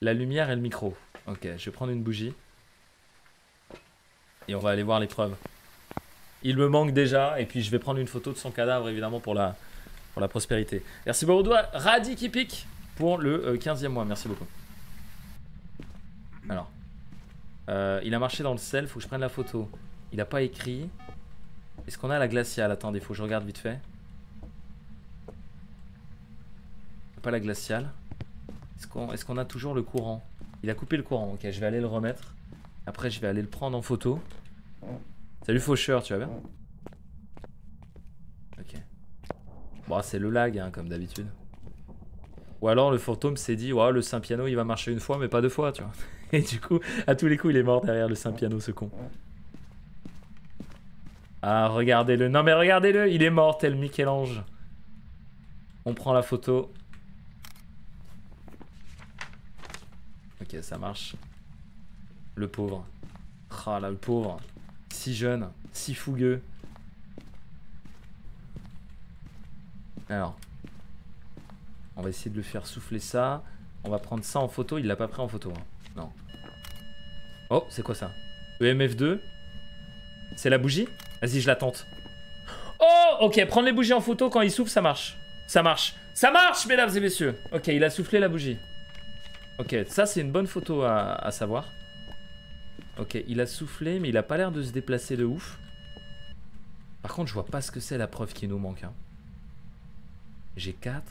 La lumière et le micro. Ok, je vais prendre une bougie. Et on va aller voir l'épreuve. Il me manque déjà. Et puis je vais prendre une photo de son cadavre, évidemment, pour la, prospérité. Merci beaucoup. Radi qui pique pour le euh, 15e mois. Merci beaucoup. Alors. Euh, il a marché dans le sel. Faut que je prenne la photo. Il a pas écrit. Est-ce qu'on a la glaciale? Attendez, faut que je regarde vite fait. Pas la glaciale. Est-ce qu'on est qu'on a toujours le courant? Il a coupé le courant. Ok, je vais aller le remettre. Après, je vais aller le prendre en photo. Salut Faucheur, tu vas bien Ok. Bon, c'est le lag, hein, comme d'habitude. Ou alors le fantôme s'est dit, ouais, le Saint-Piano, il va marcher une fois, mais pas deux fois, tu vois. [LAUGHS] Et du coup, à tous les coups, il est mort derrière le Saint-Piano, ce con. Ah, regardez-le. Non, mais regardez-le, il est mort, tel Michel-Ange. On prend la photo. Ok, ça marche. Le pauvre. Ah là, le pauvre. Si jeune, si fougueux. Alors. On va essayer de le faire souffler ça. On va prendre ça en photo. Il l'a pas pris en photo. hein. Non. Oh, c'est quoi ça? EMF2 C'est la bougie? Vas-y, je la tente. Oh, ok. Prendre les bougies en photo quand il souffle, ça marche. Ça marche. Ça marche, mesdames et messieurs. Ok, il a soufflé la bougie. Ok, ça c'est une bonne photo à, à savoir. Ok, il a soufflé, mais il a pas l'air de se déplacer de ouf. Par contre, je vois pas ce que c'est la preuve qui nous manque. Hein. J'ai 4.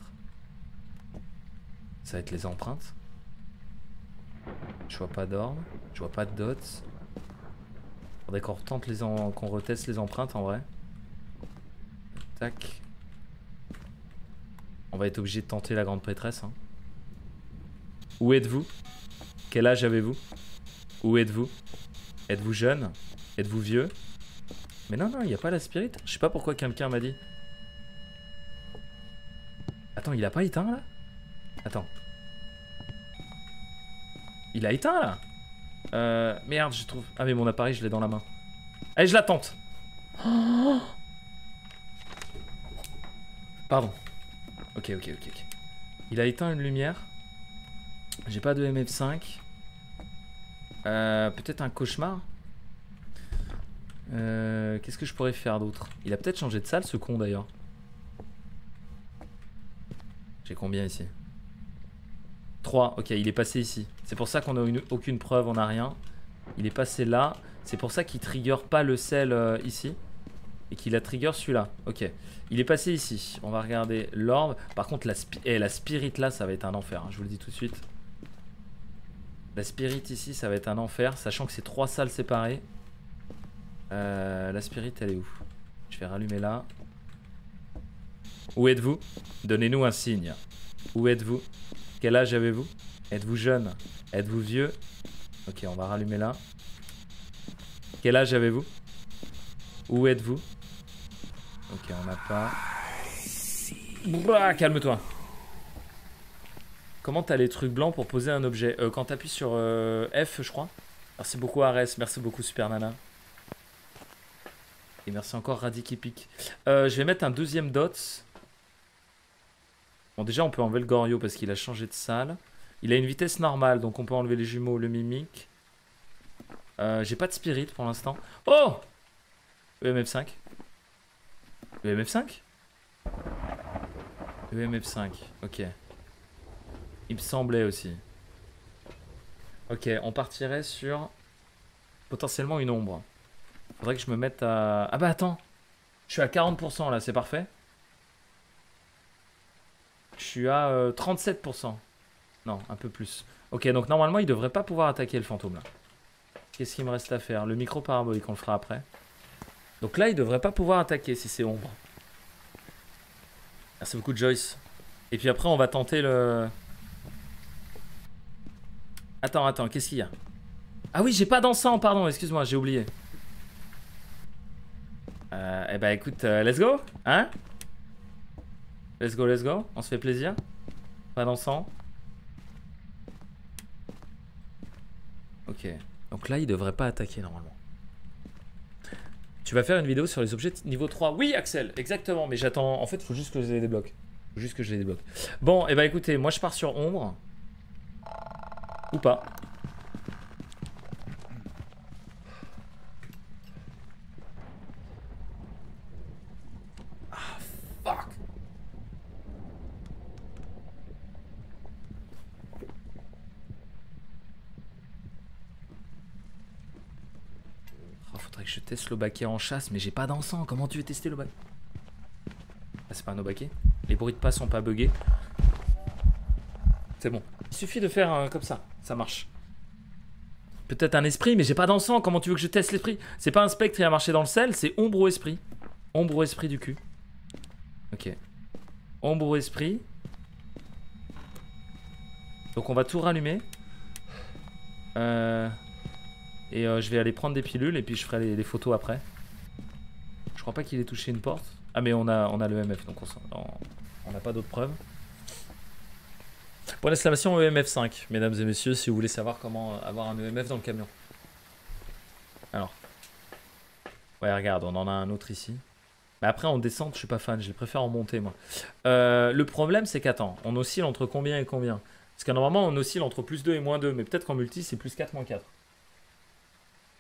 Ça va être les empreintes. Je vois pas d'ordre. Je vois pas de dots. Faudrait qu'on retente les qu'on reteste les empreintes en vrai. Tac. On va être obligé de tenter la grande prêtresse. hein. Où êtes-vous? Quel âge avez-vous? Où êtes-vous? Êtes-vous jeune? Êtes-vous vieux? Mais non, non, il n'y a pas la spirit. Je sais pas pourquoi quelqu'un m'a dit. Attends, il a pas éteint là? Attends. Il a éteint là? Euh. Merde, je trouve. Ah, mais mon appareil, je l'ai dans la main. Allez, je la tente. Pardon. Ok, ok, ok, ok. Il a éteint une lumière. J'ai pas de MF5. Euh, peut-être un cauchemar. Euh, Qu'est-ce que je pourrais faire d'autre? Il a peut-être changé de salle ce con d'ailleurs. J'ai combien ici? 3, ok, il est passé ici. C'est pour ça qu'on a une- aucune preuve, on a rien. Il est passé là. C'est pour ça qu'il trigger pas le sel euh, ici. Et qu'il a trigger celui-là. Ok. Il est passé ici. On va regarder l'orbe. Par contre, la, eh, la spirit là, ça va être un enfer. hein, je vous le dis tout de suite. La spirit ici, ça va être un enfer. Sachant que c'est trois salles séparées. Euh, la spirit, elle est où? Je vais rallumer là. Où êtes-vous? Donnez-nous un signe. Où êtes-vous? Quel âge avez-vous? Êtes-vous jeune? Êtes-vous vieux? Ok, on va rallumer là. Quel âge avez-vous? Où êtes-vous? Ok, on n'a pas. Bah, calme-toi. Comment t'as les trucs blancs pour poser un objet Euh, Quand t'appuies sur euh, F, je crois. Merci beaucoup Ares, merci beaucoup Super Nana. Et merci encore Radi qui pique. Euh, je vais mettre un deuxième dot. Bon, déjà, on peut enlever le Gorio parce qu'il a changé de salle. Il a une vitesse normale, donc on peut enlever les jumeaux, le mimique. Euh, J'ai pas de spirit pour l'instant. Oh EMF5. EMF5 EMF5, ok. Il me semblait aussi. Ok, on partirait sur potentiellement une ombre. Faudrait que je me mette à... Ah bah attends Je suis à 40% là, c'est parfait. Je suis à euh, 37%. Non, un peu plus. Ok, donc normalement, il devrait pas pouvoir attaquer le fantôme là. Qu'est-ce qu'il me reste à faire? Le micro parabolique, on le fera après. Donc là, il devrait pas pouvoir attaquer si c'est ombre. Merci beaucoup, Joyce. Et puis après, on va tenter le... Attends, attends, qu'est-ce qu'il y a? Ah oui, j'ai pas d'encens, pardon, excuse-moi, j'ai oublié. Euh, eh bah écoute, euh, let's go Hein? Let's go, let's go, on se fait plaisir. Pas d'encens. Ok, donc là il devrait pas attaquer normalement. Tu vas faire une vidéo sur les objets niveau 3 Oui Axel, exactement, mais j'attends... En fait, faut juste que je les débloque. Juste que je les débloque. Bon, et bah écoutez, moi je pars sur ombre. Ou pas. Ah, fuck. Oh, faudrait que je teste le baquet en chasse, mais j'ai pas d'encens. Comment tu veux tester le baquet? Ah, c'est pas un obaquet Les bruits de pas sont pas buggés. C'est bon. Il suffit de faire euh, comme ça, ça marche. Peut-être un esprit, mais j'ai pas d'encens. Comment tu veux que je teste l'esprit? C'est pas un spectre qui a marché dans le sel, c'est ombre ou esprit. Ombre ou esprit du cul. Ok. Ombre ou esprit. Donc on va tout rallumer. Euh, Et euh, je vais aller prendre des pilules et puis je ferai les, les photos après. Je crois pas qu'il ait touché une porte. Ah mais on a, on a le MF donc on s'en- on- on n'a pas d'autres preuves. Point d'exclamation EMF5, mesdames et messieurs, si vous voulez savoir comment avoir un EMF dans le camion. Alors. Ouais, regarde, on en a un autre ici. Mais après, en descente, je suis pas fan, je préfère en montée, moi. Euh, le problème, c'est qu'attends, on oscille entre combien et combien? Parce que normalement, on oscille entre plus 2 et moins 2, mais peut-être qu'en multi, c'est plus 4, moins 4.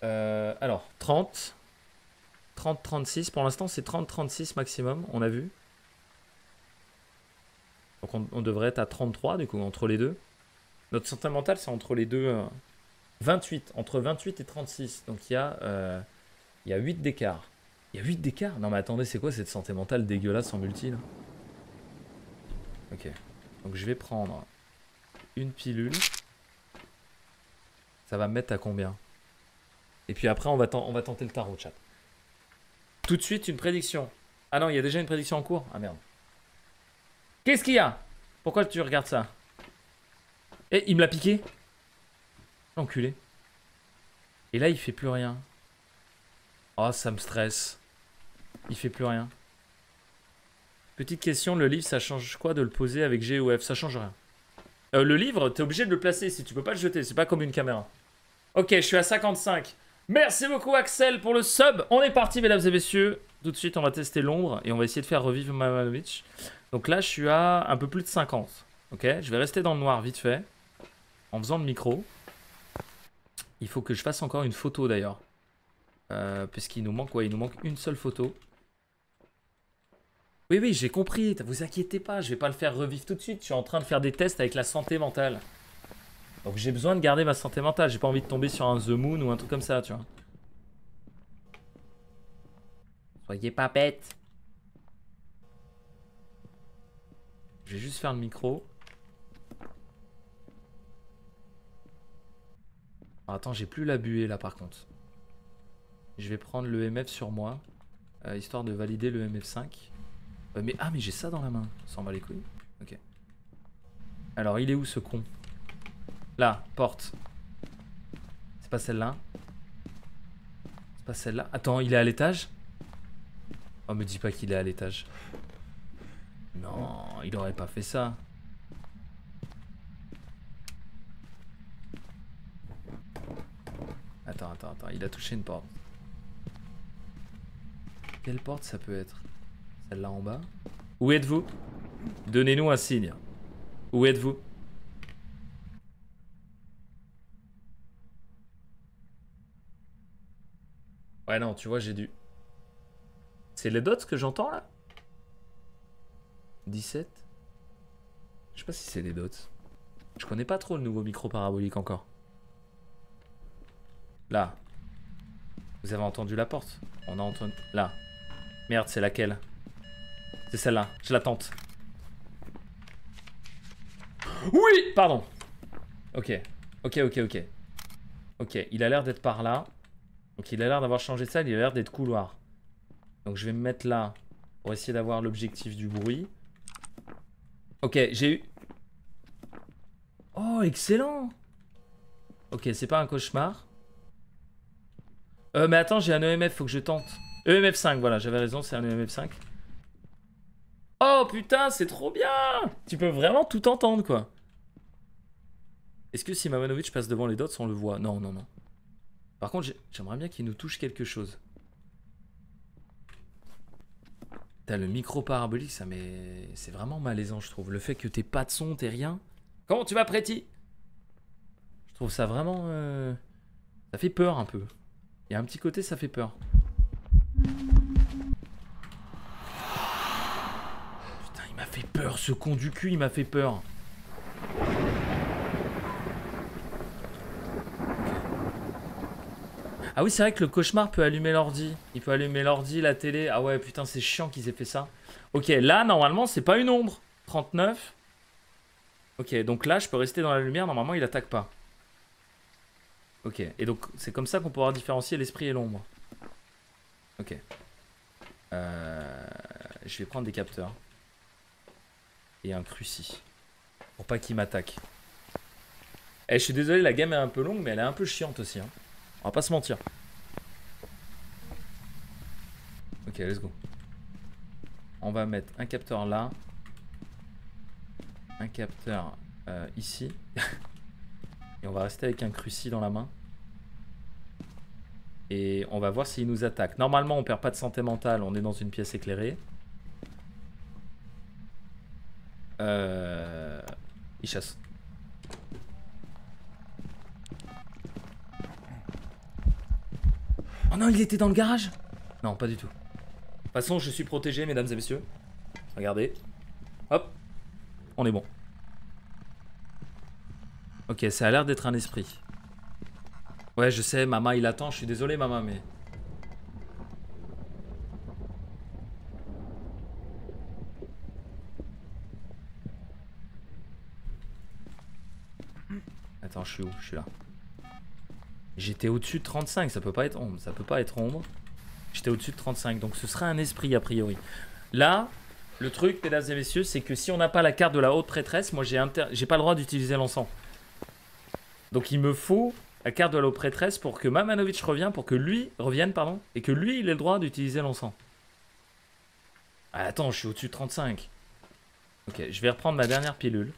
Euh, alors, 30. 30, 36. Pour l'instant, c'est 30, 36 maximum, on a vu. Donc on, devrait être à 33 du coup, entre les deux. Notre santé mentale, c'est entre les deux. euh, 28, entre 28 et 36. Donc il y a, euh, y a 8 d'écart. Il y a 8 d'écart? Non mais attendez, c'est quoi cette santé mentale dégueulasse en multi là? Ok. Donc je vais prendre une pilule. Ça va me mettre à combien? Et puis après, on va, on va tenter le tarot, chat. Tout de suite, une prédiction. Ah non, il y a déjà une prédiction en cours? Ah merde. Qu'est-ce qu'il y a? Pourquoi tu regardes ça? Eh, il me l'a piqué Enculé. Et là, il fait plus rien. Oh, ça me stresse. Il fait plus rien. Petite question, le livre, ça change quoi de le poser avec G ou F? Ça change rien. Euh, le livre, t'es obligé de le placer si tu peux pas le jeter, c'est pas comme une caméra. Ok, je suis à 55. Merci beaucoup Axel pour le sub. On est parti mesdames et messieurs. Tout de suite, on va tester l'ombre et on va essayer de faire revivre Mamanovic. Donc là, je suis à un peu plus de 50. Ok, je vais rester dans le noir vite fait. En faisant le micro. Il faut que je fasse encore une photo d'ailleurs. Euh, Puisqu'il nous manque, ouais, il nous manque une seule photo. Oui, oui, j'ai compris. Vous inquiétez pas, je vais pas le faire revivre tout de suite. Je suis en train de faire des tests avec la santé mentale. Donc j'ai besoin de garder ma santé mentale. J'ai pas envie de tomber sur un The Moon ou un truc comme ça, tu vois. Soyez pas bête. Je vais juste faire le micro. Alors, attends, j'ai plus la buée là par contre. Je vais prendre le MF sur moi. euh, histoire de valider le MF5. Euh, mais ah mais j'ai ça dans la main. S'en bat les couilles. Ok. Alors il est où ce con? Là, porte. C'est pas celle-là. C'est pas celle-là. Attends, il est à l'étage? Oh, me dis pas qu'il est à l'étage. Non, il aurait pas fait ça. Attends, attends, attends, il a touché une porte. Quelle porte ça peut être? Celle-là en bas? Où êtes-vous? Donnez-nous un signe. Où êtes-vous? Ouais, non, tu vois, j'ai dû. C'est les dots que j'entends là? 17 Je sais pas si c'est les dots. Je connais pas trop le nouveau micro parabolique encore. Là. Vous avez entendu la porte? On a entendu. Là. Merde, c'est laquelle? C'est celle-là. Je la tente. Oui Pardon. Ok. Ok, ok, ok. Ok, il a l'air d'être par là. Donc il a l'air d'avoir changé de salle, il a l'air d'être couloir. Donc je vais me mettre là pour essayer d'avoir l'objectif du bruit. Ok, j'ai eu... Oh, excellent Ok, c'est pas un cauchemar. Euh, mais attends, j'ai un EMF, faut que je tente. EMF 5, voilà, j'avais raison, c'est un EMF 5. Oh putain, c'est trop bien Tu peux vraiment tout entendre, quoi. Est-ce que si Mamanovic passe devant les dots, on le voit Non, non, non. Par contre, j'ai- j'aimerais bien qu'il nous touche quelque chose. T'as le micro parabolique, ça mais c'est vraiment malaisant, je trouve. Le fait que t'aies pas de son, t'aies rien. Comment tu vas, Je trouve ça vraiment. euh, Ça fait peur un peu. Il y a un petit côté, ça fait peur. Putain, il m'a fait peur, ce con du cul, il m'a fait peur. Ah oui, c'est vrai que le cauchemar peut allumer l'ordi. Il peut allumer l'ordi, la télé. Ah ouais, putain, c'est chiant qu'ils aient fait ça. Ok, là, normalement, c'est pas une ombre. 39. Ok, donc là, je peux rester dans la lumière. Normalement, il attaque pas. Ok, et donc, c'est comme ça qu'on pourra différencier l'esprit et l'ombre. Ok. Euh, je vais prendre des capteurs. Et un cruci. Pour pas qu'il m'attaque. Eh, je suis désolé, la gamme est un peu longue, mais elle est un peu chiante aussi. hein. On va pas se mentir. Ok, let's go. On va mettre un capteur là. Un capteur euh, ici. [LAUGHS] Et on va rester avec un cruci dans la main. Et on va voir s'il nous attaque. Normalement, on perd pas de santé mentale. On est dans une pièce éclairée. Euh... Il chasse. Oh non, il était dans le garage Non, pas du tout. De toute façon, je suis protégé, mesdames et messieurs. Regardez. Hop. On est bon. Ok, ça a l'air d'être un esprit. Ouais, je sais, Mama, il attend. Je suis désolé, Mama, mais... Attends, je suis où? Je suis là. J'étais au-dessus de 35, ça peut pas être ombre, ça peut pas être ombre. J'étais au-dessus de 35, donc ce sera un esprit a priori. Là, le truc, mesdames et messieurs, c'est que si on n'a pas la carte de la haute prêtresse, moi j'ai inter- pas le droit d'utiliser l'encens. Donc il me faut la carte de la haute prêtresse pour que Mamanovic revienne, pour que lui revienne, pardon, et que lui il ait le droit d'utiliser l'encens. Ah, attends, je suis au-dessus de 35. Ok, je vais reprendre ma dernière pilule.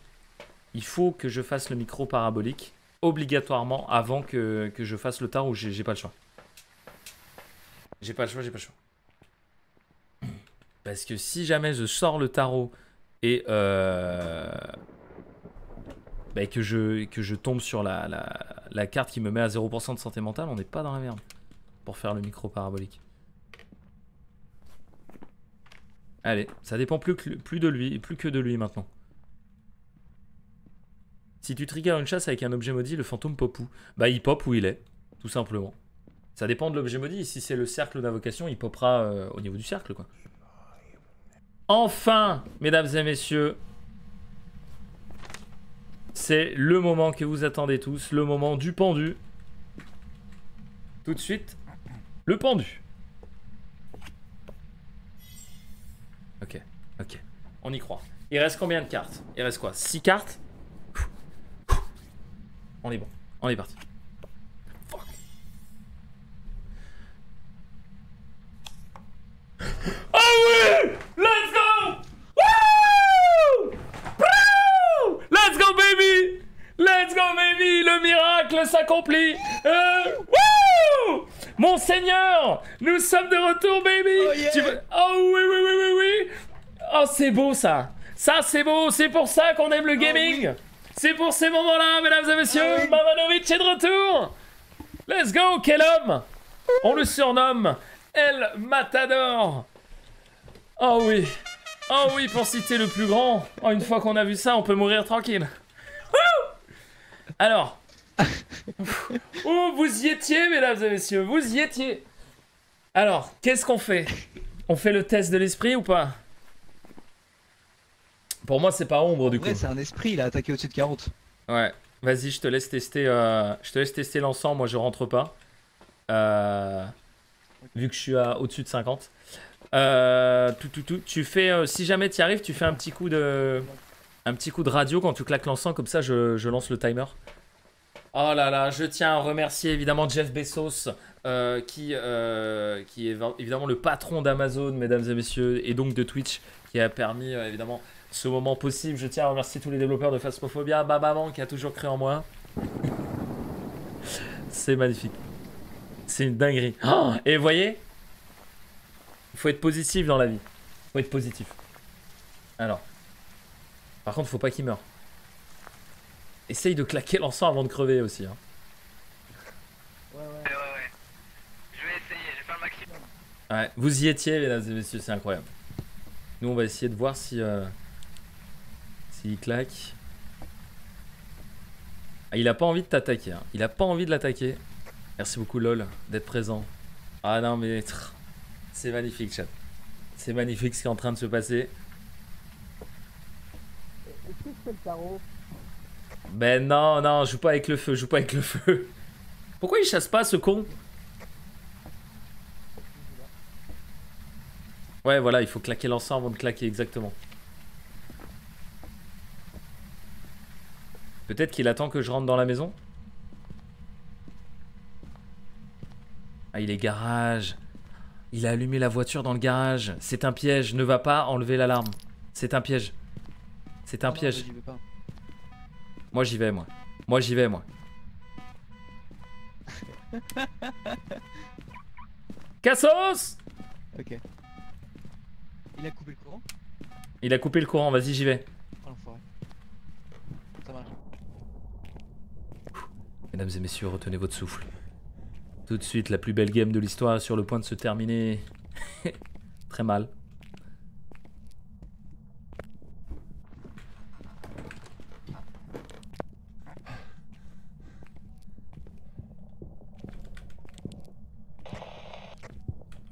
Il faut que je fasse le micro parabolique obligatoirement avant que, je fasse le tarot. J'ai j'ai pas le choix. J'ai pas le choix, j'ai pas le choix. Parce que si jamais je sors le tarot et euh, bah, que, je, tombe sur la, la, carte qui me met à 0% de santé mentale, on n'est pas dans la merde pour faire le micro parabolique. Allez, ça dépend plus de lui, plus que de lui maintenant. Si tu triggers une chasse avec un objet maudit, le fantôme pop où Bah il pop où il est, tout simplement. Ça dépend de l'objet maudit. Si c'est le cercle d'invocation, il popera euh, au niveau du cercle, quoi. Enfin, mesdames et messieurs, c'est le moment que vous attendez tous, le moment du pendu. Tout de suite, le pendu. Ok, ok, on y croit. Il reste combien de cartes? Il reste quoi? 6 cartes? On est bon, on est parti. Fuck. Ah oui! Let's go! Woo Woo Let's go baby! Let's go baby! Le miracle s'accomplit. Euh, Wouh! Mon Seigneur Nous sommes de retour baby. Oh, yeah. Tu veux- Oh oui oui oui oui oui. Oh c'est beau ça. Ça c'est beau. C'est pour ça qu'on aime le gaming C'est pour ces moments-là mesdames et messieurs Ah oui. Mamanovic est de retour Let's go Quel homme On le surnomme El Matador Oh oui Oh oui, pour citer le plus grand. Oh, une fois qu'on a vu ça, on peut mourir tranquille. Wouh Alors. [LAUGHS] oh, vous y étiez, mesdames et messieurs, vous y étiez. Alors, qu'est-ce qu'on fait? On fait le test de l'esprit ou pas? Pour moi, c'est pas ombre du coup. Ouais, c'est un esprit, il a attaqué au-dessus de 40. Ouais, vas-y, je te laisse tester. euh, je te laisse tester l'encens. Moi, je rentre pas. Euh, vu que je suis à au-dessus de 50. Euh, tout, tout, tout. Tu fais, euh, si jamais tu y arrives, tu fais un petit coup de, un petit coup de radio quand tu claques l'encens. Comme ça, je, je lance le timer. Oh là là, je tiens à remercier évidemment Jeff Bezos, euh, qui, euh, qui est évidemment le patron d'Amazon, mesdames et messieurs, et donc de Twitch, qui a permis euh, évidemment ce moment possible. Je tiens à remercier tous les développeurs de Phasmophobia, Babaman qui a toujours cru en moi. [LAUGHS] C'est magnifique. C'est une dinguerie. Oh, et vous voyez Il faut être positif dans la vie. Il faut être positif. Alors. Par contre, faut pas qu'il meure. Essaye de claquer l'encens avant de crever aussi. hein. Ouais, ouais. Ouais, ouais, ouais. Je vais essayer, je vais faire le maximum. Ouais, vous y étiez, mesdames et messieurs, c'est incroyable. Nous, on va essayer de voir si. Euh, S'il claque. Ah, il a pas envie de t'attaquer. hein. Il a pas envie de l'attaquer. Merci beaucoup, LOL, d'être présent. Ah non, mais. C'est magnifique, chat. C'est magnifique ce qui est en train de se passer. Ben non, non, joue pas avec le feu, joue pas avec le feu. Pourquoi il chasse pas ce con? Ouais, voilà, il faut claquer l'encens avant de claquer, exactement. Peut-être qu'il attend que je rentre dans la maison Ah, il est garage. Il a allumé la voiture dans le garage. C'est un piège, ne va pas enlever l'alarme. C'est un piège. C'est un Non, piège. mais j'y vais pas. Moi j'y vais moi. Moi j'y vais moi. [LAUGHS] Cassos Ok. Il a coupé le courant? Il a coupé le courant, vas-y j'y vais. Oh l'enfoiré. Ça marche. Mesdames et messieurs, retenez votre souffle. Tout de suite, la plus belle game de l'histoire est sur le point de se terminer. [LAUGHS] Très mal.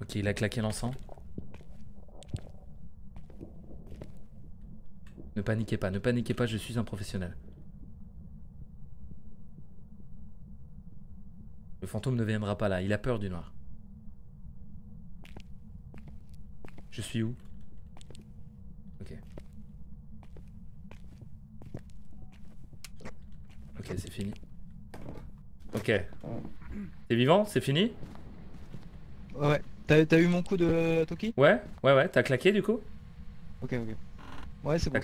Ok, il a claqué l'encens. Ne paniquez pas, ne paniquez pas, je suis un professionnel. Le fantôme ne viendra pas là, il a peur du noir. Je suis où? Ok. Ok, c'est fini. Ok. T'es vivant? C'est fini? Ouais. T'as eu mon coup de Toki? Ouais Ouais, ouais, t'as claqué du coup? Ok, ok. Ouais, c'est bon.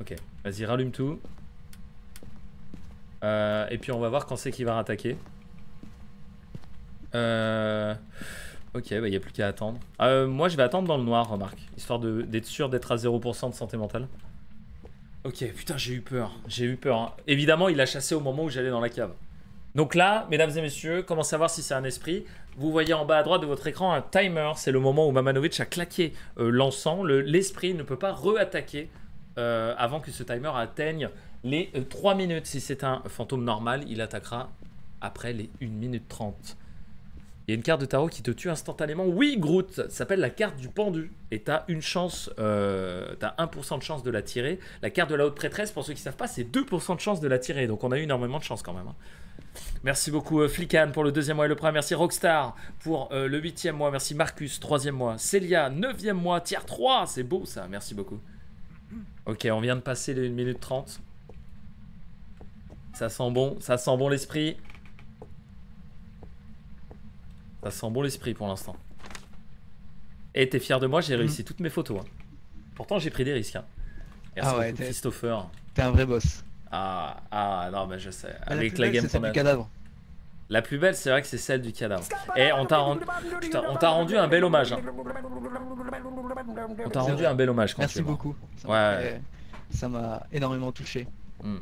Ok, vas-y, rallume tout. Euh, et puis on va voir quand c'est qu'il va rattaquer. Euh... Ok, bah y a plus qu'à attendre. Euh, moi je vais attendre dans le noir, remarque. Histoire d'être sûr d'être à 0% de santé mentale. Ok, putain, j'ai eu peur. J'ai eu peur. hein. Évidemment, il a chassé au moment où j'allais dans la cave. Donc là, mesdames et messieurs, comment savoir si c'est un esprit Vous voyez en bas à droite de votre écran un timer. C'est le moment où Mamanovic a claqué euh, l'encens. Le- L'esprit ne peut pas re-attaquer euh, avant que ce timer atteigne les 3 minutes. Si c'est un fantôme normal, il attaquera après les 1 minute 30. Il y a une carte de tarot qui te tue instantanément. Oui, Groot, ça s'appelle la carte du pendu. Et t'as une chance, euh, t'as 1% de chance de la tirer. La carte de la haute prêtresse, pour ceux qui savent pas, c'est 2% de chance de la tirer. Donc on a eu énormément de chance quand même. hein. Merci beaucoup euh, Flican pour le deuxième mois et le premier. Merci Rockstar pour euh, le huitième mois. Merci Marcus, troisième mois. Célia, neuvième mois. Tiers 3, c'est beau ça. Merci beaucoup. Ok, on vient de passer les 1 minute 30. Ça sent bon, ça sent bon l'esprit. Ça sent bon l'esprit pour l'instant. Et t'es fier de moi, j'ai réussi toutes mes photos. hein. Pourtant j'ai pris des risques. hein. Merci Ah ouais, beaucoup Christopher. T'es un vrai boss. Ah, ah, non, mais je sais. Ah, Avec la game qu'on a. cadavre. La plus belle, c'est vrai que c'est celle du cadavre. Et on t'a rendu... Putain, on t'a rendu un bel hommage. hein. On t'a rendu un bel hommage quand tu Merci beaucoup. Ça Ouais. Ça m'a énormément touché. Hmm.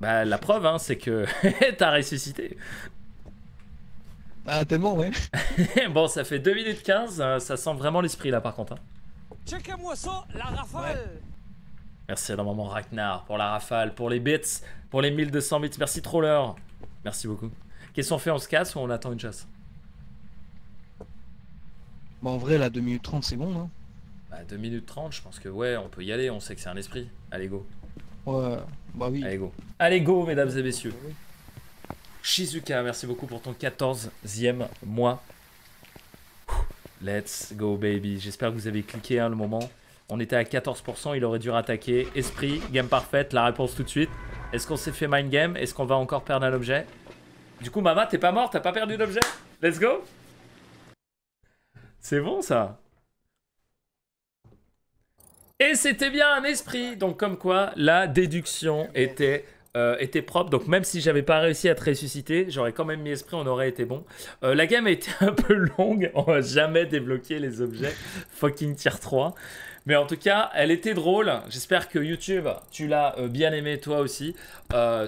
Bah, la preuve, hein, c'est que [LAUGHS] t'as ressuscité. Ah, tellement, ouais. [LAUGHS] bon, ça fait 2 minutes 15. euh, Ça sent vraiment l'esprit là, par contre. hein. Checkez-moi ça, la rafale Merci à maman Ragnar pour la rafale, pour les bits, pour les 1200 bits. Merci Troller. Merci beaucoup. Qu'est-ce qu'on fait On se casse ou on attend une chasse? Bon, en vrai, là, 2 minutes 30, c'est bon, non Bah, 2 minutes 30, je pense que ouais, on peut y aller. On sait que c'est un esprit. Allez, go. Ouais, bah oui. Allez, go. Allez, go, mesdames et messieurs. Shizuka, merci beaucoup pour ton 14e mois. Let's go, baby. J'espère que vous avez cliqué hein, le moment. On était à 14%, il aurait dû rattaquer. Esprit, game parfaite, la réponse tout de suite. Est-ce qu'on s'est fait mind game? Est-ce qu'on va encore perdre un objet? Du coup, Mama, t'es pas mort T'as pas perdu d'objet? Let's go C'est bon, ça Et c'était bien un esprit Donc, comme quoi, la déduction était... euh, était propre, donc même si j'avais pas réussi à te ressusciter, j'aurais quand même mis esprit, on aurait été bon. Euh, la game a été [LAUGHS] un peu longue, on va jamais débloquer les objets fucking tier 3. Mais en tout cas, elle était drôle. J'espère que YouTube, tu l'as euh, bien aimé toi aussi.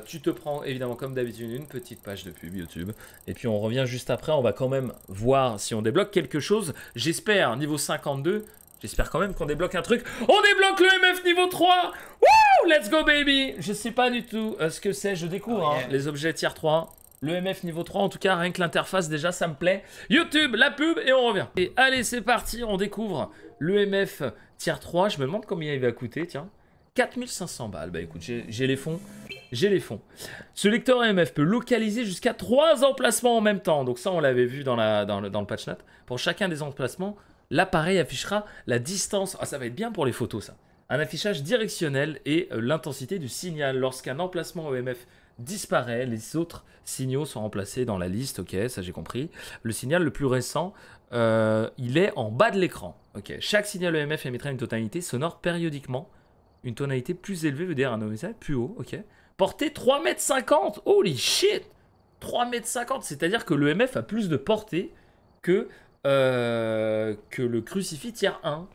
Tu te prends évidemment comme d'habitude une petite page de pub YouTube. Et puis on revient juste après. On va quand même voir si on débloque quelque chose. J'espère, niveau 52, j'espère quand même qu'on débloque un truc. On débloque le MF niveau 3 Wouh Let's go baby Je sais pas du tout euh, ce que c'est. Je découvre Oh, hein, les objets tier 3. Le MF niveau 3, en tout cas, rien que l'interface, déjà, ça me plaît. YouTube, la pub, et on revient. Et allez, c'est parti, on découvre le MF tier 3. Je me demande combien il va coûter, tiens. 4500 balles. Bah écoute, j'ai j'ai les fonds. J'ai les fonds. Ce lecteur MF peut localiser jusqu'à 3 emplacements en même temps. Donc ça, on l'avait vu dans, la, dans, le, dans le patch note. Pour chacun des emplacements, l'appareil affichera la distance. Ah, ça va être bien pour les photos, ça. Un affichage directionnel et euh, l'intensité du signal. Lorsqu'un emplacement EMF disparaît, les autres signaux sont remplacés dans la liste. Ok, ça j'ai compris. Le signal le plus récent, euh, il est en bas de l'écran. Ok, chaque signal EMF émettra une tonalité sonore périodiquement. Une tonalité plus élevée veut dire un message plus haut. Ok. Portée 3m50. Holy shit 3m50. C'est-à-dire que le MF a plus de portée que, euh, que le crucifix tier 1.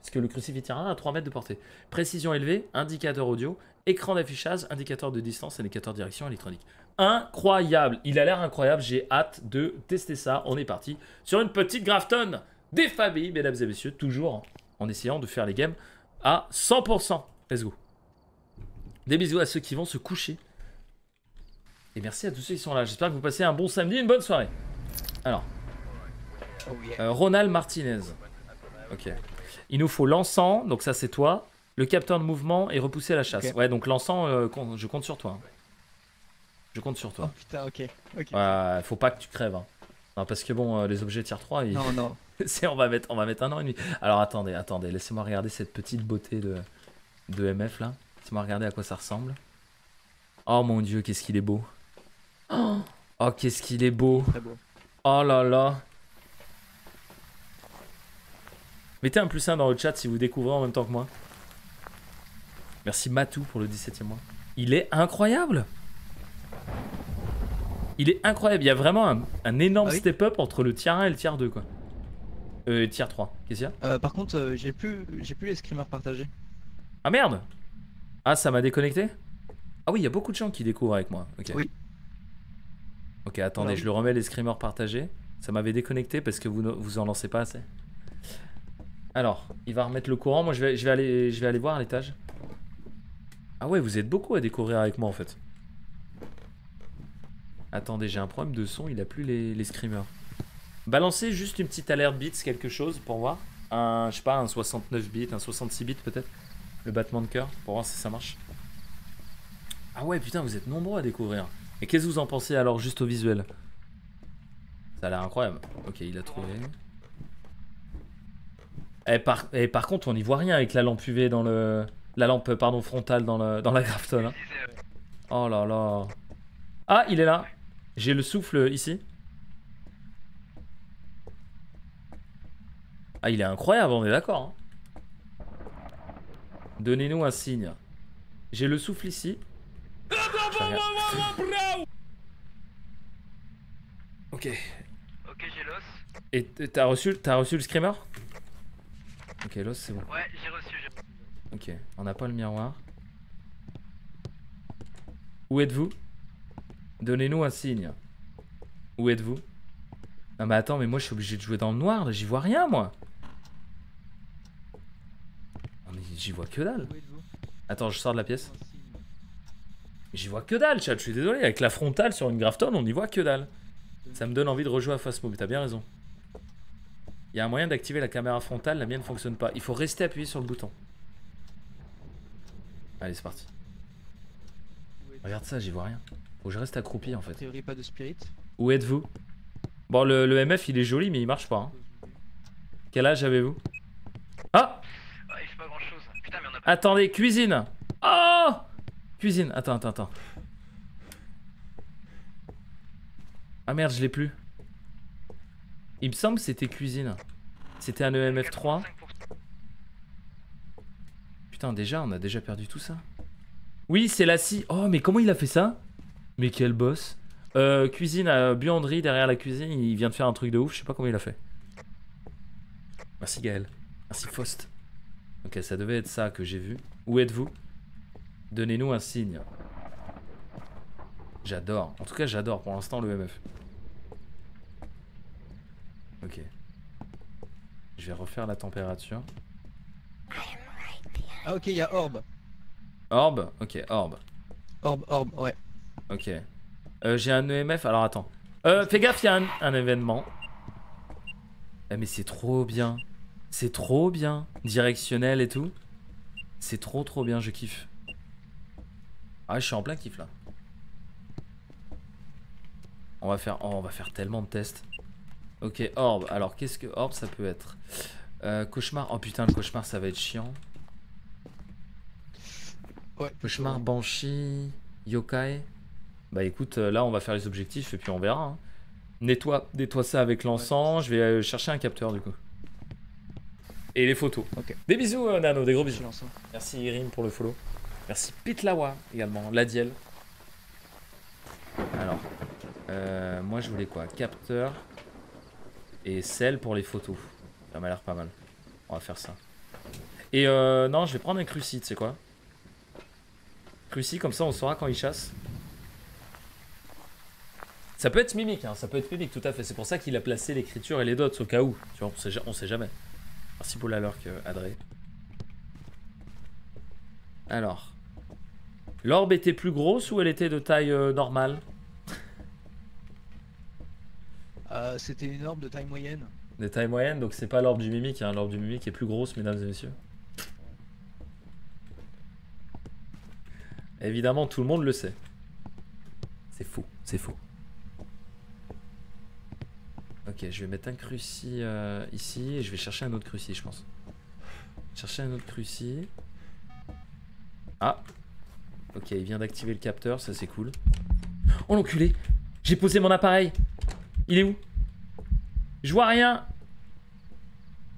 Parce que le crucifix tier 1 a 3 mètres de portée. Précision élevée, indicateur audio, écran d'affichage, indicateur de distance, indicateur direction électronique. Incroyable, il a l'air incroyable, j'ai hâte de tester ça. On est parti sur une petite Grafton des familles, mesdames et messieurs, toujours en essayant de faire les games à 100%. Let's go. Des bisous à ceux qui vont se coucher. Et merci à tous ceux qui sont là. J'espère que vous passez un bon samedi, une bonne soirée. Alors. Euh, Ronald Martinez. Ok. Il nous faut l'encens, donc ça c'est toi. Le capteur de mouvement et repousser la chasse. Ouais, donc l'encens, euh, je compte sur toi. Je compte sur Oh toi. putain, ok. Ok. Ouais, faut pas que tu crèves. hein. Non, parce que bon, euh, les objets tier 3, ils- Non, non. [LAUGHS] c'est- on, va mettre, on va mettre un an et demi. Alors attendez, attendez, laissez-moi regarder cette petite beauté de, de MF là. Laissez-moi regarder à quoi ça ressemble. Oh mon dieu, qu'est-ce qu'il est beau. Oh, oh, qu'est-ce qu'il est beau. Très beau. Oh là là. Mettez un plus 1 dans le chat si vous découvrez en même temps que moi. Merci Matou pour le 17e mois. Il est incroyable. Il est incroyable. Il y a vraiment un, un énorme Ah oui step-up entre le tier 1 et le tier 2 quoi. Euh, et le tier 3. Qu'est-ce qu'il y a Euh, par contre, euh, j'ai plus, j'ai plus les screamers partagés. Ah merde Ah ça m'a déconnecté Ah oui, il y a beaucoup de gens qui découvrent avec moi. Ok. Oui. Ok, attendez, Alors, je le remets les screamers partagés. Ça m'avait déconnecté parce que vous, ne- vous en lancez pas assez. Alors, il va remettre le courant. Moi, je vais, aller, voir à l'étage. Ah ouais, vous êtes beaucoup à découvrir avec moi en fait. Attendez, j'ai un problème de son, il a plus les, les screamers. Balancez juste une petite alerte bits, quelque chose pour voir. Un, je sais pas, un 69 bits, un 66 bits peut-être. Le battement de cœur, pour voir si ça marche. Ah ouais, putain, vous êtes nombreux à découvrir. Et qu'est-ce que vous en pensez alors juste au visuel? Ça a l'air incroyable. Ok, il a trouvé. Et par, et par contre, on n'y voit rien avec la lampe UV dans le. La lampe, pardon, frontale dans, le, dans la Grafton. hein. Euh, Oh là là. Ah, il est là. J'ai le souffle ici. Ah, il est incroyable, on est d'accord. hein. Donnez-nous un signe. J'ai le souffle ici. Ok. Ok, j'ai l'os. Et t'as reçu, t'as reçu le screamer? Ok, l'os c'est bon. Ouais, j'ai reçu. j'ai- Ok, on n'a pas le miroir. Où êtes-vous? Donnez-nous un signe. Où êtes-vous? Ah mais attends, mais moi je suis obligé de jouer dans le noir, là, j'y vois rien moi. Mais J'y vois que dalle. Attends, je sors de la pièce. J'y vois que dalle, chat, je suis désolé. Avec la frontale sur une Grafton, on n'y voit que dalle. Ça me donne envie de rejouer à Phasmo, t'as bien raison. Il y a un moyen d'activer la caméra frontale, la mienne ne fonctionne pas. Il faut rester appuyé sur le bouton. Allez, c'est parti. Regarde ça, j'y vois rien. Faut que je reste accroupi en fait. priori, pas de spirit. Où êtes-vous? Bon, le, le MF il est joli, mais il marche pas. hein. Quel âge avez-vous? Ah il fait pas grand chose. Putain, mais on a pas. Attendez, cuisine Oh Cuisine, attends, attends, attends. Ah merde, je l'ai plus. Il me semble que c'était cuisine. C'était un E EMF3. 85%. Putain, déjà, on a déjà perdu tout ça. Oui, c'est la scie. Oh, mais comment il a fait ça? Mais quel boss. Euh, cuisine à buanderie derrière la cuisine. Il vient de faire un truc de ouf. Je sais pas comment il a fait. Merci Gaël. Merci Faust. Ok, ça devait être ça que j'ai vu. Où êtes-vous? Donnez-nous un signe. J'adore. En tout cas, j'adore pour l'instant le MF. Ok. Je vais refaire la température. Ah ok, il y a Orb. Orbe Ok, orbe. Orb, Orb, ouais. Ok. Euh, j'ai un EMF. Alors attends. Euh, fais gaffe, il y a un, un événement. Ah, mais c'est trop bien. C'est trop bien. Directionnel et tout. C'est trop trop bien, je kiffe. Ah, je suis en plein kiff là. On va faire, oh, on va faire tellement de tests. Ok, orbe. Alors qu'est-ce que orbe ça peut être? Euh, Cauchemar. Oh putain, le cauchemar ça va être chiant. Ouais. Cauchemar, Banshee, Yokai. Bah écoute, euh, là on va faire les objectifs et puis on verra. hein. Nettoie, nettoie ça avec l'encens. Je vais euh, chercher un capteur du coup. Et les photos. Ok. Des bisous euh, Nano, des gros bisous. hein. Merci Irim pour le follow. Merci Pitlawa également, Ladiel. Alors, euh, moi je voulais quoi? Capteur et sel pour les photos. Ça m'a l'air pas mal. On va faire ça. Et euh, non, je vais prendre un cruci, tu sais quoi? Cruci, comme ça on saura quand il chasse. Ça peut être mimique, hein, ça peut être mimique, tout à fait. C'est pour ça qu'il a placé l'écriture et les dots au cas où. Tu vois, on sait, sait jamais. Merci pour la lurk, Adré. Alors. L'orbe était plus grosse ou elle était de taille euh, normale? Euh, C'était une orbe de taille moyenne. De taille moyenne, donc c'est pas l'orbe du mimique, hein. l'orbe du mimique est plus grosse, mesdames et messieurs. Évidemment, tout le monde le sait. C'est faux, c'est faux. Ok, je vais mettre un cruci euh, ici et je vais chercher un autre cruci, je pense. Chercher un autre cruci. Ah Ok, il vient d'activer le capteur, ça c'est cool. Oh l'enculé J'ai posé mon appareil Il est où? Je vois rien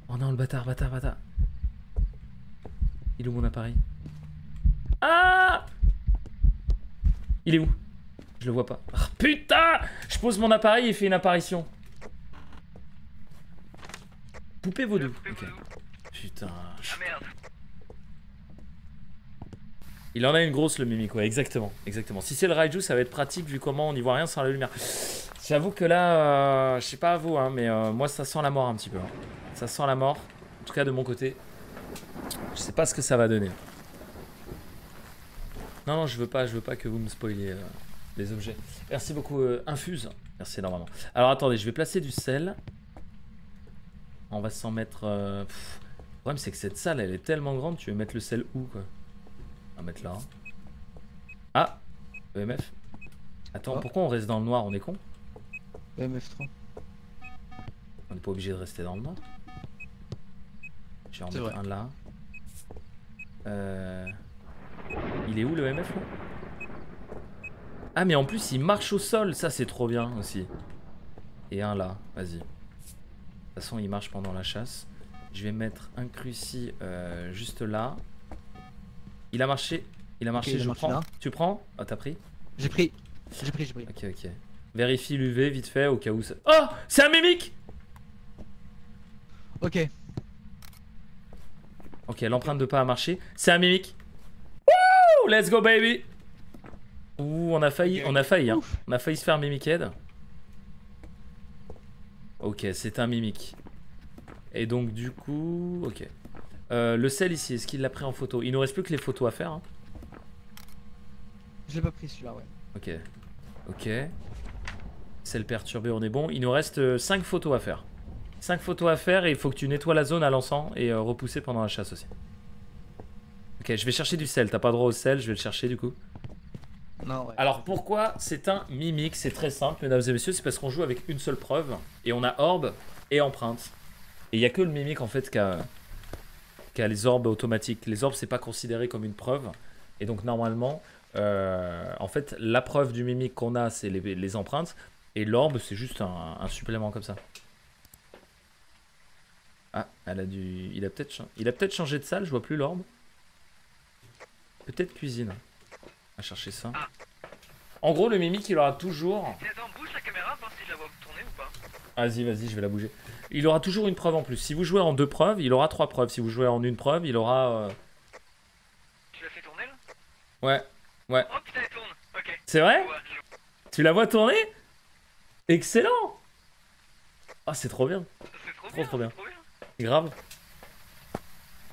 Oh non, le bâtard, bâtard, bâtard. Il est où mon appareil? Ah Il est où? Je le vois pas. Ah, putain Je pose mon appareil et fait une apparition. Poupée vaudou. Poupée Ok. vaudou. Putain. Ah merde. Il en a une grosse le mimique, ouais, exactement, exactement. Si c'est le Raiju, ça va être pratique vu comment on n'y voit rien sans la lumière. J'avoue que là, euh, je sais pas à vous, hein, mais euh, moi ça sent la mort un petit peu. hein. Ça sent la mort, en tout cas de mon côté. Je sais pas ce que ça va donner. Non, non, je veux pas, je veux pas que vous me spoiliez euh, les objets. Merci beaucoup, Infuse. Merci énormément. Alors attendez, je vais placer du sel. On va s'en mettre. Le problème, c'est que cette salle, elle est tellement grande, tu veux mettre le sel où, On va mettre là. Ah EMF Attends, Ah. pourquoi on reste dans le noir On est con? MF3. On n'est pas obligé de rester dans le noir. Je vais en mettre vrai. un là. Euh... Il est où le MF là? Ah mais en plus il marche au sol, ça c'est trop bien aussi. Et un là, vas-y. De toute façon il marche pendant la chasse. Je vais mettre un cruci euh, juste là. Il a marché, il a marché, a je prends. là. Tu prends? Ah t'as pris? J'ai pris. J'ai pris, j'ai pris. Ok ok. Vérifie l'UV vite fait au cas où ça... Oh C'est un mimique Ok. Ok, l'empreinte de pas a marché. C'est un mimique. Wouh Let's go baby Ouh, on a failli, on a failli, hein. On a failli se faire mimiqued. Ok, c'est un mimique. Et donc du coup, ok. Euh, le sel ici, est-ce qu'il l'a pris en photo? Il nous reste plus que les photos à faire. hein. Je l'ai pas pris celui-là, ouais. Ok. Ok. Sel perturbé, on est bon. Il nous reste 5 photos à faire. 5 photos à faire et il faut que tu nettoies la zone à l'encens et euh, repousser pendant la chasse aussi. Ok, je vais chercher du sel. T'as pas droit au sel, je vais le chercher du coup. Non, ouais. Alors pourquoi c'est un mimique? C'est très simple, mesdames et messieurs. C'est parce qu'on joue avec une seule preuve et on a orbe et empreinte. Et il y a que le mimique en fait qui a, a les orbes automatiques. Les orbes, c'est pas considéré comme une preuve. Et donc normalement, Euh, en fait, la preuve du mimique qu'on a, c'est les, empreintes. Et l'orbe, c'est juste un, supplément comme ça. Ah, elle a dû. Il a peut-être changé de salle, je vois plus l'orbe. Peut-être cuisine. Va chercher ça. En gros, le mimique, il aura toujours. Vas-y, vas-y, je vais la bouger. Il aura toujours une preuve en plus. Si vous jouez en deux preuves, il aura trois preuves. Si vous jouez en une preuve, il aura. euh, Tu l'as fait tourner là Ouais. Oh putain, elle tourne. Ok. C'est vrai Ouais, je- Tu la vois tourner? Excellent Ah, c'est trop bien. C'est trop, Trop, bien. trop bien. c'est. Grave.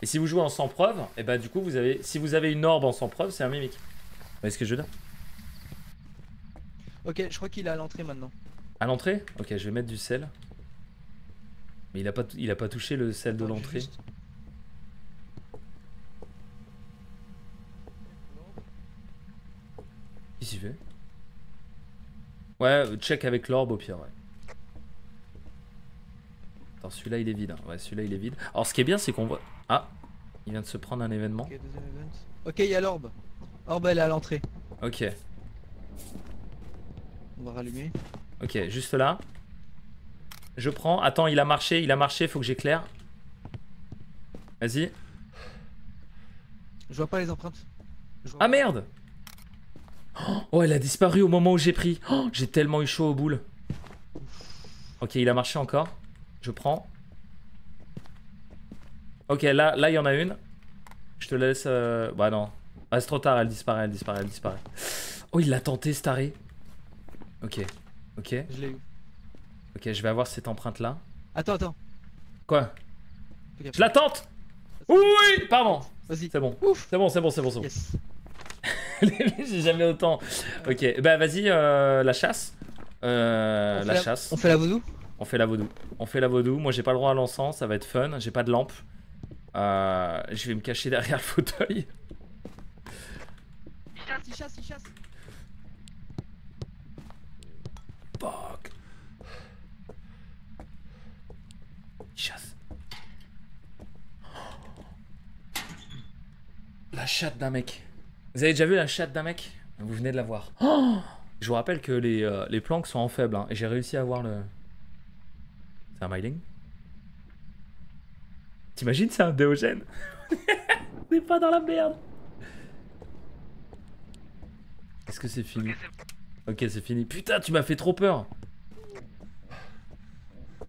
Et si vous jouez en sans preuve, et bah du coup vous avez, si vous avez une orbe en sans preuve, c'est un mimique. Vous voyez ce que je veux dire? Ok, je crois qu'il est à l'entrée maintenant. À l'entrée Ok, je vais mettre du sel. Mais il a pas, il a pas touché le sel de l'entrée. Qu'est-ce qu'il fait? Ouais, euh, check avec l'orbe au pire, ouais. Attends, celui-là il est vide. hein. Ouais, celui-là il est vide. Alors ce qui est bien, c'est qu'on voit. Ah Il vient de se prendre un événement. Ok, deuxième event. Ok, il y a l'orbe. Orbe, elle est à l'entrée. Ok, On va rallumer. ok, juste là. Je prends. Attends, il a marché, il a marché, faut que j'éclaire. Vas-y. Je vois pas les empreintes. Je vois Ah pas. merde Oh, elle a disparu au moment où j'ai pris. Oh, j'ai tellement eu chaud aux boules. Ok, il a marché encore. Je prends. Ok, là, là, il y en a une. Je te laisse. euh, Bah non. Ah, c'est trop tard, elle disparaît, elle disparaît, elle disparaît. Oh, il l'a tenté, Starry. Ok, ok, Je l'ai eu. ok, je vais avoir cette empreinte là. Attends, attends. Quoi. Je la tente Oui, pardon. Vas-y. C'est bon, Ouf. c'est bon, c'est bon, c'est bon, c'est bon. Yes. [LAUGHS] J'ai jamais autant. Ok, bah vas-y, euh, la chasse. Euh, la- chasse. On fait la vaudou On fait la vaudou. On fait la vaudou. Moi, j'ai pas le droit à l'encens, ça va être fun. J'ai pas de lampe. Euh, je vais me cacher derrière le fauteuil. Il chasse. Il chasse, il chasse. Fuck. Il chasse. La chatte d'un mec. Vous avez déjà vu la chatte d'un mec? Vous venez de la voir. Oh je vous rappelle que les, euh, les planques sont en faible. hein, et j'ai réussi à avoir le... C'est un myling? T'imagines, c'est un déogène? [LAUGHS] On est pas dans la merde Est-ce que c'est fini? Ok, c'est c'est fini. Putain, tu m'as fait trop peur.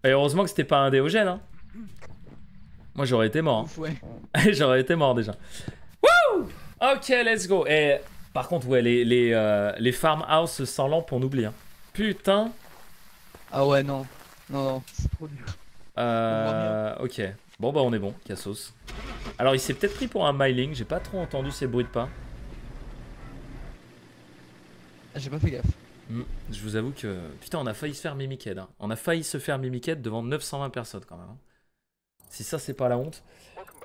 Et heureusement que c'était pas un déogène. Hein. Moi, j'aurais été mort. Ouais. hein. [LAUGHS] j'aurais été mort déjà. Ok, let's go. Et par contre, ouais, les, les, euh, les farmhouse sans lampe, on oublie. Hein. Putain. Ah ouais, non. Non, non, c'est trop dur. Euh, ok. Bon, bah, on est bon, Cassos. Alors, il s'est peut-être pris pour un myling. J'ai pas trop entendu ces bruits de pas. Ah, J'ai pas fait gaffe. Hmm, Je vous avoue que. Putain, on a failli se faire mimiqued. Hein. On a failli se faire mimiqued devant 920 personnes quand même. hein. Si ça, c'est pas la honte.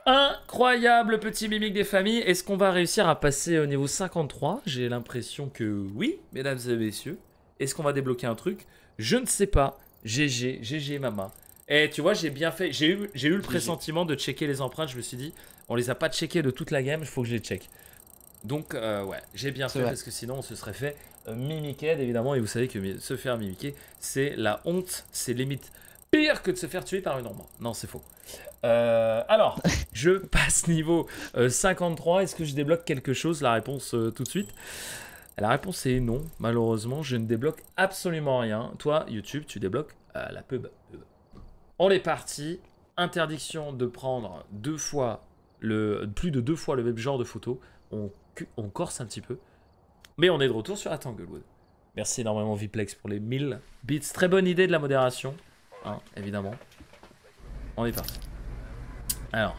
Incroyable petit mimique des familles. Est-ce qu'on va réussir à passer au niveau 53 J'ai l'impression que oui, mesdames et messieurs. Est-ce qu'on va débloquer un truc? Je ne sais pas. GG, GG Mama. Et tu vois, j'ai bien fait. J'ai eu, j'ai eu le pressentiment de checker les empreintes. Je me suis dit, on les a pas checkées de toute la game, il faut que je les check. Donc, euh, ouais, j'ai bien fait vrai. parce que sinon, on se serait fait euh, mimiqued, évidemment. Et vous savez que se faire mimiquer, c'est la honte. C'est limite pire que de se faire tuer par une ombre. Non, c'est faux. Euh, alors, [LAUGHS] je passe niveau euh, 53. Est-ce que je débloque quelque chose? La réponse euh, tout de suite. La réponse est non. Malheureusement, je ne débloque absolument rien. Toi, YouTube, tu débloques euh, la pub. On est parti. Interdiction de prendre deux fois le, plus de deux fois le même genre de photo. On, corse un petit peu. Mais on est de retour sur Tanglewood. Merci énormément Viplex pour les 1000 bits. Très bonne idée de la modération. Hein, évidemment. On est parti. Alors.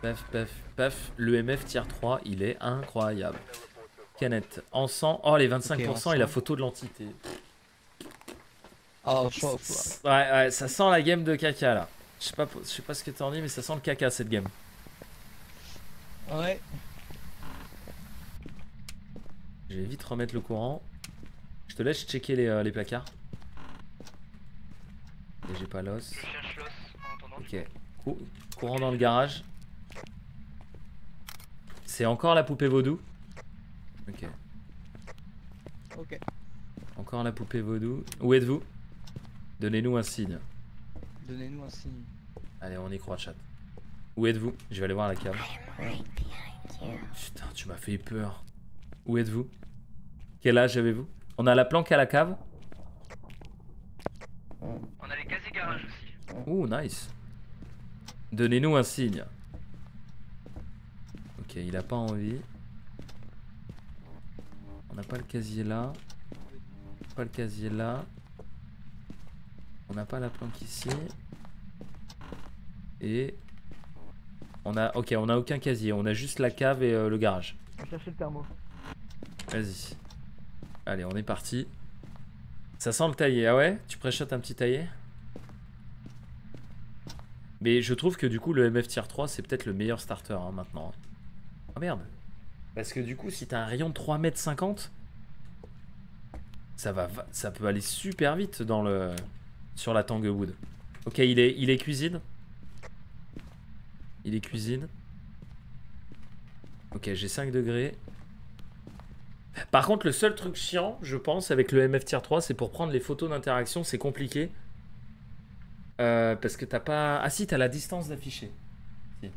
Paf, paf, paf. Le MF tier 3, il est incroyable. Canette. En sang. Oh, les 25% Ok, en et la photo de l'entité. Faut- Ouais, ouais, ça sent la game de caca là. Je sais pas, je sais pas ce que t'en dis, mais ça sent le caca cette game. Ouais. Je vais vite remettre le courant. Je te laisse checker les, euh, les placards. Et j'ai pas l'os. Je cherche l'os en attendant. Ok. Cou- courant dans le garage. C'est encore la poupée vaudou? Ok. Ok. Encore la poupée vaudou. Où êtes-vous? Donnez-nous un signe. Donnez-nous un signe. Allez, on y croit, chat. Où êtes-vous? Je vais aller voir la cave. Putain, tu m'as fait peur. Où êtes-vous? Quel âge avez-vous? On a la planque à la cave? On a les casiers garage aussi. Ouh, nice. Donnez-nous un signe. Ok, il a pas envie. On n'a pas le casier là. Pas le casier là. On n'a pas la planque ici. Et... On a... Ok, on a aucun casier. On a juste la cave et euh, le garage. Je vais chercher le thermo. Vas-y. Allez, on est parti. Ça sent le taillé. Ah ouais? Tu préchotes un petit taillé? Mais je trouve que du coup, le MF Tier 3, c'est peut-être le meilleur starter hein, maintenant. Oh merde. Parce que du coup, si t'as un rayon de 3m50, ça, va, ça peut aller super vite dans le, sur la Tanglewood. Ok, il est, il est cuisine. Il est cuisine. Ok, j'ai 5 degrés. Par contre, le seul truc chiant, je pense, avec le MF Tier 3, c'est pour prendre les photos d'interaction, c'est compliqué. Euh, parce que t'as pas... Ah si, t'as la distance d'afficher. Si.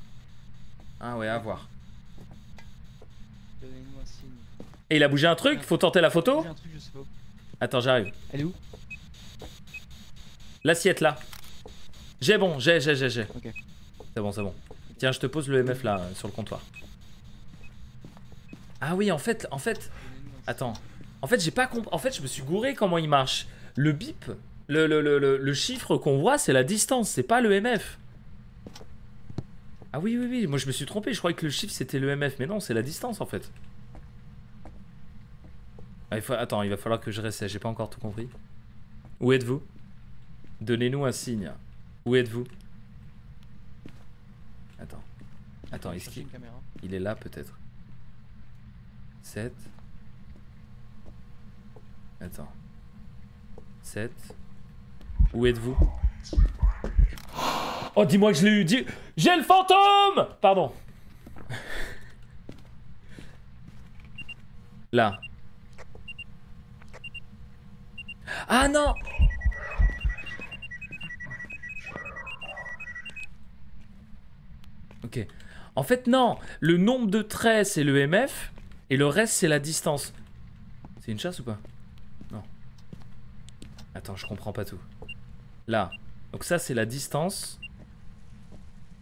Ah ouais, à voir. Et il a bougé un truc? Faut tenter la photo? Attends, j'arrive. Elle est où? L'assiette là. J'ai bon, j'ai, j'ai, j'ai, j'ai. C'est bon, c'est bon. Tiens, je te pose le MF là, sur le comptoir. Ah oui, en fait, en fait. Attends. En fait, j'ai pas compris. En fait, je me suis gouré comment il marche. Le bip, le, le, le, le- le chiffre qu'on voit, c'est la distance, c'est pas le MF. Ah oui, oui, oui. Moi, je me suis trompé. Je croyais que le chiffre c'était le MF, mais non, c'est la distance en fait. Ah, il faut... Attends, il va falloir que je reste. J'ai pas encore tout compris. Où êtes-vous? Donnez-nous un signe. Où êtes-vous? Attends. Attends, est-ce qu'il il est là peut-être? 7 Attends. 7 Où êtes-vous? Oh, dis-moi que je l'ai eu. J'ai le fantôme Pardon. Là. Ah non Ok. En fait, non. Le nombre de traits, c'est le MF. Et le reste, c'est la distance. C'est une chasse ou pas? Non. Attends, je comprends pas tout. Là. Donc ça, c'est la distance.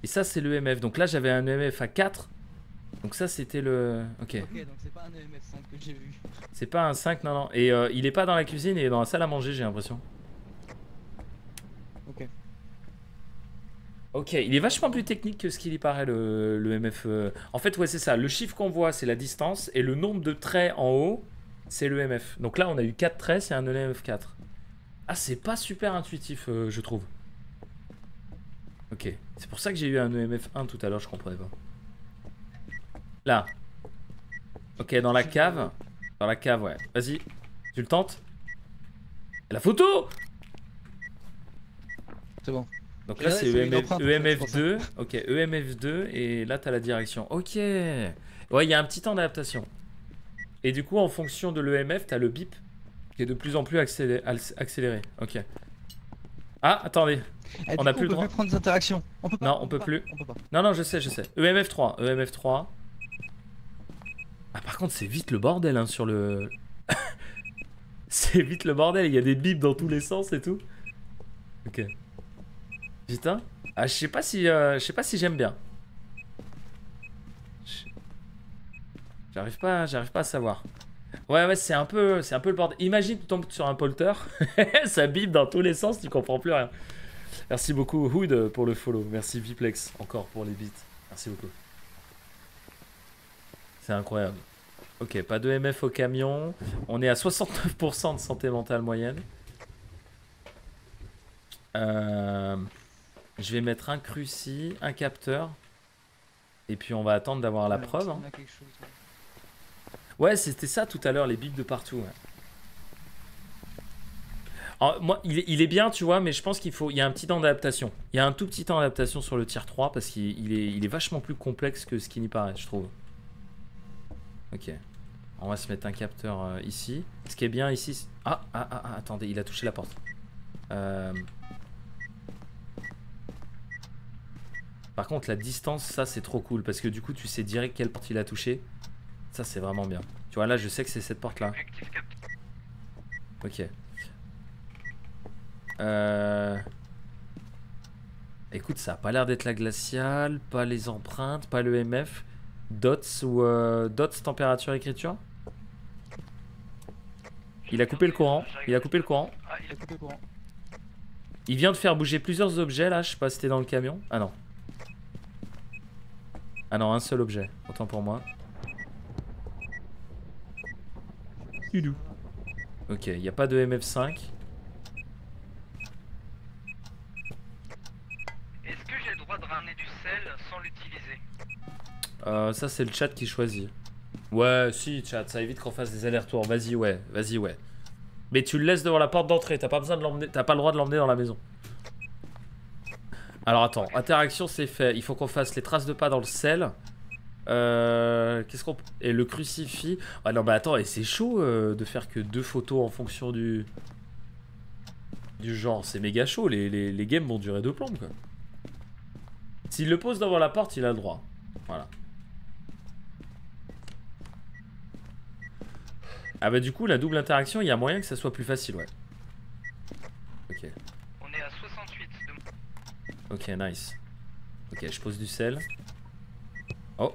Et ça, c'est le MF. Donc là, j'avais un MF à 4. Donc ça, c'était le... Ok. Ok, donc c'est pas un EMF5 que j'ai vu. C'est pas un 5, non, non. Et euh, il est pas dans la cuisine, il est dans la salle à manger, j'ai l'impression. Ok. Ok, il est vachement plus technique que ce qu'il y paraît, le, le MF. euh. En fait, ouais, c'est ça. Le chiffre qu'on voit, c'est la distance. Et le nombre de traits en haut, c'est le MF. Donc là, on a eu 4 traits, c'est un EMF4. Ah, c'est pas super intuitif, euh, je trouve. Ok. C'est pour ça que j'ai eu un EMF1 tout à l'heure, je comprenais pas. Là. Ok, dans la cave. Dans la cave, ouais. Vas-y. Tu le tentes? La photo C'est bon. Donc là, c'est E EMF, fait, EMF2. Ok, E EMF2. Et là, t'as la direction. Ok. Ouais, il y a un petit temps d'adaptation. Et du coup, en fonction de l'EMF, t'as le bip qui est de plus en plus accélé- accéléré. Ok. Ah, attendez. Eh, On a coup, plus le peut droit plus prendre des interactions. On peut pas. Non, on peut plus. On peut pas. Non, non, je sais, je sais. E EMF3. EMF3. Ah, par contre, c'est vite le bordel hein, sur le. [LAUGHS] c'est vite le bordel. Il y a des bips dans tous les sens et tout. Ok. Putain. Ah, je sais pas si, euh, je sais pas si j'aime bien. J'arrive pas, j'arrive pas à savoir. Ouais, ouais, c'est un peu, c'est un peu le bordel. Imagine tu tombes sur un polter, [LAUGHS] ça bip dans tous les sens, tu comprends plus rien. Merci beaucoup Hood pour le follow. Merci Viplex encore pour les bits. Merci beaucoup. C'est incroyable. Ok, pas de MF au camion. On est à 69% de santé mentale moyenne. Euh, je vais mettre un cruci, un capteur. Et puis on va attendre d'avoir la preuve. hein. chose, ouais. Ouais, c'était ça tout à l'heure, les bips de partout. moi, il est, bien, tu vois, mais je pense qu'il faut. Il y a un petit temps d'adaptation. Il y a un tout petit temps d'adaptation sur le tier 3 parce qu'il il est, vachement plus complexe que ce qui n'y paraît, je trouve. Ok. On va se mettre un capteur euh, ici. Ce qui est bien ici... Ah, ah, ah, ah, attendez, il a touché la porte. Euh, Par contre, la distance, ça c'est trop cool parce que du coup, tu sais direct quelle porte il a touché. Ça, c'est vraiment bien. Tu vois, là, je sais que c'est cette porte-là. Ok. Euh... Écoute, ça a pas l'air d'être la glaciale, pas les empreintes, pas le MF. Dots ou euh, dots température écriture? Il a coupé le courant. Il a coupé le courant. Ah, il Il a coupé le courant. Il vient de faire bouger plusieurs objets là, je sais pas si c'était dans le camion. Ah non. Ah non, un seul objet. Autant pour moi. Youdou. Ok, il n'y a pas de MF5. Est-ce que j'ai le droit de ramener du sel sans l'utiliser? Euh, ça c'est le chat qui choisit. Ouais, si, chat, ça évite qu'on fasse des allers-retours. Vas-y, ouais, vas-y, ouais. Mais tu le laisses devant la porte d'entrée, t'as pas besoin de l'emmener, t'as pas le droit de l'emmener dans la maison. Alors attends, interaction c'est fait. Il faut qu'on fasse les traces de pas dans le sel. Euh, Qu'est-ce qu'on et le crucifix. Ah non, bah attends, et c'est chaud euh, de faire que deux photos en fonction du du genre. C'est méga chaud. Les, les, les games vont durer deux plombes quoi. S'il le pose devant la porte, il a le droit. Voilà. Ah bah du coup la double interaction il y a moyen que ça soit plus facile ouais. Ok, On est à 68 de ok nice. Ok je pose du sel. Oh,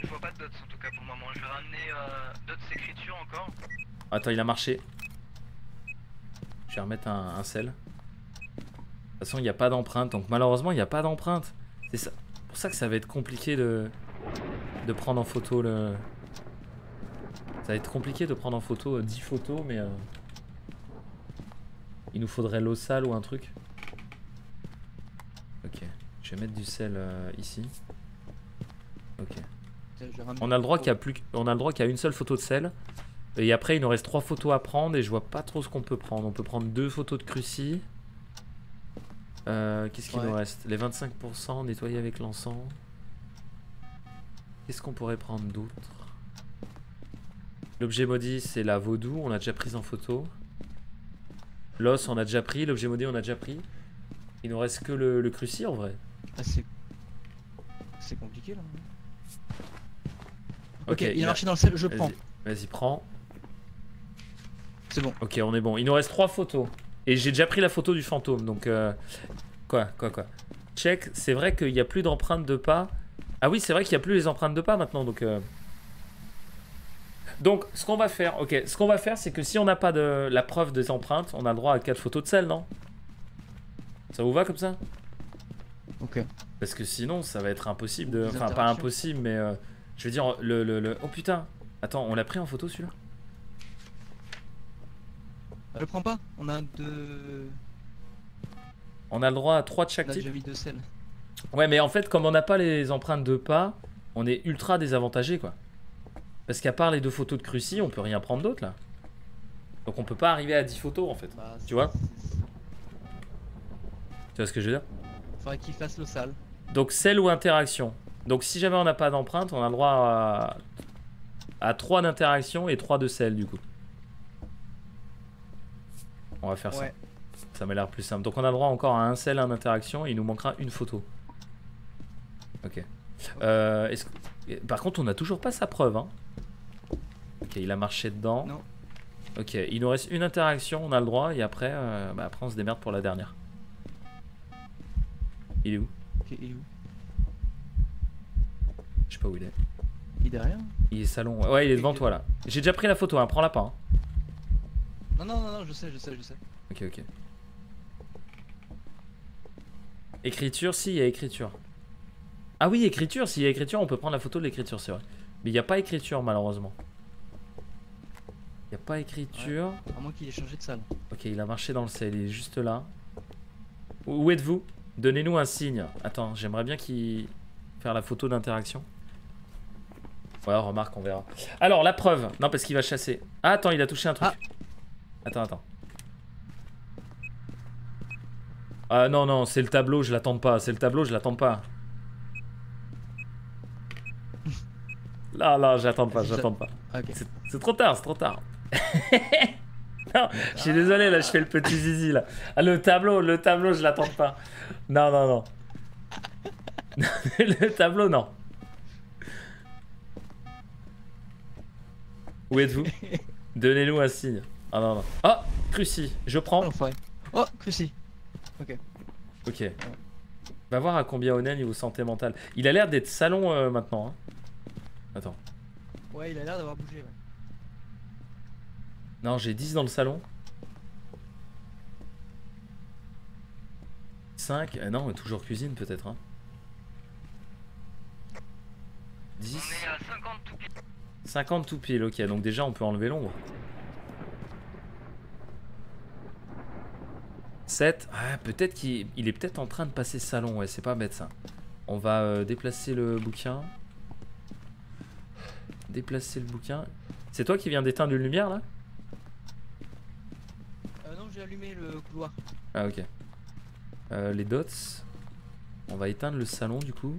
Je vois pas de dots en tout cas pour le moment. Je vais ramener euh, dots écriture encore. attends il a marché. Je vais remettre un, sel. De toute façon il n'y a pas d'empreinte donc malheureusement il n'y a pas d'empreinte. C'est pour ça que ça va être compliqué de, de prendre en photo le... Ça va être compliqué de prendre en photo euh, 10 photos mais... euh, Il nous faudrait l'eau sale ou un truc. Ok, je vais mettre du sel euh, ici. Ok. On a le droit qu'il y a plus, qu'- on a le droit qu'il y a une seule photo de sel. Et après il nous reste trois photos à prendre et je vois pas trop ce qu'on peut prendre. On peut prendre deux photos de cruci. Euh, Qu'est-ce qu'il Ouais. nous reste? Les 25% nettoyés avec l'encens. Qu'est-ce qu'on pourrait prendre d'autre? L'objet maudit c'est la vaudou, on a déjà pris en photo. L'os on a déjà pris, l'objet maudit on a déjà pris. Il nous reste que le, le cruci en vrai. Ah, c'est. C'est compliqué là. Ok, il il a marché dans le sel, je prends. Vas-y, prends. C'est bon. Ok, on est bon. Il nous reste trois photos. Et j'ai déjà pris la photo du fantôme, donc... euh, Quoi, quoi, quoi Check, c'est vrai qu'il n'y a plus d'empreintes de pas. Ah oui, c'est vrai qu'il n'y a plus les empreintes de pas maintenant, donc... euh. Donc, ce qu'on va faire, ok, ce qu'on va faire, c'est que si on n'a pas de la preuve des empreintes, on a le droit à quatre photos de sel, non? Ça vous va comme ça? Ok. Parce que sinon, ça va être impossible de... Enfin, pas impossible, mais... euh, Je veux dire, le, le, le- Oh putain Attends, on l'a pris en photo, celui-là? Je le prends pas? On a deux. On a le droit à trois de chaque a type mis deux. Ouais, mais en fait, comme on n'a pas les empreintes de pas, on est ultra désavantagé, quoi. Parce qu'à part les deux photos de Cruci, on peut rien prendre d'autre, là. Donc on peut pas arriver à 10 photos, en fait. Bah, Tu vois? Tu vois ce que je veux dire? Faudrait qu'il fasse le sale. Donc celle ou interaction. Donc si jamais on n'a pas d'empreinte, on a le droit à, à 3 d'interactions et 3 de sel, du coup. On va faire ça. Ouais. Ça m'a l'air plus simple. Donc on a le droit encore à un sel, un interaction, et il nous manquera une photo. Ok. Euh, est-ce que- Par contre, on n'a toujours pas sa preuve. Hein. Ok, il a marché dedans. Non. Ok, il nous reste une interaction, on a le droit, et après, euh, bah, après on se démerde pour la dernière. Il est où? Il est où? Je sais pas où il est. Il est derrière Il est salon. Ouais, il est devant toi là. J'ai déjà pris la photo, hein, prends-la pas. hein. Non, non, non, non, je sais, je sais, je sais. Ok, ok. Écriture, si, il y a écriture. Ah oui, écriture, s'il y a écriture, on peut prendre la photo de l'écriture, c'est vrai. Mais il n'y a pas écriture, malheureusement. Il n'y a pas écriture. À moins qu'il ait changé de salle. Ok, il a marché dans le sel, il est juste là. Où où êtes-vous? Donnez-nous un signe. Attends, j'aimerais bien qu'il faire la photo d'interaction. Ouais, remarque, on verra. Alors, la preuve. Non, parce qu'il va chasser. Ah, attends, il a touché un truc. Ah. Attends, attends. Ah non, non, c'est le tableau, je l'attends pas. C'est le tableau, je l'attends pas. Non, non, j'attends pas, j'attends pas. C'est c'est trop tard, c'est trop tard. [LAUGHS] non, je suis désolé, là, je fais le petit zizi, là. Ah, le tableau, le tableau, je l'attends pas. Non, non, non. [LAUGHS] le tableau, non. Où êtes-vous? Donnez-nous un signe. Ah, non, non. Ah, Cruci, je Oh prends. l'enfoiré. Oh, Cruci. Ok. Va voir à combien on est niveau santé mentale. Il a l'air d'être salon euh, maintenant. hein. Attends. Ouais, il a l'air d'avoir bougé. Ouais. Non, j'ai 10 dans le salon. 5. Euh, non, toujours cuisine peut-être. Hein. 10. On est à 50 tout. 50 tout pile, ok. Donc déjà, on peut enlever l'ombre. 7. Ah, peut-être qu'il il est peut-être en train de passer salon. Ouais, c'est pas bête ça. On va euh, déplacer le bouquin. Déplacer le bouquin. C'est toi qui viens d'éteindre une lumière là? Euh, non, j'ai allumé le couloir. Ah ok. Euh, les dots. On va éteindre le salon du coup.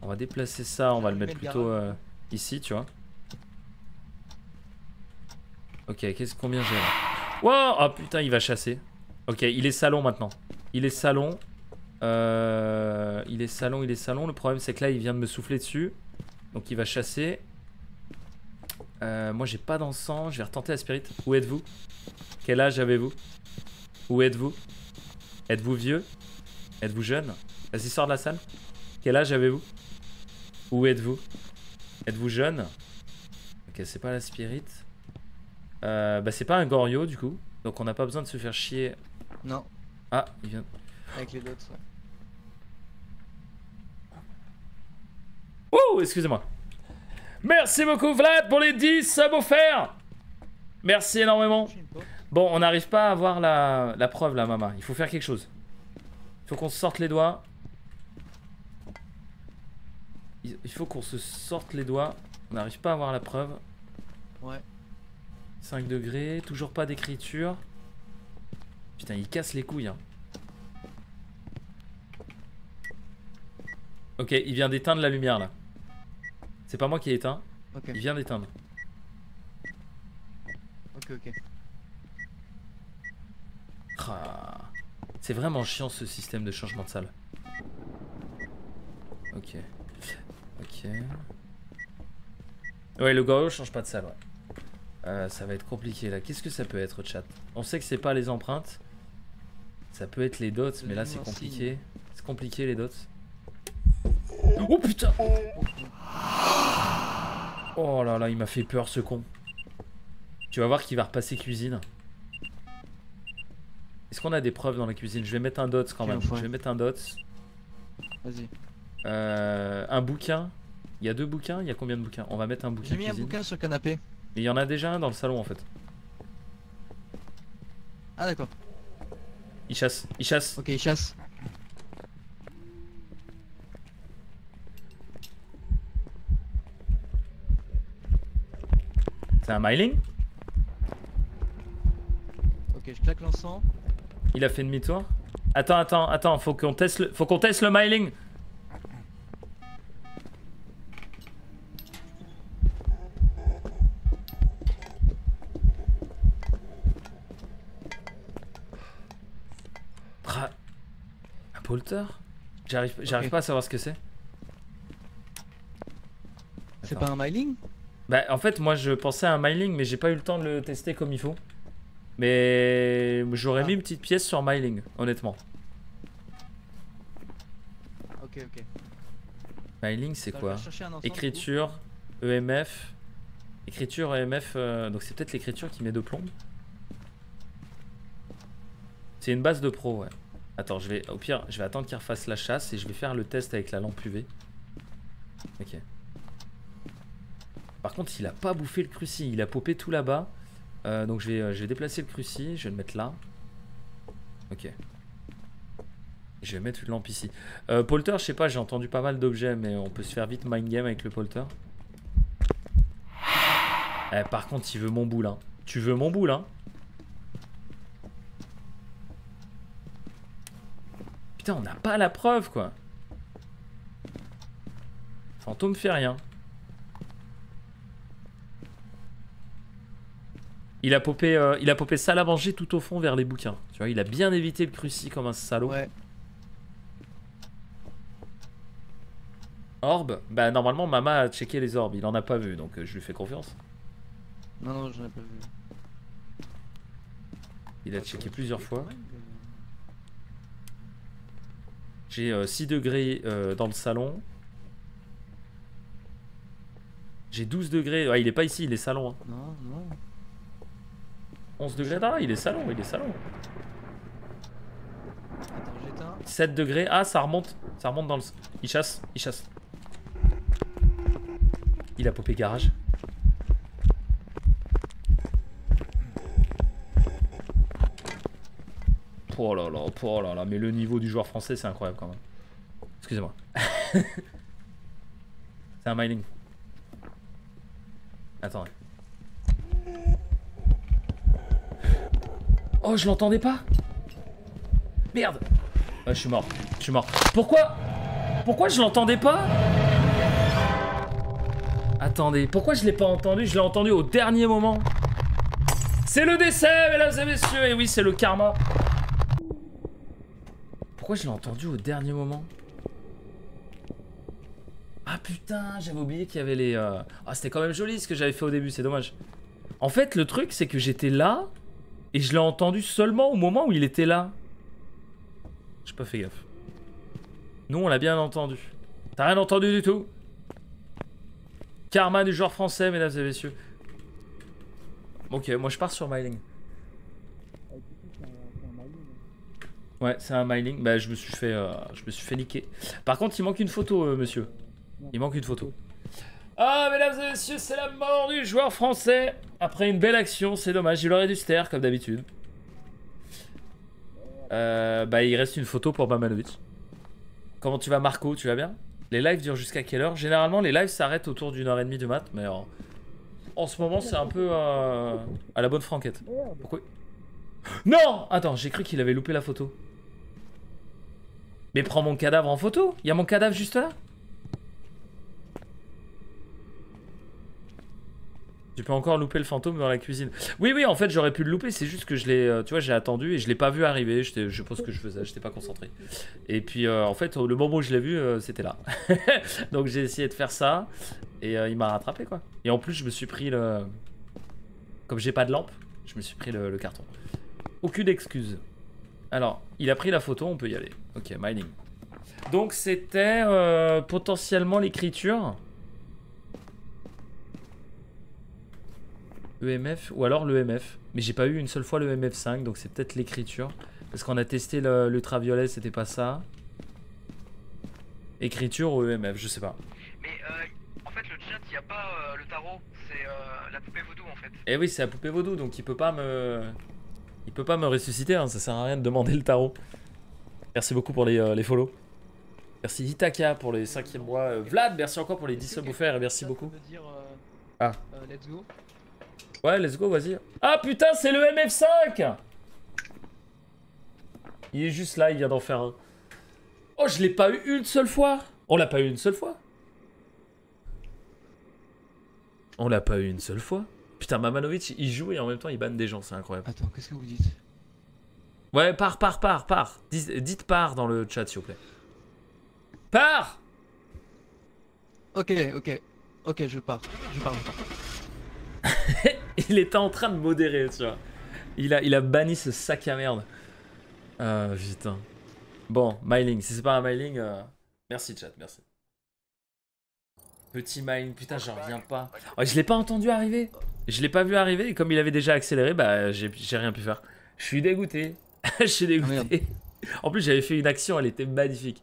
On va déplacer ça, on va le mettre le plutôt euh, ici, tu vois. Ok, qu'est-ce combien j'ai là? Wow Oh putain, il va chasser. Ok, il est salon maintenant. Il est salon. Euh, il est salon, il est salon. Le problème c'est que là, il vient de me souffler dessus. Donc il va chasser. Euh, moi j'ai pas d'encens, je vais retenter la spirit. Où êtes-vous? Quel âge avez-vous? Où êtes-vous? Êtes-vous vieux? Êtes-vous jeune? Vas-y, sors de la salle. Quel âge avez-vous? Où êtes-vous? Êtes-vous jeune Ok, c'est pas la spirit. Euh, bah, c'est pas un Gorio du coup. Donc, on n'a pas besoin de se faire chier. Non, Ah, il vient. avec les dots. Ouais. Oh, excusez-moi. Merci beaucoup, Vlad, pour les 10 subs offerts. Merci énormément. Bon, on n'arrive pas à avoir la, la preuve là, maman. Il faut faire quelque chose. Il faut qu'on se sorte les doigts. Il faut qu'on se sorte les doigts. On n'arrive pas à avoir la preuve. Ouais. 5 degrés, toujours pas d'écriture. Putain, il casse les couilles. hein. Ok, il vient d'éteindre la lumière là. C'est pas moi qui ai éteint, Ok, il vient d'éteindre. ok, ok. Ah, C'est vraiment chiant ce système de changement de salle. Ok. Ok. Ouais, le Gorio change pas de salle, ouais. Euh, ça va être compliqué là. Qu'est-ce que ça peut être, chat? On sait que c'est pas les empreintes. Ça peut être les dots, mais là c'est compliqué. C'est compliqué les dots. Oh putain Oh là là, il m'a fait peur ce con. Tu vas voir qu'il va repasser cuisine. Est-ce qu'on a des preuves dans la cuisine? Je vais mettre un dots quand même. Je vais mettre un dots. Vas-y. Euh, un bouquin. Il y a deux bouquins Il y a combien de bouquins? On va mettre un bouquin J'ai mis un bouquin sur le canapé. Il y en a déjà un dans le salon en fait. Ah d'accord. Il chasse. Il chasse. Ok, il chasse. C'est un myling? Ok, je claque l'encens. Il a fait demi-tour Attends, attends, attends. Faut qu'on teste le, faut qu'on teste le myling. Polter J'arrive pas à savoir ce que c'est. C'est pas un myling? Bah en fait moi je pensais à un myling mais j'ai pas eu le temps de le tester comme il faut. Mais j'aurais Ah. mis une petite pièce sur myling, honnêtement. Ok, ok. Myling c'est quoi. Écriture, EMF. Écriture, EMF, euh, donc c'est peut-être l'écriture qui met de plomb. C'est une base de pro, ouais. Attends, je vais, au pire, je vais attendre qu'il refasse la chasse et je vais faire le test avec la lampe UV. Ok. Par contre, il a pas bouffé le cruci, il a popé tout là-bas. Euh, donc je vais, euh, je vais déplacer le cruci, je vais le mettre là. Ok. Je vais mettre une lampe ici. Euh, polter, je sais pas, j'ai entendu pas mal d'objets, mais on peut se faire vite mind game avec le polter. Eh, par contre, il veut mon boule, hein. Tu veux mon boule, hein Putain, on n'a pas la preuve, quoi. Fantôme fait rien. Il a popé, euh, il a popé salle à manger tout au fond vers les bouquins. Tu vois, il a bien évité le cruci comme un salaud. Ouais. Orbe Bah normalement, Mama a checké les orbes. Il en a pas vu, donc euh, je lui fais confiance. Non, non, je n'en ai pas vu. Il a checké plusieurs fois. J'ai 6 degrés euh, dans le salon. J'ai 12 degrés. Ah, il est pas ici, il est salon. hein. Non, non. 11 degrés. Ah, il est salon, il est salon. Attends, j'éteins. 7 degrés. Ah, ça remonte. Ça remonte dans le. Il chasse, il chasse. Il a popé garage. Oh là là, oh là là, mais le niveau du joueur français c'est incroyable quand même. Excusez-moi. [LAUGHS] c'est un mining. Attends. Oh, je l'entendais pas Merde Ouais, je suis mort. Je suis mort. Pourquoi Pourquoi je l'entendais pas? Attendez, pourquoi je l'ai pas entendu? Je l'ai entendu au dernier moment. C'est le décès, mesdames et messieurs. Et oui, c'est le karma. Je l'ai entendu au dernier moment Ah putain, j'avais oublié qu'il y avait les... euh, Ah, c'était quand même joli ce que j'avais fait au début, c'est dommage. En fait, le truc, c'est que j'étais là et je l'ai entendu seulement au moment où il était là. J'ai pas fait gaffe. Nous, on l'a bien entendu. T'as rien entendu du tout? Karma du joueur français, mesdames et messieurs. Ok, moi je pars sur Myling. Ouais, c'est un Myling. Bah, je me suis fait, euh, je me suis fait niquer. Par contre, il manque une photo, euh, monsieur. Il manque une photo. Ah, mesdames et messieurs, c'est la mort du joueur français. Après une belle action, c'est dommage. Il aurait dû se taire, comme d'habitude. Euh, bah, il reste une photo pour Bamanovic. Comment tu vas, Marco? Tu vas bien? Les lives durent jusqu'à quelle heure? Généralement, les lives s'arrêtent autour d'une heure et demie de mat, mais en, en ce moment, c'est un peu à la bonne franquette. Pourquoi? Non Attends, j'ai cru qu'il avait loupé la photo. Mais prends mon cadavre en photo Il y a mon cadavre juste là Tu peux encore louper le fantôme dans la cuisine. Oui, oui, en fait, j'aurais pu le louper. C'est juste que je l'ai, euh, tu vois, j'ai attendu et je l'ai pas vu arriver. Je ce que je faisais. J'étais pas concentré. Et puis, euh, en fait, le moment où je l'ai vu, euh, c'était là. [LAUGHS] Donc, j'ai essayé de faire ça et il m'a rattrapé, quoi. Et en plus, je me suis pris le, comme j'ai pas de lampe, je me suis pris le carton. Aucune excuse. Alors, il a pris la photo. On peut y aller. Ok, mining. Donc, c'était euh, potentiellement l'écriture. EMF ou alors le MF. Mais j'ai pas eu une seule fois le MF5, donc c'est peut-être l'écriture. Parce qu'on a testé le- l'ultraviolet, c'était pas ça. Écriture ou EMF, je sais pas. Mais euh, en fait, le chat, il n'y a pas euh, le tarot, c'est la poupée vaudou en fait. Eh oui, c'est la poupée vaudou, donc il peut pas me. Il peut pas me ressusciter, hein, ça sert à rien de demander le tarot. Merci beaucoup pour les, euh, les follow. Merci Hitaka pour les 5 mois. Euh, Vlad, merci encore pour les 10 subs offerts et merci beaucoup. dire, Ah. euh, let's go. Ouais, let's go, vas-y. Ah putain, c'est le MF5 Il est juste là, il vient d'en faire un. Oh, je l'ai pas eu une seule fois On l'a pas eu une seule fois On l'a pas eu une seule fois Putain, Mamanovic, il joue et en même temps il banne des gens, c'est incroyable. Attends, qu'est-ce que vous dites? Ouais, pars, pars, pars, pars. Dites pars dans le chat, s'il vous plaît. Pars Ok, ok. Ok, je pars. Je pars, je pars. [LAUGHS] Il était en train de modérer, tu vois. Il a, il a banni ce sac à merde. Ah, putain. Bon, Myling. Si c'est pas un Myling, euh, merci chat, merci. Petit Myling, putain, j'en reviens pas. Oh, je l'ai pas entendu arriver. Je l'ai pas vu arriver et comme il avait déjà accéléré, bah j'ai rien pu faire. Je suis dégoûté. [LAUGHS] Je suis dégoûté. En plus, j'avais fait une action, elle était magnifique.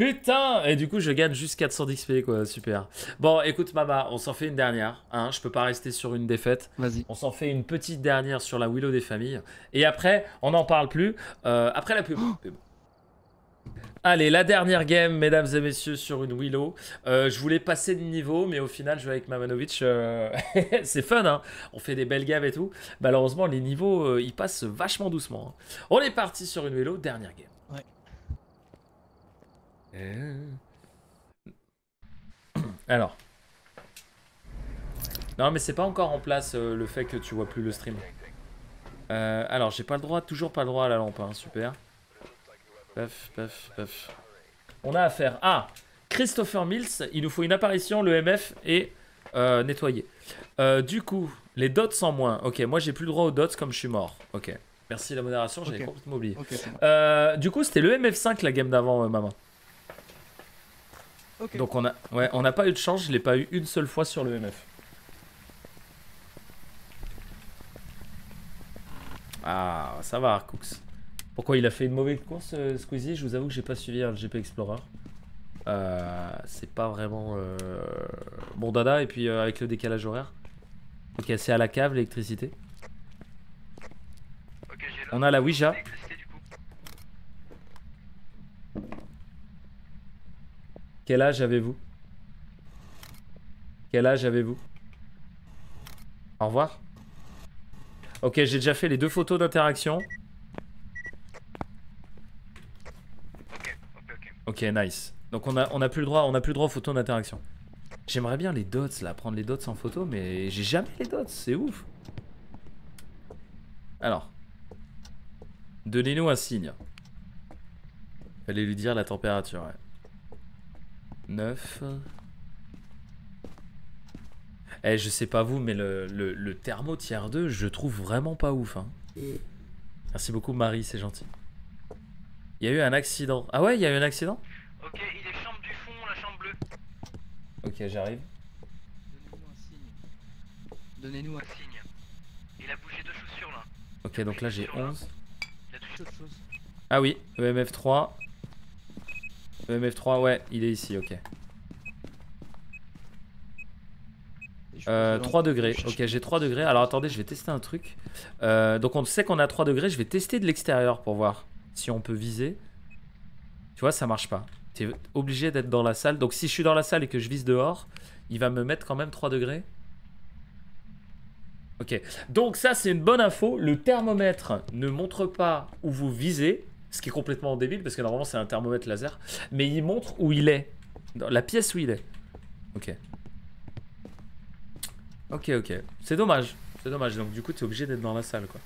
Putain Et du coup, je gagne juste 400 d'XP, quoi. Super. Bon, écoute, Mama, on s'en fait une dernière. Hein, je peux pas rester sur une défaite. Vas-y. On s'en fait une petite dernière sur la Willow des familles. Et après, on n'en parle plus. Euh, après la pub. Pub. Allez, la dernière game, mesdames et messieurs, sur une Willow. Euh, je voulais passer de niveau, mais au final, je vais avec Mamanovic. euh, [LAUGHS] c'est fun, hein On fait des belles games et tout. Malheureusement, les niveaux, euh, ils passent vachement doucement. hein. On est parti sur une Willow, dernière game. Ouais. Alors. Non, mais c'est pas encore en place le fait que tu vois plus le stream. Alors, j'ai pas le droit, toujours pas le droit à la lampe, hein, super. Paf, paf, paf. On a affaire à Christopher Mills. Il nous faut une apparition, le MF et euh, nettoyer. Euh, du coup, les dots en moins. Ok, moi j'ai plus le droit aux dots comme je suis mort. Ok. Merci la modération, j'avais Ok. complètement oublié. Euh, du coup, c'était le MF5 la game d'avant, euh, maman. Ok. Donc on a, ouais, on n'a pas eu de chance, je l'ai pas eu une seule fois sur le MF. Ah, ça va, Cooks. Pourquoi il a fait une mauvaise course, euh, Squeezie? Je vous avoue que j'ai pas suivi un GP Explorer. Euh, c'est pas vraiment euh, mon dada, et puis euh, avec le décalage horaire. Ok, c'est à la cave l'électricité. On a la Ouija. Quel âge avez-vous? Quel âge avez-vous? Au revoir. Ok, j'ai déjà fait les deux photos d'interaction. Ok, ok, nice. Donc on a, on a plus le droit, on a plus le droit aux photos d'interaction. J'aimerais bien les dots là, prendre les dots en photo, mais j'ai jamais les dots, c'est ouf. Alors, donnez-nous un signe. Fallait lui dire la température. Ouais. 9. Eh, je sais pas vous, mais le, le, le thermo tiers 2, je trouve vraiment pas ouf. Hein. Merci beaucoup, Marie, c'est gentil. Il y a eu un accident. Ah ouais, il y a eu un accident? Ok, il est chambre du fond, la chambre bleue. Ok, j'arrive. Donnez-nous un signe. Donnez-nous un Signe. Il a bougé deux chaussures là. Ok, donc là j'ai 11. Il a touché. autre chose. Ah oui, EMF3. EMF3, ouais, il est ici, ok. Euh, pense que 3 là, on- degrés, ok, j'ai 3 degrés. Alors attendez, je vais tester un truc. Euh, donc on sait qu'on a 3 degrés, je vais tester de l'extérieur pour voir si on peut viser. Tu vois, ça marche pas. T'es obligé d'être dans la salle. Donc si je suis dans la salle et que je vise dehors, il va me mettre quand même 3 degrés. Ok, donc ça c'est une bonne info. Le thermomètre ne montre pas où vous visez, ce qui est complètement débile parce que normalement c'est un thermomètre laser, mais il montre où il est, dans la pièce où il est. Ok. Ok, ok. C'est dommage. C'est dommage. Donc du coup tu es obligé d'être dans la salle quoi.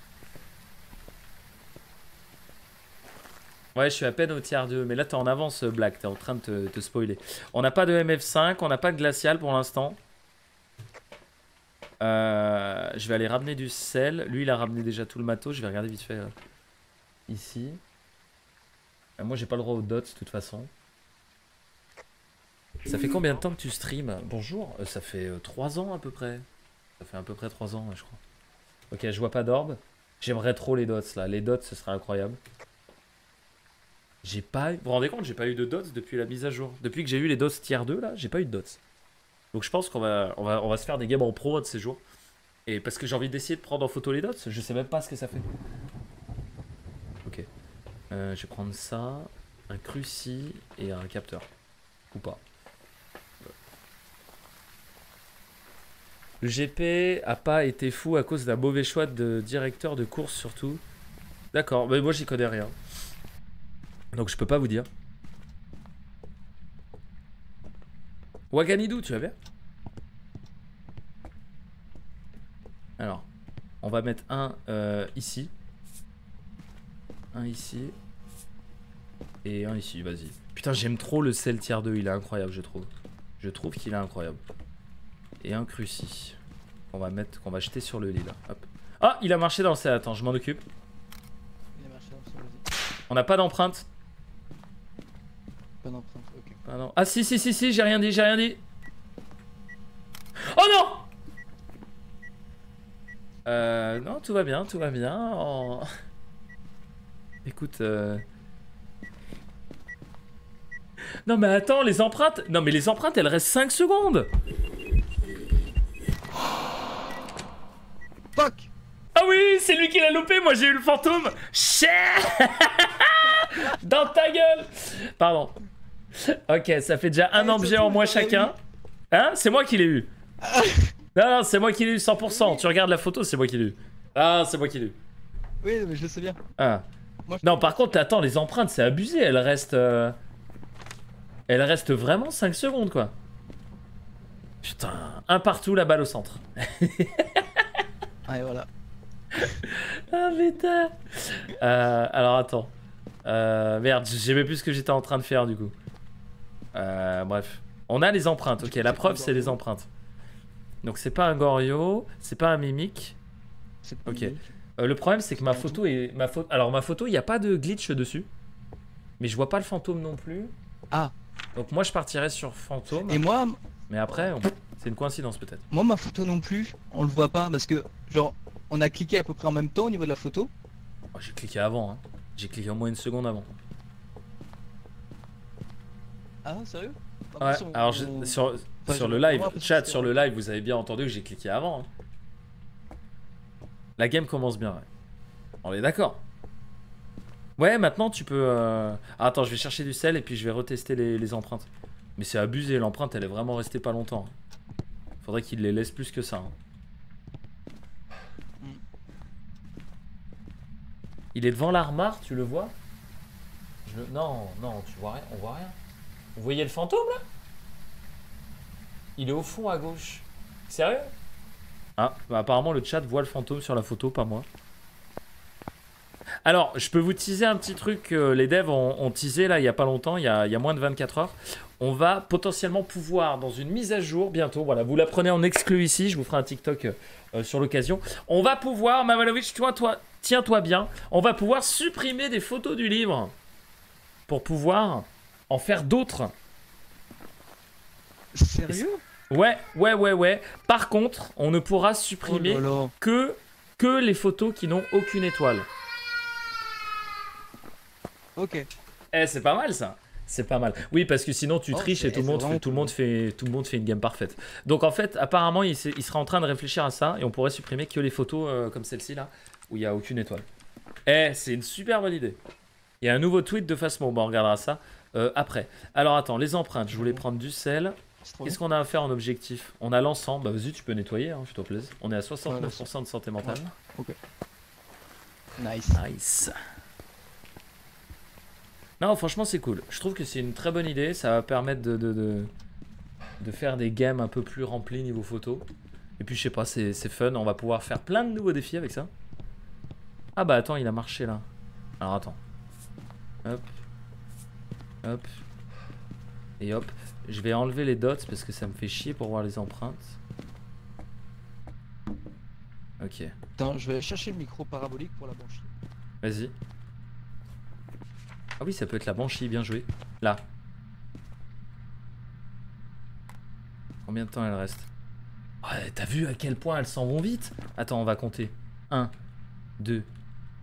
Ouais, je suis à peine au tiers 2, mais là t'es en avance, Black, t'es en train de te, spoiler. On n'a pas de MF5, on n'a pas de glacial pour l'instant. Euh, je vais aller ramener du sel. Lui, il a ramené déjà tout le matos. Je vais regarder vite fait euh, ici. Euh, moi, j'ai pas le droit aux dots de toute façon. Ça fait combien de temps que tu streams Bonjour. Ça fait 3 ans à peu près. Ça fait à peu près 3 ans, je crois. Ok, je vois pas d'orbe. J'aimerais trop les dots là. Les dots, ce serait incroyable. J'ai pas. Vous vous rendez compte, j'ai pas eu de dots depuis la mise à jour. Depuis que j'ai eu les dots tier 2 là, j'ai pas eu de dots. Donc je pense qu'on va, se faire des games en pro de ces jours. Et parce que j'ai envie d'essayer de prendre en photo les dots, je sais même pas ce que ça fait. Ok. Euh, je vais prendre ça, un cruci et un capteur. Ou pas. Le GP a pas été fou à cause d'un mauvais choix de directeur de course surtout. D'accord, mais moi j'y connais rien. Donc je peux pas vous dire. Waganidou, tu vas bien? Alors, on va mettre un euh, ici. Un ici. Et un ici, vas-y. Putain, j'aime trop le sel tier 2, il est incroyable, je trouve. Je trouve qu'il est incroyable. Et un cruci. On va mettre, qu'on va jeter sur le lit là. Hop. Ah, il a marché dans le sel, attends, je m'en occupe. Il a marché ensemble, vas-y. On n'a pas d'empreinte. Ok. Ah non. Ah si si si si, j'ai rien dit, j'ai rien dit. Oh non Euh non, tout va bien, tout va bien. Oh. Écoute euh... Non mais attends, les empreintes. Non mais les empreintes, elles restent 5 secondes. Fuck Ah oui, c'est lui qui l'a loupé, moi j'ai eu le fantôme. Chais [LAUGHS] Dans ta gueule Pardon. [LAUGHS] Ok, ça fait déjà un objet en moins chacun. Hein? C'est moi qui l'ai eu. [LAUGHS] Non, non, c'est moi qui l'ai eu 100%. Tu regardes la photo, c'est moi qui l'ai eu. Ah, c'est moi qui l'ai eu. Oui, mais je le sais bien. Ah. Moi, Non, par contre, attends, les empreintes, c'est abusé. Elles restent... euh, Elles restent vraiment 5 secondes, quoi. Putain, un partout, la balle au centre. [LAUGHS] Ouais, voilà. Ah putain Euh, Alors attends. Euh, merde, j'ai même plus ce que j'étais en train de faire du coup. Euh, bref. On a les empreintes, ok. La preuve, c'est les empreintes. Donc c'est pas un Gorio, c'est pas un pas Ok. Euh, le problème, c'est que ma photo est. Ma photo... Alors ma photo, il n'y a pas de glitch dessus. Mais je vois pas le fantôme non plus. Ah. Donc moi, je partirais sur fantôme. Et moi, Mais après, on- c'est une coïncidence peut-être. moi, ma photo non plus, on le voit pas parce que, genre, on a cliqué à peu près en même temps au niveau de la photo. Oh, j'ai cliqué avant. Hein. J'ai cliqué au moins une seconde avant. Ah, sérieux? Ouais, alors je- sur, Enfin, sur je- le live, chat, sur le live, vous avez bien entendu que j'ai cliqué avant. hein. La game commence bien, ouais. On est d'accord. Ouais, maintenant tu peux. euh, ah, attends, je vais chercher du sel et puis je vais retester les, les empreintes. Mais c'est abusé, l'empreinte elle est vraiment restée pas longtemps. Faudrait qu'il les laisse plus que ça. hein. Il est devant l'armoire, tu le vois? Je Non, non, tu vois rien, on voit rien. Vous voyez le fantôme là? Il est au fond à gauche. Sérieux? Ah, bah, apparemment le chat voit le fantôme sur la photo, pas moi. Alors, je peux vous teaser un petit truc que les devs ont, teasé là il y a pas longtemps, il y a, moins de 24 heures. On va potentiellement pouvoir, dans une mise à jour bientôt, voilà, vous la prenez en exclu ici, je vous ferai un TikTok euh, sur l'occasion. On va pouvoir, Mavalovic, toi, toi, tiens-toi bien, on va pouvoir supprimer des photos du livre pour pouvoir en faire d'autres. Sérieux? Ouais, ouais, ouais, ouais. Par contre, on ne pourra supprimer Oh là là. que, que les photos qui n'ont aucune étoile. Ok. Eh, c'est pas mal ça. C'est pas mal. Oui, parce que sinon tu Oh, triches et tout le monde fait, tout le monde fait tout le monde fait une game parfaite. Donc en fait, apparemment, il, sera en train de réfléchir à ça et on pourrait supprimer que les photos euh, comme celle-ci là où il y a aucune étoile. Eh, c'est une super bonne idée. Il y a un nouveau tweet de Fasmo. Bon, on regardera ça euh, après. Alors attends, les empreintes. Je voulais prendre du sel. Qu'est-ce qu'on a à faire en objectif? On a l'ensemble. Bah vas-y, tu peux nettoyer, hein, fais-toi plaisir. On est à Ouais, 69% de santé mentale. bien. Nice. Nice. Non, franchement, c'est cool. Je trouve que c'est une très bonne idée. Ça va permettre de, de, de, de faire des games un peu plus remplis niveau photo. Et puis, je sais pas, c'est c'est fun. On va pouvoir faire plein de nouveaux défis avec ça. Ah bah attends, il a marché là. Alors attends. Hop. Hop. Et hop. Je vais enlever les dots parce que ça me fait chier pour voir les empreintes. Ok. Attends, je vais chercher le micro parabolique pour la banshee. Vas-y. Ah oui, ça peut être la banshee, bien joué. Là. Combien de temps elle reste? Ouais, T'as vu à quel point elles s'en vont vite? Attends, on va compter. 1, 2,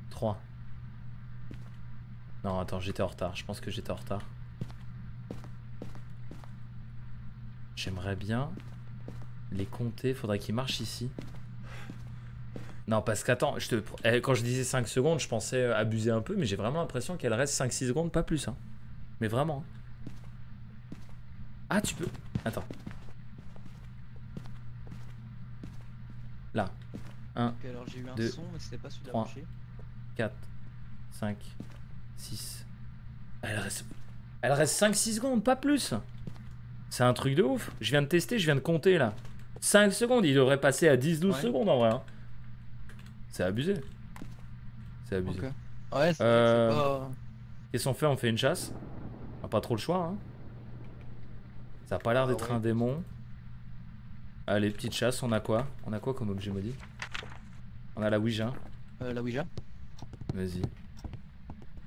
3. Non, attends, j'étais en retard. Je pense que j'étais en retard. J'aimerais bien les compter. Faudrait qu'ils marchent ici. Non, parce qu'attends, je te... eh, quand je disais 5 secondes, je pensais abuser un peu, mais j'ai vraiment l'impression qu'elle reste 5-6 secondes, pas plus. Hein. Mais vraiment. hein. Ah, tu peux. Attends. Là. 1, Ok, alors j'ai eu un Deux, son, mais c'était pas celui de la trois. banshee. 4, 5, 6. Elle reste, elle reste 5-6 secondes, pas plus. C'est un truc de ouf. Je viens de tester, je viens de compter là. 5 secondes, il devrait passer à 10-12 Ouais. secondes en vrai. hein. C'est abusé. C'est abusé. Ouais, c'est Euh, pas... Qu'est-ce qu'on fait? On fait une chasse On a pas trop le choix. Hein. Ça a pas l'air Ah d'être ouais. un démon. Allez, petite chasse, on a quoi? On a quoi comme objet maudit? On a la Ouija. euh, la Ouija. Vas-y.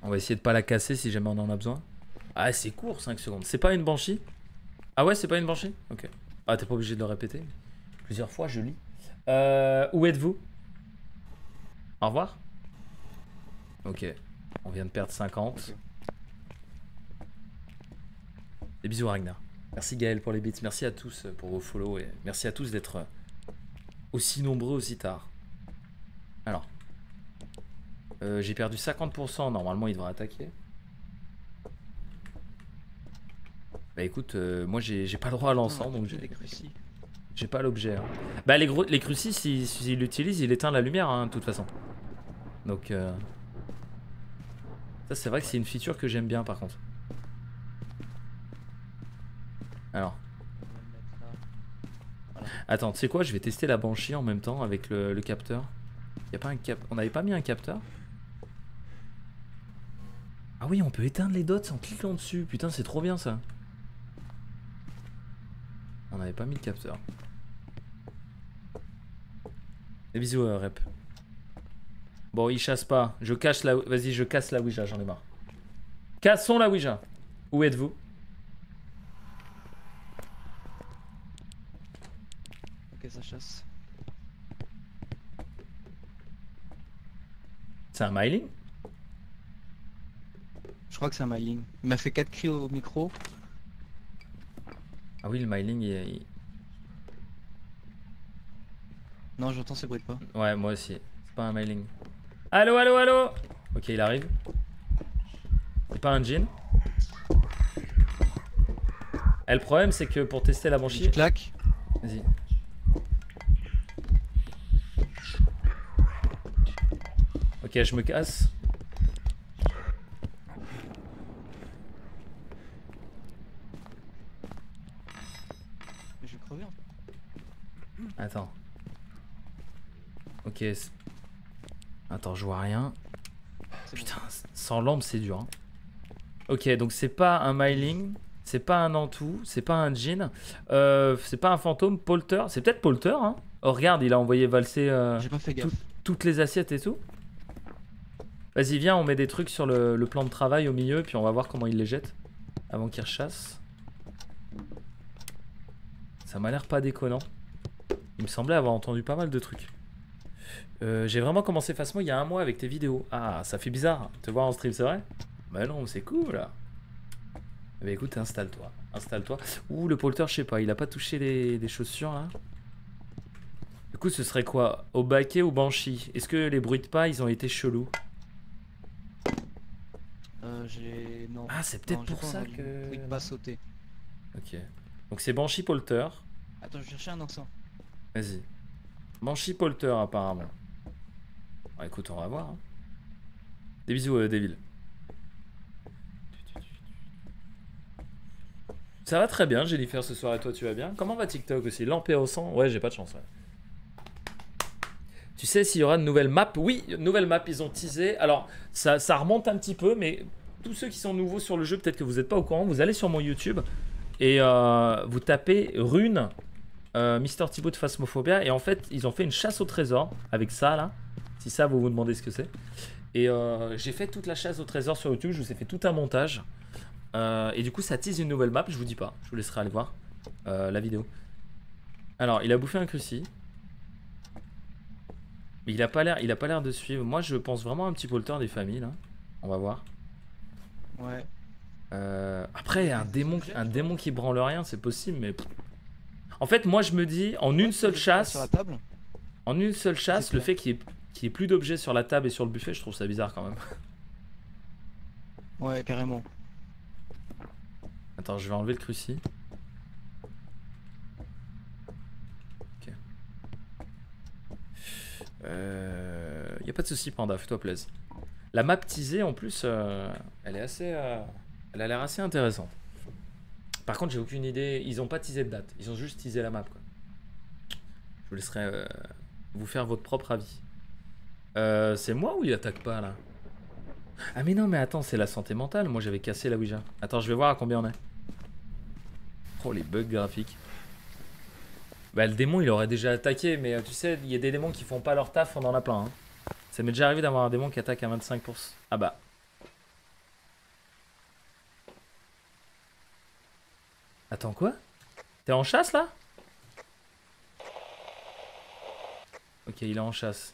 On va essayer de pas la casser si jamais on en a besoin. Ah, c'est court 5 secondes. C'est pas une banshee? Ah ouais, c'est pas une banshee? Ok. Ah, t'es pas obligé de le répéter. Plusieurs fois, je lis. Euh, où êtes-vous? Au revoir Ok. On vient de perdre 50. Ok. Des bisous, Ragnar. Merci Gaël pour les bits. Merci à tous pour vos follow. Et merci à tous d'être aussi nombreux aussi tard. Alors. Euh, J'ai perdu 50%. Normalement, il devrait attaquer. Bah écoute, euh, moi j'ai pas le droit à l'encens, donc j'ai pas l'objet. hein. Bah les, gros, les crucis, s'il s'il l'utilise, il éteint la lumière, hein, de toute façon. Donc... euh, Ça c'est vrai que c'est une feature que j'aime bien par contre. Alors. Attends, tu sais quoi? Je vais tester la banshee en même temps avec le, le capteur. Y a pas un cap... On n'avait pas mis un capteur? Ah oui, on peut éteindre les dots en cliquant dessus. Putain, c'est trop bien ça. On n'avait pas mis le capteur. Des bisous, euh, rep. Bon, il chasse pas. Je cache la... Vas-y, je casse la Ouija, j'en ai marre. Cassons la Ouija. Où êtes-vous? Ok, ça chasse. C'est un myling Je crois que c'est un myling. Il m'a fait 4 cris au micro. Ah oui, le myling, il, il- Non, j'entends ces bruits de pas. Ouais, moi aussi. C'est pas un mailing. Allô, allô, allô? Ok, il arrive. C'est pas un jean. Et le problème, c'est que pour tester la banshee... claque. Vas-y. Ok, je me casse. Je vais crever. en fait. Attends. Attends, je vois rien. Putain, sans lampe, c'est dur. hein. Ok, donc c'est pas un myling, c'est pas un Nantou, c'est pas un Jin, euh, c'est pas un fantôme, Polter. C'est peut-être Polter, hein Oh, regarde, il a envoyé valser euh, pas fait toutes les assiettes et tout. Vas-y, viens, on met des trucs sur le, le plan de travail au milieu, puis on va voir comment il les jette avant qu'il rechasse. Ça m'a l'air pas déconnant. Il me semblait avoir entendu pas mal de trucs. Euh, J'ai vraiment commencé Fasmo il y a un mois avec tes vidéos. Ah, ça fait bizarre. Te voir en stream, c'est vrai? Bah non, c'est cool là. Bah écoute, installe-toi. Installe-toi. Ouh, le polter, je sais pas, il a pas touché les, les chaussures là? Du coup, ce serait quoi? Obake ou Banshee? Est-ce que les bruits de pas, ils ont été chelous? Euh, j'ai. Non. Ah, c'est peut-être pour ça que. Oui, pas sauter. Ok. Donc c'est Banshee Polter. Attends, je cherchais un accent. Vas-y. Banshee Polter apparemment. Bon, écoute, on va voir. hein. Des bisous, euh, Devil. Ça va très bien, Jennifer, ce soir et toi, tu vas bien? Comment va TikTok aussi? Lampé au sang? Ouais, j'ai pas de chance. Tu sais s'il y aura de nouvelles maps? Oui, nouvelles maps, ils ont teasé. Alors, ça, ça remonte un petit peu, mais tous ceux qui sont nouveaux sur le jeu, peut-être que vous n'êtes pas au courant, vous allez sur mon YouTube et euh, vous tapez Rune euh, Mister Thibaut de Phasmophobia. Et en fait ils ont fait une chasse au trésor avec ça là. Si ça vous vous demandez ce que c'est. Et euh, j'ai fait toute la chasse au trésor sur YouTube. Je vous ai fait tout un montage. Euh, et du coup ça tease une nouvelle map. Je vous dis pas. Je vous laisserai aller voir la vidéo. Alors il a bouffé un cruci mais il a pas l'air il a pas l'air de suivre. Moi je pense vraiment à un petit polter des familles là. On va voir. Ouais. après, un démon, un démon qui branle rien, c'est possible, mais. En fait, moi je me dis, en une seule chasse, Sur la table en une seule chasse, le fait qu'il y, ait- qu'il y ait plus d'objets sur la table et sur le buffet, je trouve ça bizarre quand même. Ouais, carrément. Attends, je vais enlever le cruci. Ok. Euh, y a pas de souci, Panda, fais-toi plaisir. La map teasée, en plus, euh, elle est assez. euh, elle a l'air assez intéressante. Par contre, j'ai aucune idée. Ils ont pas teasé de date. Ils ont juste teasé la map. Je vous laisserai euh, vous faire votre propre avis. Euh, c'est moi ou il attaque pas là? Ah mais non, mais attends, c'est la santé mentale. Moi, j'avais cassé la Ouija. Attends, je vais voir à combien on est. Oh, les bugs graphiques. Bah, le démon, il aurait déjà attaqué, mais euh, tu sais, il y a des démons qui font pas leur taf, on en a plein. hein. Ça m'est déjà arrivé d'avoir un démon qui attaque à 25%. Ah bah. Attends, quoi? T'es en chasse là? Ok, il est en chasse.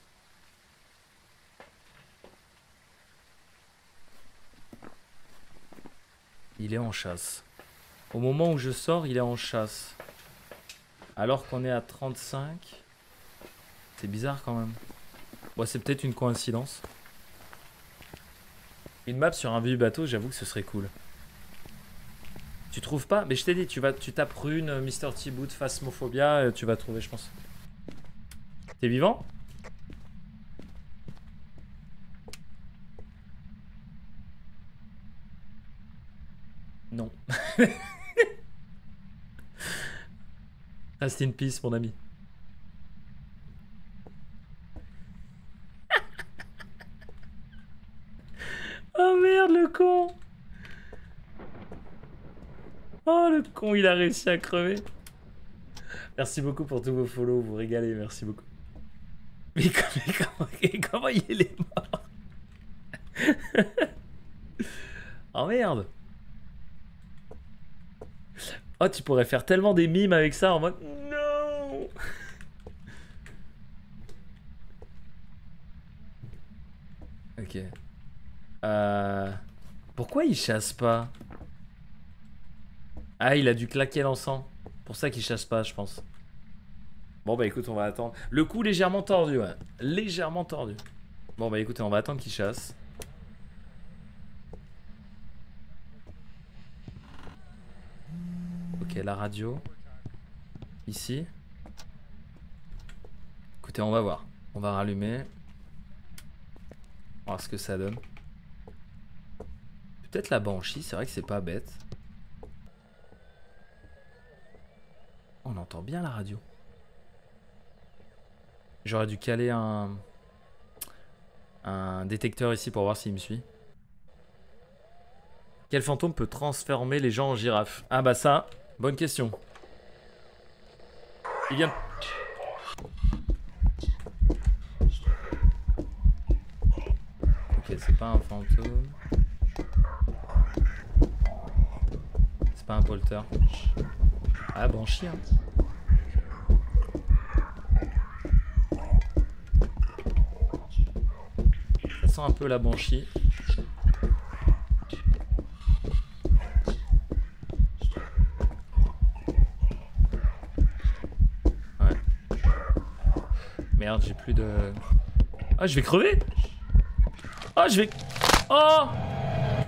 Il est en chasse. Au moment où je sors, il est en chasse. Alors qu'on est à 35. C'est bizarre quand même. Bon, c'est peut-être une coïncidence. Une map sur un vieux bateau, j'avoue que ce serait cool. Tu trouves pas Mais je t'ai dit, tu vas, tu tapes rune, euh, Mister T-Boot, Phasmophobia, euh, tu vas trouver, je pense. T'es vivant Non. [LAUGHS] Rest in peace, mon ami. [LAUGHS] oh merde, le con Oh, le con, il a réussi à crever. Merci beaucoup pour tous vos follow, vous régalez, merci beaucoup. Mais comment, il est mort? [LAUGHS] Oh merde Oh, tu pourrais faire tellement des mimes avec ça en mode non. Ok. Euh... Pourquoi il chasse pas? Ah, il a dû claquer l'encens. Pour ça qu'il chasse pas, je pense. Bon bah écoute, on va attendre. Le coup légèrement tordu, ouais. Légèrement tordu. Bon bah écoutez, on va attendre qu'il chasse. Ok, la radio. Ici. Écoutez, on va voir. On va rallumer. On va voir ce que ça donne. Peut-être la banshee, c'est vrai que c'est pas bête. Entend bien la radio. J'aurais dû caler un... Un détecteur ici pour voir s'il me suit. Quel fantôme peut transformer les gens en girafes Ah bah ça, bonne question. Il vient... Ok, c'est pas un fantôme. C'est pas un polter. Ah, banshee, hein. Ça un peu la banshee. Ouais. Merde, j'ai plus de... Ah, je vais crever Oh, je vais... Oh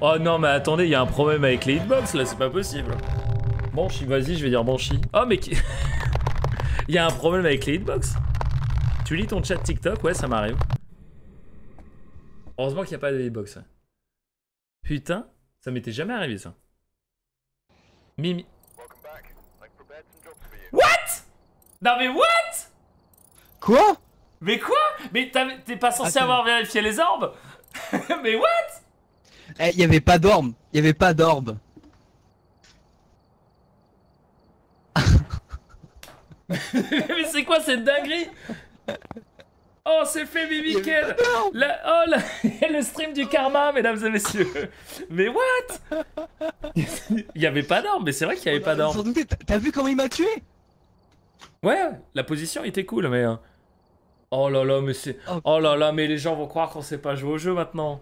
Oh non, mais attendez, il y a un problème avec les hitbox, là, c'est pas possible. Banshee, vas-y, je vais dire Banshee. Oh, mais... qui- [LAUGHS] Il y a un problème avec les hitbox Tu lis ton chat TikTok Ouais, ça m'arrive. Heureusement qu'il n'y a pas de hitbox. ouais. Putain, ça m'était jamais arrivé, ça. Mimi... What? Non mais what? Quoi? Mais quoi? Mais t'es pas censé Attends. avoir vérifié les orbes? [LAUGHS] Mais what? Eh, y avait pas d'orbe. Y avait pas d'orbe. [LAUGHS] Mais c'est quoi cette dinguerie? Oh, c'est fait Mimi Ken La- Oh, la- [LAUGHS] le stream du karma, mesdames et messieurs Mais what? Il y avait pas d'orbe, mais c'est vrai qu'il y avait pas douter, t'as- vu comment il m'a tué? Ouais, la position était cool, mais... euh, Oh là là, mais c'est... Oh. Oh là là, mais les gens vont croire qu'on sait pas jouer au jeu maintenant.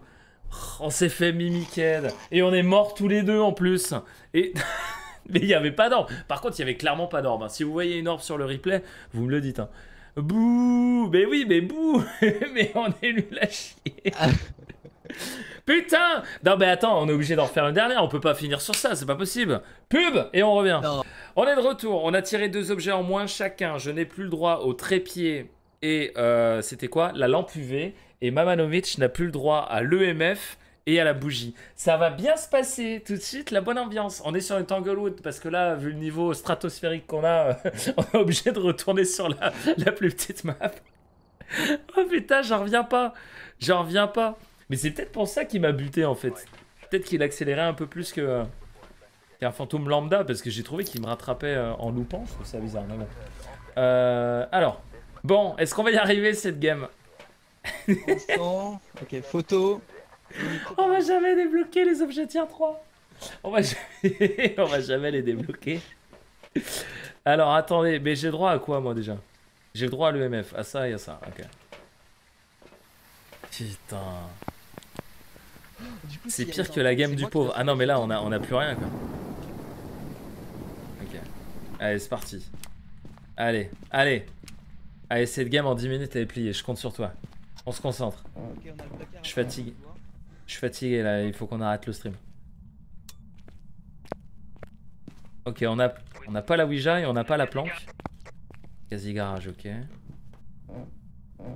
On s'est fait mimiken. Et on est morts tous les deux en plus. Et... [LAUGHS] mais il y avait pas d'orbe. Par contre, il y avait clairement pas d'orbe. hein. Si vous voyez une orbe sur le replay, vous me le dites. hein. Bouh Mais oui, mais bouh [LAUGHS] Mais on est nul à chier [LAUGHS] Putain Non mais attends, on est obligé d'en refaire une dernière, on peut pas finir sur ça, c'est pas possible. Pub Et on revient. Non. On est de retour, on a tiré deux objets en moins chacun. Je n'ai plus le droit au trépied et euh, c'était quoi? La lampe UV. Et Mamanovic n'a plus le droit à l'EMF et à la bougie. Ça va bien se passer tout de suite, la bonne ambiance. On est sur une Tanglewood parce que là, vu le niveau stratosphérique qu'on a, [LAUGHS] on est obligé de retourner sur la, plus petite map. [LAUGHS] Oh putain, j'en reviens pas. J'en reviens pas. Mais c'est peut-être pour ça qu'il m'a buté en fait. Peut-être qu'il accélérait un peu plus que euh, qu'un fantôme lambda parce que j'ai trouvé qu'il me rattrapait euh, en loupant. Je trouve ça bizarre. Euh, alors, bon, est-ce qu'on va y arriver cette game? Instant. Ok, photo. On va jamais débloquer les objets tier 3. On va jamais, [LAUGHS] on va jamais les débloquer. Alors attendez, mais j'ai droit à quoi moi déjà? J'ai le droit à l'EMF, à ça et à ça. Ok. Putain. C'est pire que la game c'est du pauvre. Ah non, mais là, on a, on a plus rien, quoi. Ok. Allez, c'est parti. Allez, allez. Allez, cette game en 10 minutes, elle est pliée. Je compte sur toi. On se concentre. Je suis fatigué. Je suis fatigué, là. Il faut qu'on arrête le stream. Ok, on a, on n'a pas la Ouija et on n'a pas la planque. Quasi garage, ok. Ok,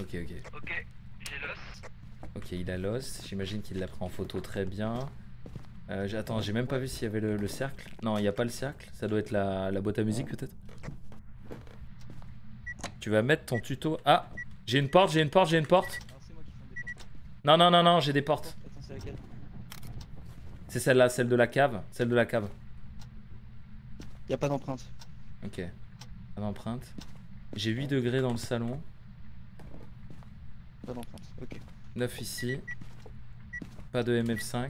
ok. Ok, j'ai l'os. Ok, il a l'os. J'imagine qu'il l'a pris en photo très bien. Euh, j'ai- attends, j'ai même pas vu s'il y avait le, le cercle. Non, il n'y a pas le cercle. Ça doit être la, la boîte à musique peut-être. Tu vas mettre ton tuto. Ah J'ai une porte, j'ai une porte, j'ai une porte. Alors c'est moi qui fonde des portes. Non, non, non, non, j'ai des portes. Attends, c'est laquelle C'est celle-là, celle de la cave. Celle de la cave. Y a pas d'empreinte. Ok. Pas d'empreinte. J'ai 8 degrés dans le salon. Pas d'empreinte. Ok. 9 ici. Pas de MF5.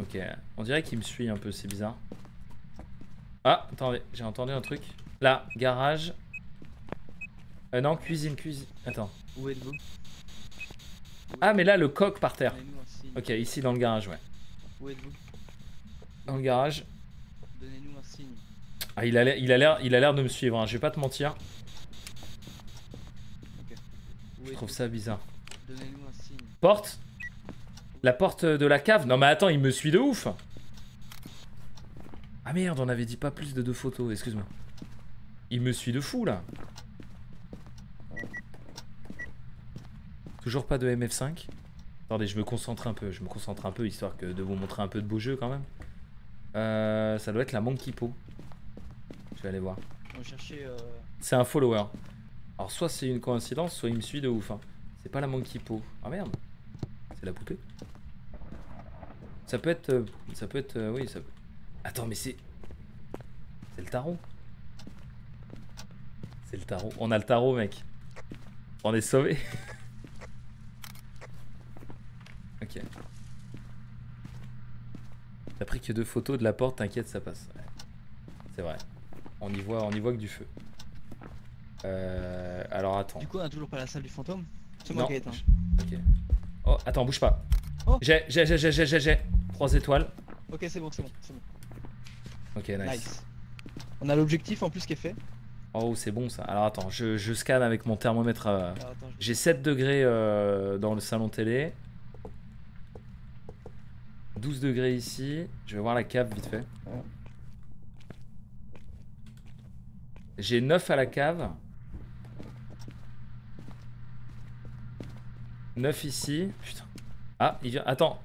Ok. On dirait qu'il me suit un peu, c'est bizarre. Ah, attendez, j'ai entendu un truc. Là, garage. Euh, non, cuisine, cuisine. Attends. Où êtes-vous? Ah, mais là, le coq par terre. Ok, ici dans le garage, ouais. Où êtes-vous? Dans le garage. Donnez-nous un signe. Ah, il a l'air, il a l'air, il a l'air de me suivre. hein, Je vais pas te mentir. Je trouve ça bizarre. Donnez-nous un signe. Porte? La porte de la cave? Non mais attends, il me suit de ouf Ah merde, on avait dit pas plus de deux photos, excuse-moi. Il me suit de fou là Toujours pas de MF5 Attendez, je me concentre un peu, je me concentre un peu histoire que de vous montrer un peu de beau jeu quand même. Euh, ça doit être la Monkey Po. Je vais aller voir. Euh... C'est un follower. Alors soit c'est une coïncidence, soit il me suit de ouf. hein. C'est pas la Monkey Po. Ah merde. C'est la poupée. Ça peut être... euh, ça peut être... oui, ça peut... Attends, mais c'est... C'est le tarot. C'est le tarot. On a le tarot, mec. On est sauvé. [LAUGHS] ok. T'as pris que deux photos de la porte, t'inquiète, ça passe. Ouais. C'est vrai. On y voit, on y voit que du feu. Euh, alors attends. Du coup, on a toujours pas la salle du fantôme C'est moi qui ai éteint. Ok. Oh, attends, bouge pas. Oh. J'ai, j'ai, j'ai, j'ai, j'ai, j'ai. Trois étoiles. Ok, c'est bon, c'est bon, c'est bon. Ok, nice. Nice. On a l'objectif en plus qui est fait. Oh, c'est bon ça. Alors attends, je, je scanne avec mon thermomètre. euh, J'ai 7 degrés euh, dans le salon télé. 12 degrés ici. Je vais voir la cave vite fait. J'ai 9 à la cave. 9 ici. Putain. Ah, il vient. Attends.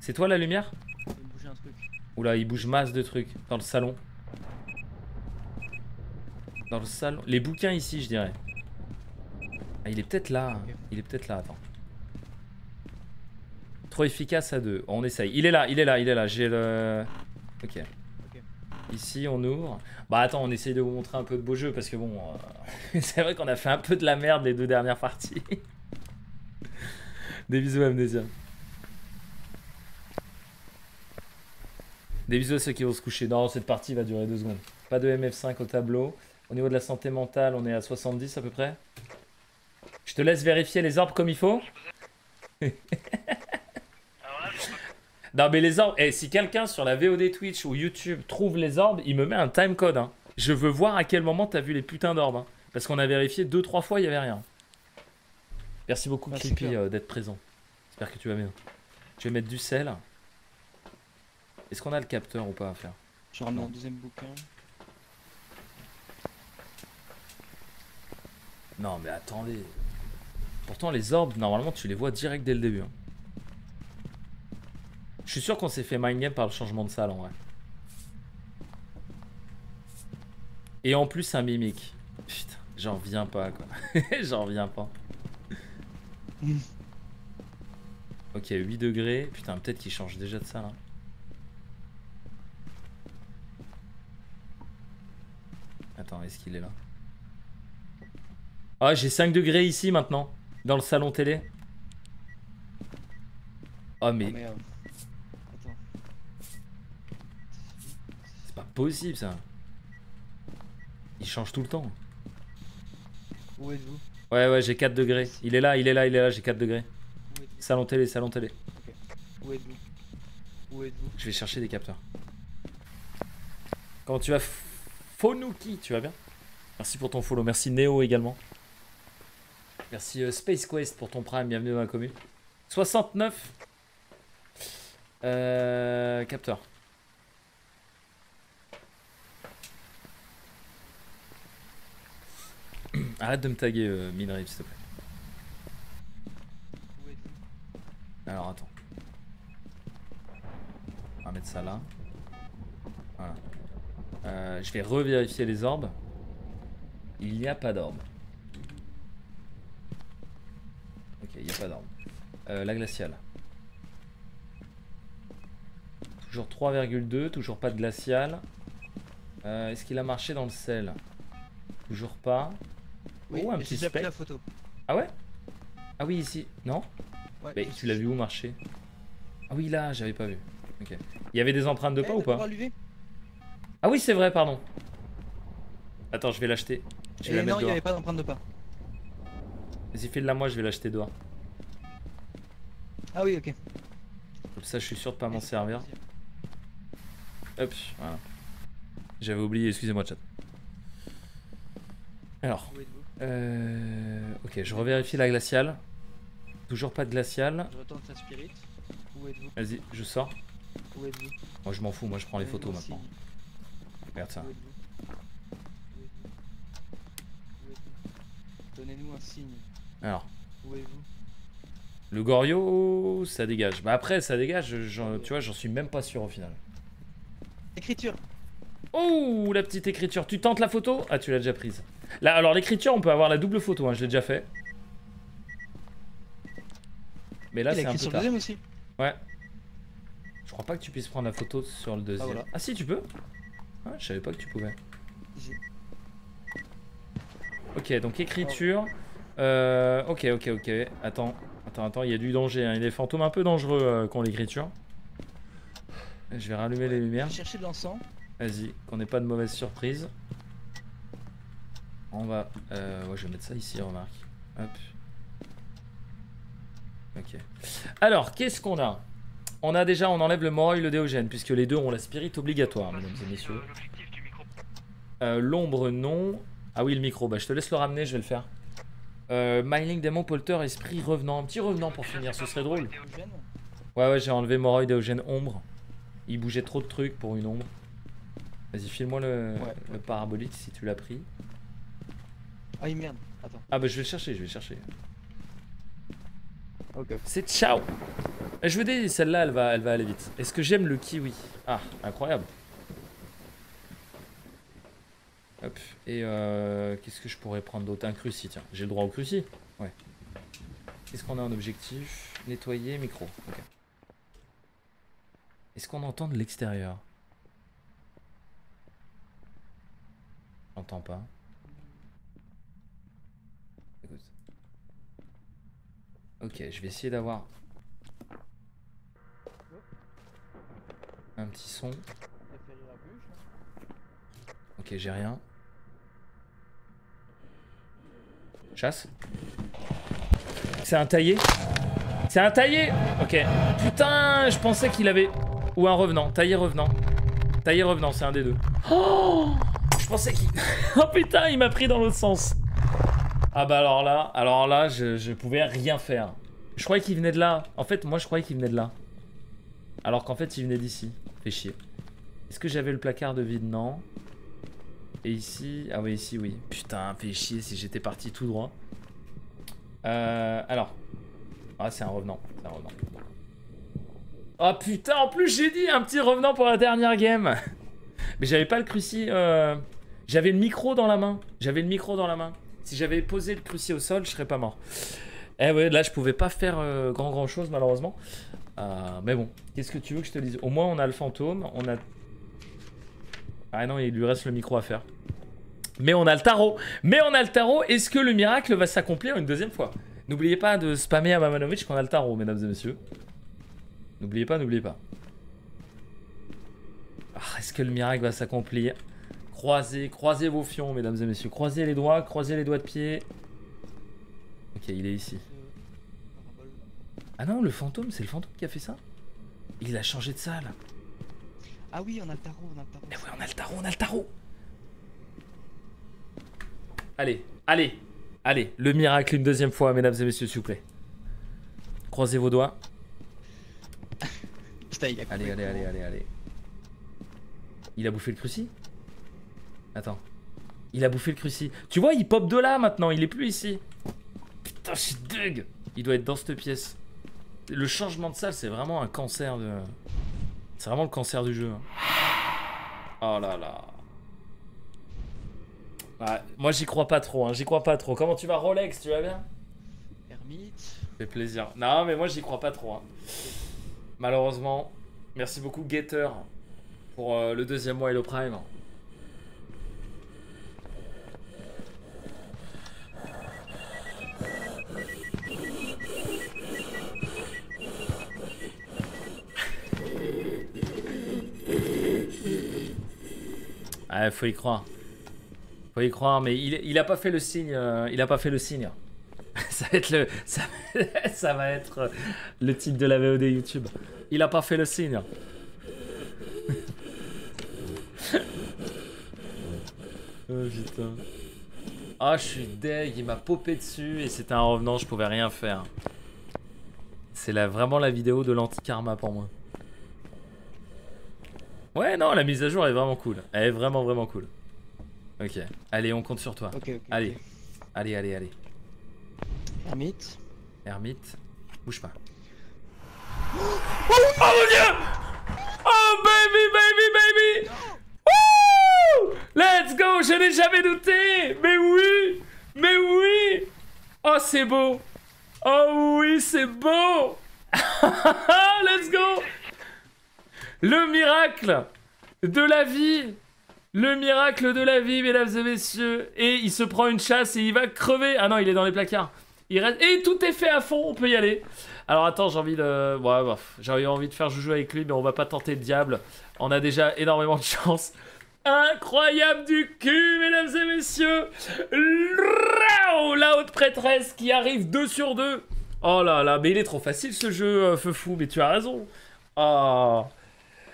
C'est toi la lumière? Me bouger un truc. Oula, il bouge masse de trucs dans le salon. Dans le salon. Les bouquins ici, je dirais. Ah, il est peut-être là. Il est peut-être là, attends. Trop efficace à deux. On essaye. Il est là, il est là, il est là. J'ai le. Ok. Ici, on ouvre. Bah attends, on essaye de vous montrer un peu de beau jeu parce que bon, euh, [LAUGHS] c'est vrai qu'on a fait un peu de la merde les deux dernières parties. [LAUGHS] Des bisous, Amnésia. Des bisous à ceux qui vont se coucher. Non, cette partie va durer deux secondes. Pas de MF5 au tableau. Au niveau de la santé mentale, on est à 70 à peu près. Je te laisse vérifier les orbes comme il faut. [LAUGHS] Alors là, je vois Non mais les orbes, eh, si quelqu'un sur la VOD Twitch ou YouTube trouve les orbes, il me met un timecode. Hein. Je veux voir à quel moment t'as vu les putains d'orbes. hein. Parce qu'on a vérifié deux trois fois, il y avait rien. Merci beaucoup super. euh, d'être présent. J'espère que tu vas bien. Je vais mettre du sel. Est-ce qu'on a le capteur ou pas à faire Je ramène un deuxième bouquin. Non mais attendez. Pourtant les orbes, normalement tu les vois direct dès le début. hein. Je suis sûr qu'on s'est fait mind game par le changement de salle en vrai. Et en plus un mimique. Putain, j'en reviens pas quoi. [LAUGHS] j'en reviens pas. ok, 8 degrés. Putain, peut-être qu'il change déjà de salle. hein. Attends, est-ce qu'il est là? Ah, j'ai 5 degrés ici maintenant, dans le salon télé. Oh, mais merde. Attends. c'est pas possible ça. Il change tout le temps. Où êtes-vous? Ouais, ouais, j'ai 4 degrés. Il est là, il est là, il est là, j'ai 4 degrés. Salon télé, salon télé. Où êtes-vous? Où êtes-vous? Je vais chercher des capteurs. Comment tu vas Fonuki, tu vas bien? Merci pour ton follow. Merci Neo également. Merci euh, Space Quest pour ton prime. Bienvenue dans la commune. 69 euh, capteurs. Arrête de me taguer, euh, s'il te plaît. Alors attends. va mettre ça là. Voilà. Euh, je vais revérifier les orbes. Il n'y a pas d'orbe. Ok, il n'y a pas d'orbe. Euh, la glaciale. Toujours 3,2, toujours pas de glacial. Euh, Est-ce qu'il a marché dans le sel? Toujours pas. Oui, Oh, un petit déjà pris spec. la photo. Ah ouais? Ah oui, ici. Non? Ouais, Mais tu l'as vu où marcher Ah oui, là, j'avais pas vu. Ok. Il y avait des empreintes de Eh, pas ou pas Ah oui, c'est vrai, pardon. Attends, je vais l'acheter. Je vais Eh la non, mettre il n'y avait pas d'empreinte de pas. Vas-y, fais-le là, moi, je vais l'acheter dehors. Ah oui, ok. Comme ça, je suis sûr de pas m'en Eh, servir. Hop, voilà. J'avais oublié, excusez-moi, chat. Alors, euh... ok, je revérifie la glaciale. Toujours pas de glaciale. Je retente la spirit. Où êtes-vous? Vas-y, je sors. Où êtes-vous? Moi, je m'en fous, moi, je prends les photos maintenant. Regarde ça. Donnez-nous un signe. Alors, Où êtes-vous? Le Gorio, ça dégage. Bah après, ça dégage, tu vois, j'en suis même pas sûr au final. Écriture Oh, la petite écriture. Tu tentes la photo? Ah, tu l'as déjà prise. Là, alors l'écriture, on peut avoir la double photo, hein, je l'ai déjà fait. Mais là, c'est un peu sur le deuxième aussi. Ouais. Je crois pas que tu puisses prendre la photo sur le deuxième. Ah, voilà. si, tu peux. Ah, je savais pas que tu pouvais. Ok, donc écriture. Euh, ok, ok, ok. Attends, attends, attends, il y a du danger. hein. Il y a des fantômes un peu dangereux euh, qui ont l'écriture. Je vais rallumer les lumières. J'ai cherché de l'encens. Vas-y, qu'on n'ait pas de mauvaise surprise. On va... Euh, ouais, je vais mettre ça ici, remarque. Hop. Ok. Alors, qu'est-ce qu'on a? On a déjà, on enlève le Moroi et le Déogène, puisque les deux ont la spirit obligatoire, mesdames et messieurs. Euh, L'ombre, non. Ah oui, le micro, bah je te laisse le ramener, je vais le faire. Euh, Mining, démon, polter, esprit, revenant. Un petit revenant pour finir, ce serait drôle. Ouais, ouais, j'ai enlevé Moroi, Déogène, ombre. Il bougeait trop de trucs pour une ombre. Vas-y, file-moi le, Ouais. le parabolique si tu l'as pris. Ah oui, merde. Attends. Ah bah je vais le chercher, je vais le chercher. Ok. C'est ciao Je veux dire, celle-là, elle va, elle va aller vite. Est-ce que j'aime le kiwi? Ah, incroyable. Hop. Et euh, qu'est-ce que je pourrais prendre d'autre? Un cruci, tiens. J'ai le droit au cruci Ouais. Qu'est-ce qu'on a en objectif? Nettoyer, micro. Ok. Est-ce qu'on entend de l'extérieur? J'entends pas. Écoute. Ok, je vais essayer d'avoir un petit son. Ok, j'ai rien. Chasse. C'est un taillé C'est un taillé Ok. Putain, je pensais qu'il avait... Ou un revenant. Taillé revenant. Taillé revenant, c'est un des deux. Oh Je pensais qu'il... [LAUGHS] oh putain, il m'a pris dans l'autre sens. Ah bah alors là, alors là, je, je pouvais rien faire. Je croyais qu'il venait de là. En fait, moi, je croyais qu'il venait de là. Alors qu'en fait, il venait d'ici. Fait chier. Est-ce que j'avais le placard de vide? Non. Et ici... Ah oui, ici, oui. Putain, fait chier si j'étais parti tout droit. Euh, alors. Ah, c'est un revenant. C'est un revenant. Oh putain, en plus, j'ai dit un petit revenant pour la dernière game. [LAUGHS] Mais j'avais pas le cruci... euh, J'avais le micro dans la main. J'avais le micro dans la main. Si j'avais posé le cruci au sol, je serais pas mort. Eh ouais, là, je pouvais pas faire euh, grand grand chose, malheureusement. Euh, mais bon, qu'est-ce que tu veux que je te dise? Au moins, on a le fantôme, on a... Ah non, il lui reste le micro à faire. Mais on a le tarot. Mais on a le tarot. Est-ce que le miracle va s'accomplir une deuxième fois? N'oubliez pas de spammer à Mamanovic qu'on a le tarot, mesdames et messieurs. N'oubliez pas, n'oubliez pas. Ah, Est-ce que le miracle va s'accomplir? Croisez, croisez vos fions, mesdames et messieurs. Croisez les doigts, croisez les doigts de pied. Ok, il est ici. Ah non, le fantôme, c'est le fantôme qui a fait ça? Il a changé de salle. Ah oui, on a le tarot, on a le tarot. Eh ouais, on a le tarot, on a le tarot. Allez, allez, allez, le miracle une deuxième fois, mesdames et messieurs, s'il vous plaît. Croisez vos doigts. [LAUGHS] Putain, il a Allez, allez, allez, allez, allez. Il a bouffé le cruci Attends. Il a bouffé le cruci. Tu vois, il pop de là maintenant, il est plus ici. Putain, je suis deg. Il doit être dans cette pièce. Le changement de salle, c'est vraiment un cancer de... C'est vraiment le cancer du jeu. hein. Oh là là. Ouais, moi j'y crois pas trop, hein, j'y crois pas trop. Comment tu vas Rolex, tu vas bien? Ermite. Fait plaisir. Non mais moi j'y crois pas trop. hein. Malheureusement. Merci beaucoup Gator pour euh, le deuxième mois et le prime. Ah, faut y croire. Faut y croire, mais il, il a pas fait le signe. euh, il a pas fait le signe. [LAUGHS] ça va être le, [LAUGHS] ça, ça va être le titre de la VOD YouTube. Il a pas fait le signe. [LAUGHS] oh putain. Ah, je suis deg, il m'a popé dessus et c'était un revenant, je pouvais rien faire. C'est vraiment la vidéo de l'anti-karma pour moi. Ouais, non, la mise à jour est vraiment cool. Elle est vraiment, vraiment cool. Ok, allez, on compte sur toi. Ok, ok. Allez. Allez, allez, allez. Ermite. Hermite, bouge pas. Oh mon dieu Oh baby, baby, baby Woo Let's go Je n'ai jamais douté Mais oui Mais oui Oh, c'est beau Oh oui, c'est beau [LAUGHS] Let's go Le miracle de la vie le miracle de la vie, mesdames et messieurs. Et il se prend une chasse et il va crever. Ah non, il est dans les placards. Il reste... Et tout est fait à fond, on peut y aller. Alors attends, j'ai envie de... Ouais, j'ai envie de faire joujou avec lui, mais on va pas tenter le diable. On a déjà énormément de chance. Incroyable du cul, mesdames et messieurs. La haute prêtresse qui arrive 2 sur 2. Oh là là, mais il est trop facile ce jeu, euh, feu fou, mais tu as raison. Oh.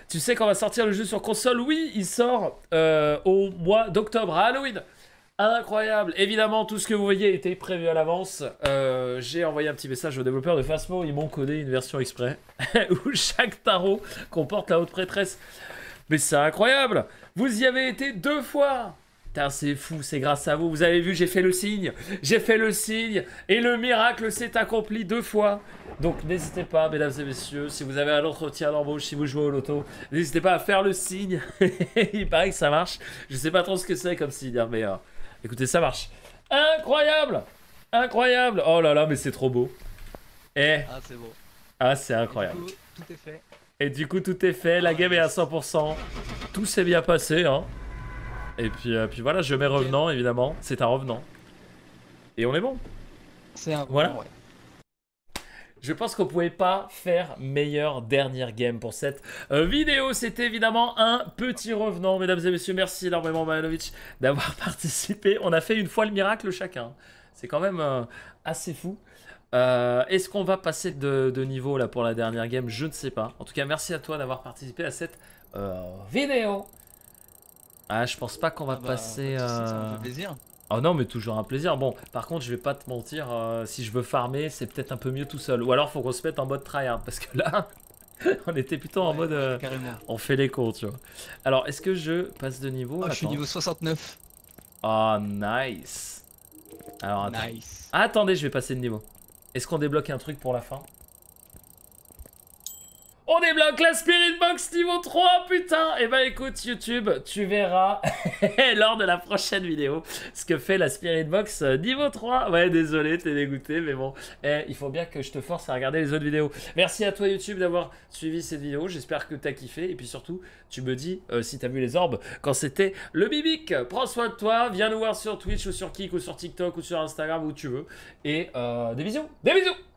Tu sais quand va sortir le jeu sur console? Oui, il sort euh, au mois d'octobre, à Halloween. Incroyable. Évidemment, tout ce que vous voyez était prévu à l'avance. Euh, J'ai envoyé un petit message aux développeurs de Phasmo. Ils m'ont codé une version exprès [LAUGHS] où chaque tarot comporte la haute prêtresse. Mais c'est incroyable. Vous y avez été deux fois. Putain, c'est fou, c'est grâce à vous. Vous avez vu, j'ai fait le signe. J'ai fait le signe. Et le miracle s'est accompli deux fois. Donc n'hésitez pas, mesdames et messieurs, si vous avez un entretien d'embauche, si vous jouez au loto, n'hésitez pas à faire le signe. [LAUGHS] Il paraît que ça marche. Je sais pas trop ce que c'est comme signe, hein, mais euh, écoutez, ça marche. Incroyable Incroyable Oh là là, mais c'est trop beau. Eh, Ah, c'est beau. ah, c'est Et incroyable. du coup, tout est fait. Et du coup, tout est fait, la game est à 100%. Tout s'est bien passé, hein. Et puis, euh, puis voilà, je mets revenant, évidemment. C'est un revenant. Et on est bon. C'est un. Voilà. ouais. Je pense qu'on pouvait pas faire meilleure dernière game pour cette euh, vidéo. C'était évidemment un petit revenant, mesdames et messieurs. Merci énormément, Majanovic, d'avoir [LAUGHS] participé. On a fait une fois le miracle chacun. C'est quand même euh, assez fou. Euh, Est-ce qu'on va passer de, de niveau là pour la dernière game? Je ne sais pas. En tout cas, merci à toi d'avoir participé à cette vidéo. Ah, je pense pas qu'on va Ah bah, passer. Ça me fait plaisir. Oh non, mais toujours un plaisir. Bon, par contre, je vais pas te mentir, euh, si je veux farmer, c'est peut-être un peu mieux tout seul. Ou alors, faut qu'on se mette en mode tryhard, parce que là, [LAUGHS] on était plutôt en Ouais, mode... euh, on fait les cons, tu vois. Alors, est-ce que je passe de niveau? Oh, je suis niveau 69. Oh, nice. Alors, attends. Nice. Ah, attendez, je vais passer de niveau. Est-ce qu'on débloque un truc pour la fin? On débloque la Spirit Box niveau 3, putain. Et bah écoute, YouTube, tu verras [LAUGHS] lors de la prochaine vidéo ce que fait la Spirit Box euh, niveau 3. Ouais, désolé, t'es dégoûté, mais bon, eh, il faut bien que je te force à regarder les autres vidéos. Merci à toi YouTube d'avoir suivi cette vidéo, j'espère que t'as kiffé, et puis surtout, tu me dis euh, si t'as vu les orbes quand c'était le Bibic. Prends soin de toi, viens nous voir sur Twitch ou sur Kik ou sur TikTok ou sur Instagram où tu veux, et euh, des bisous, des bisous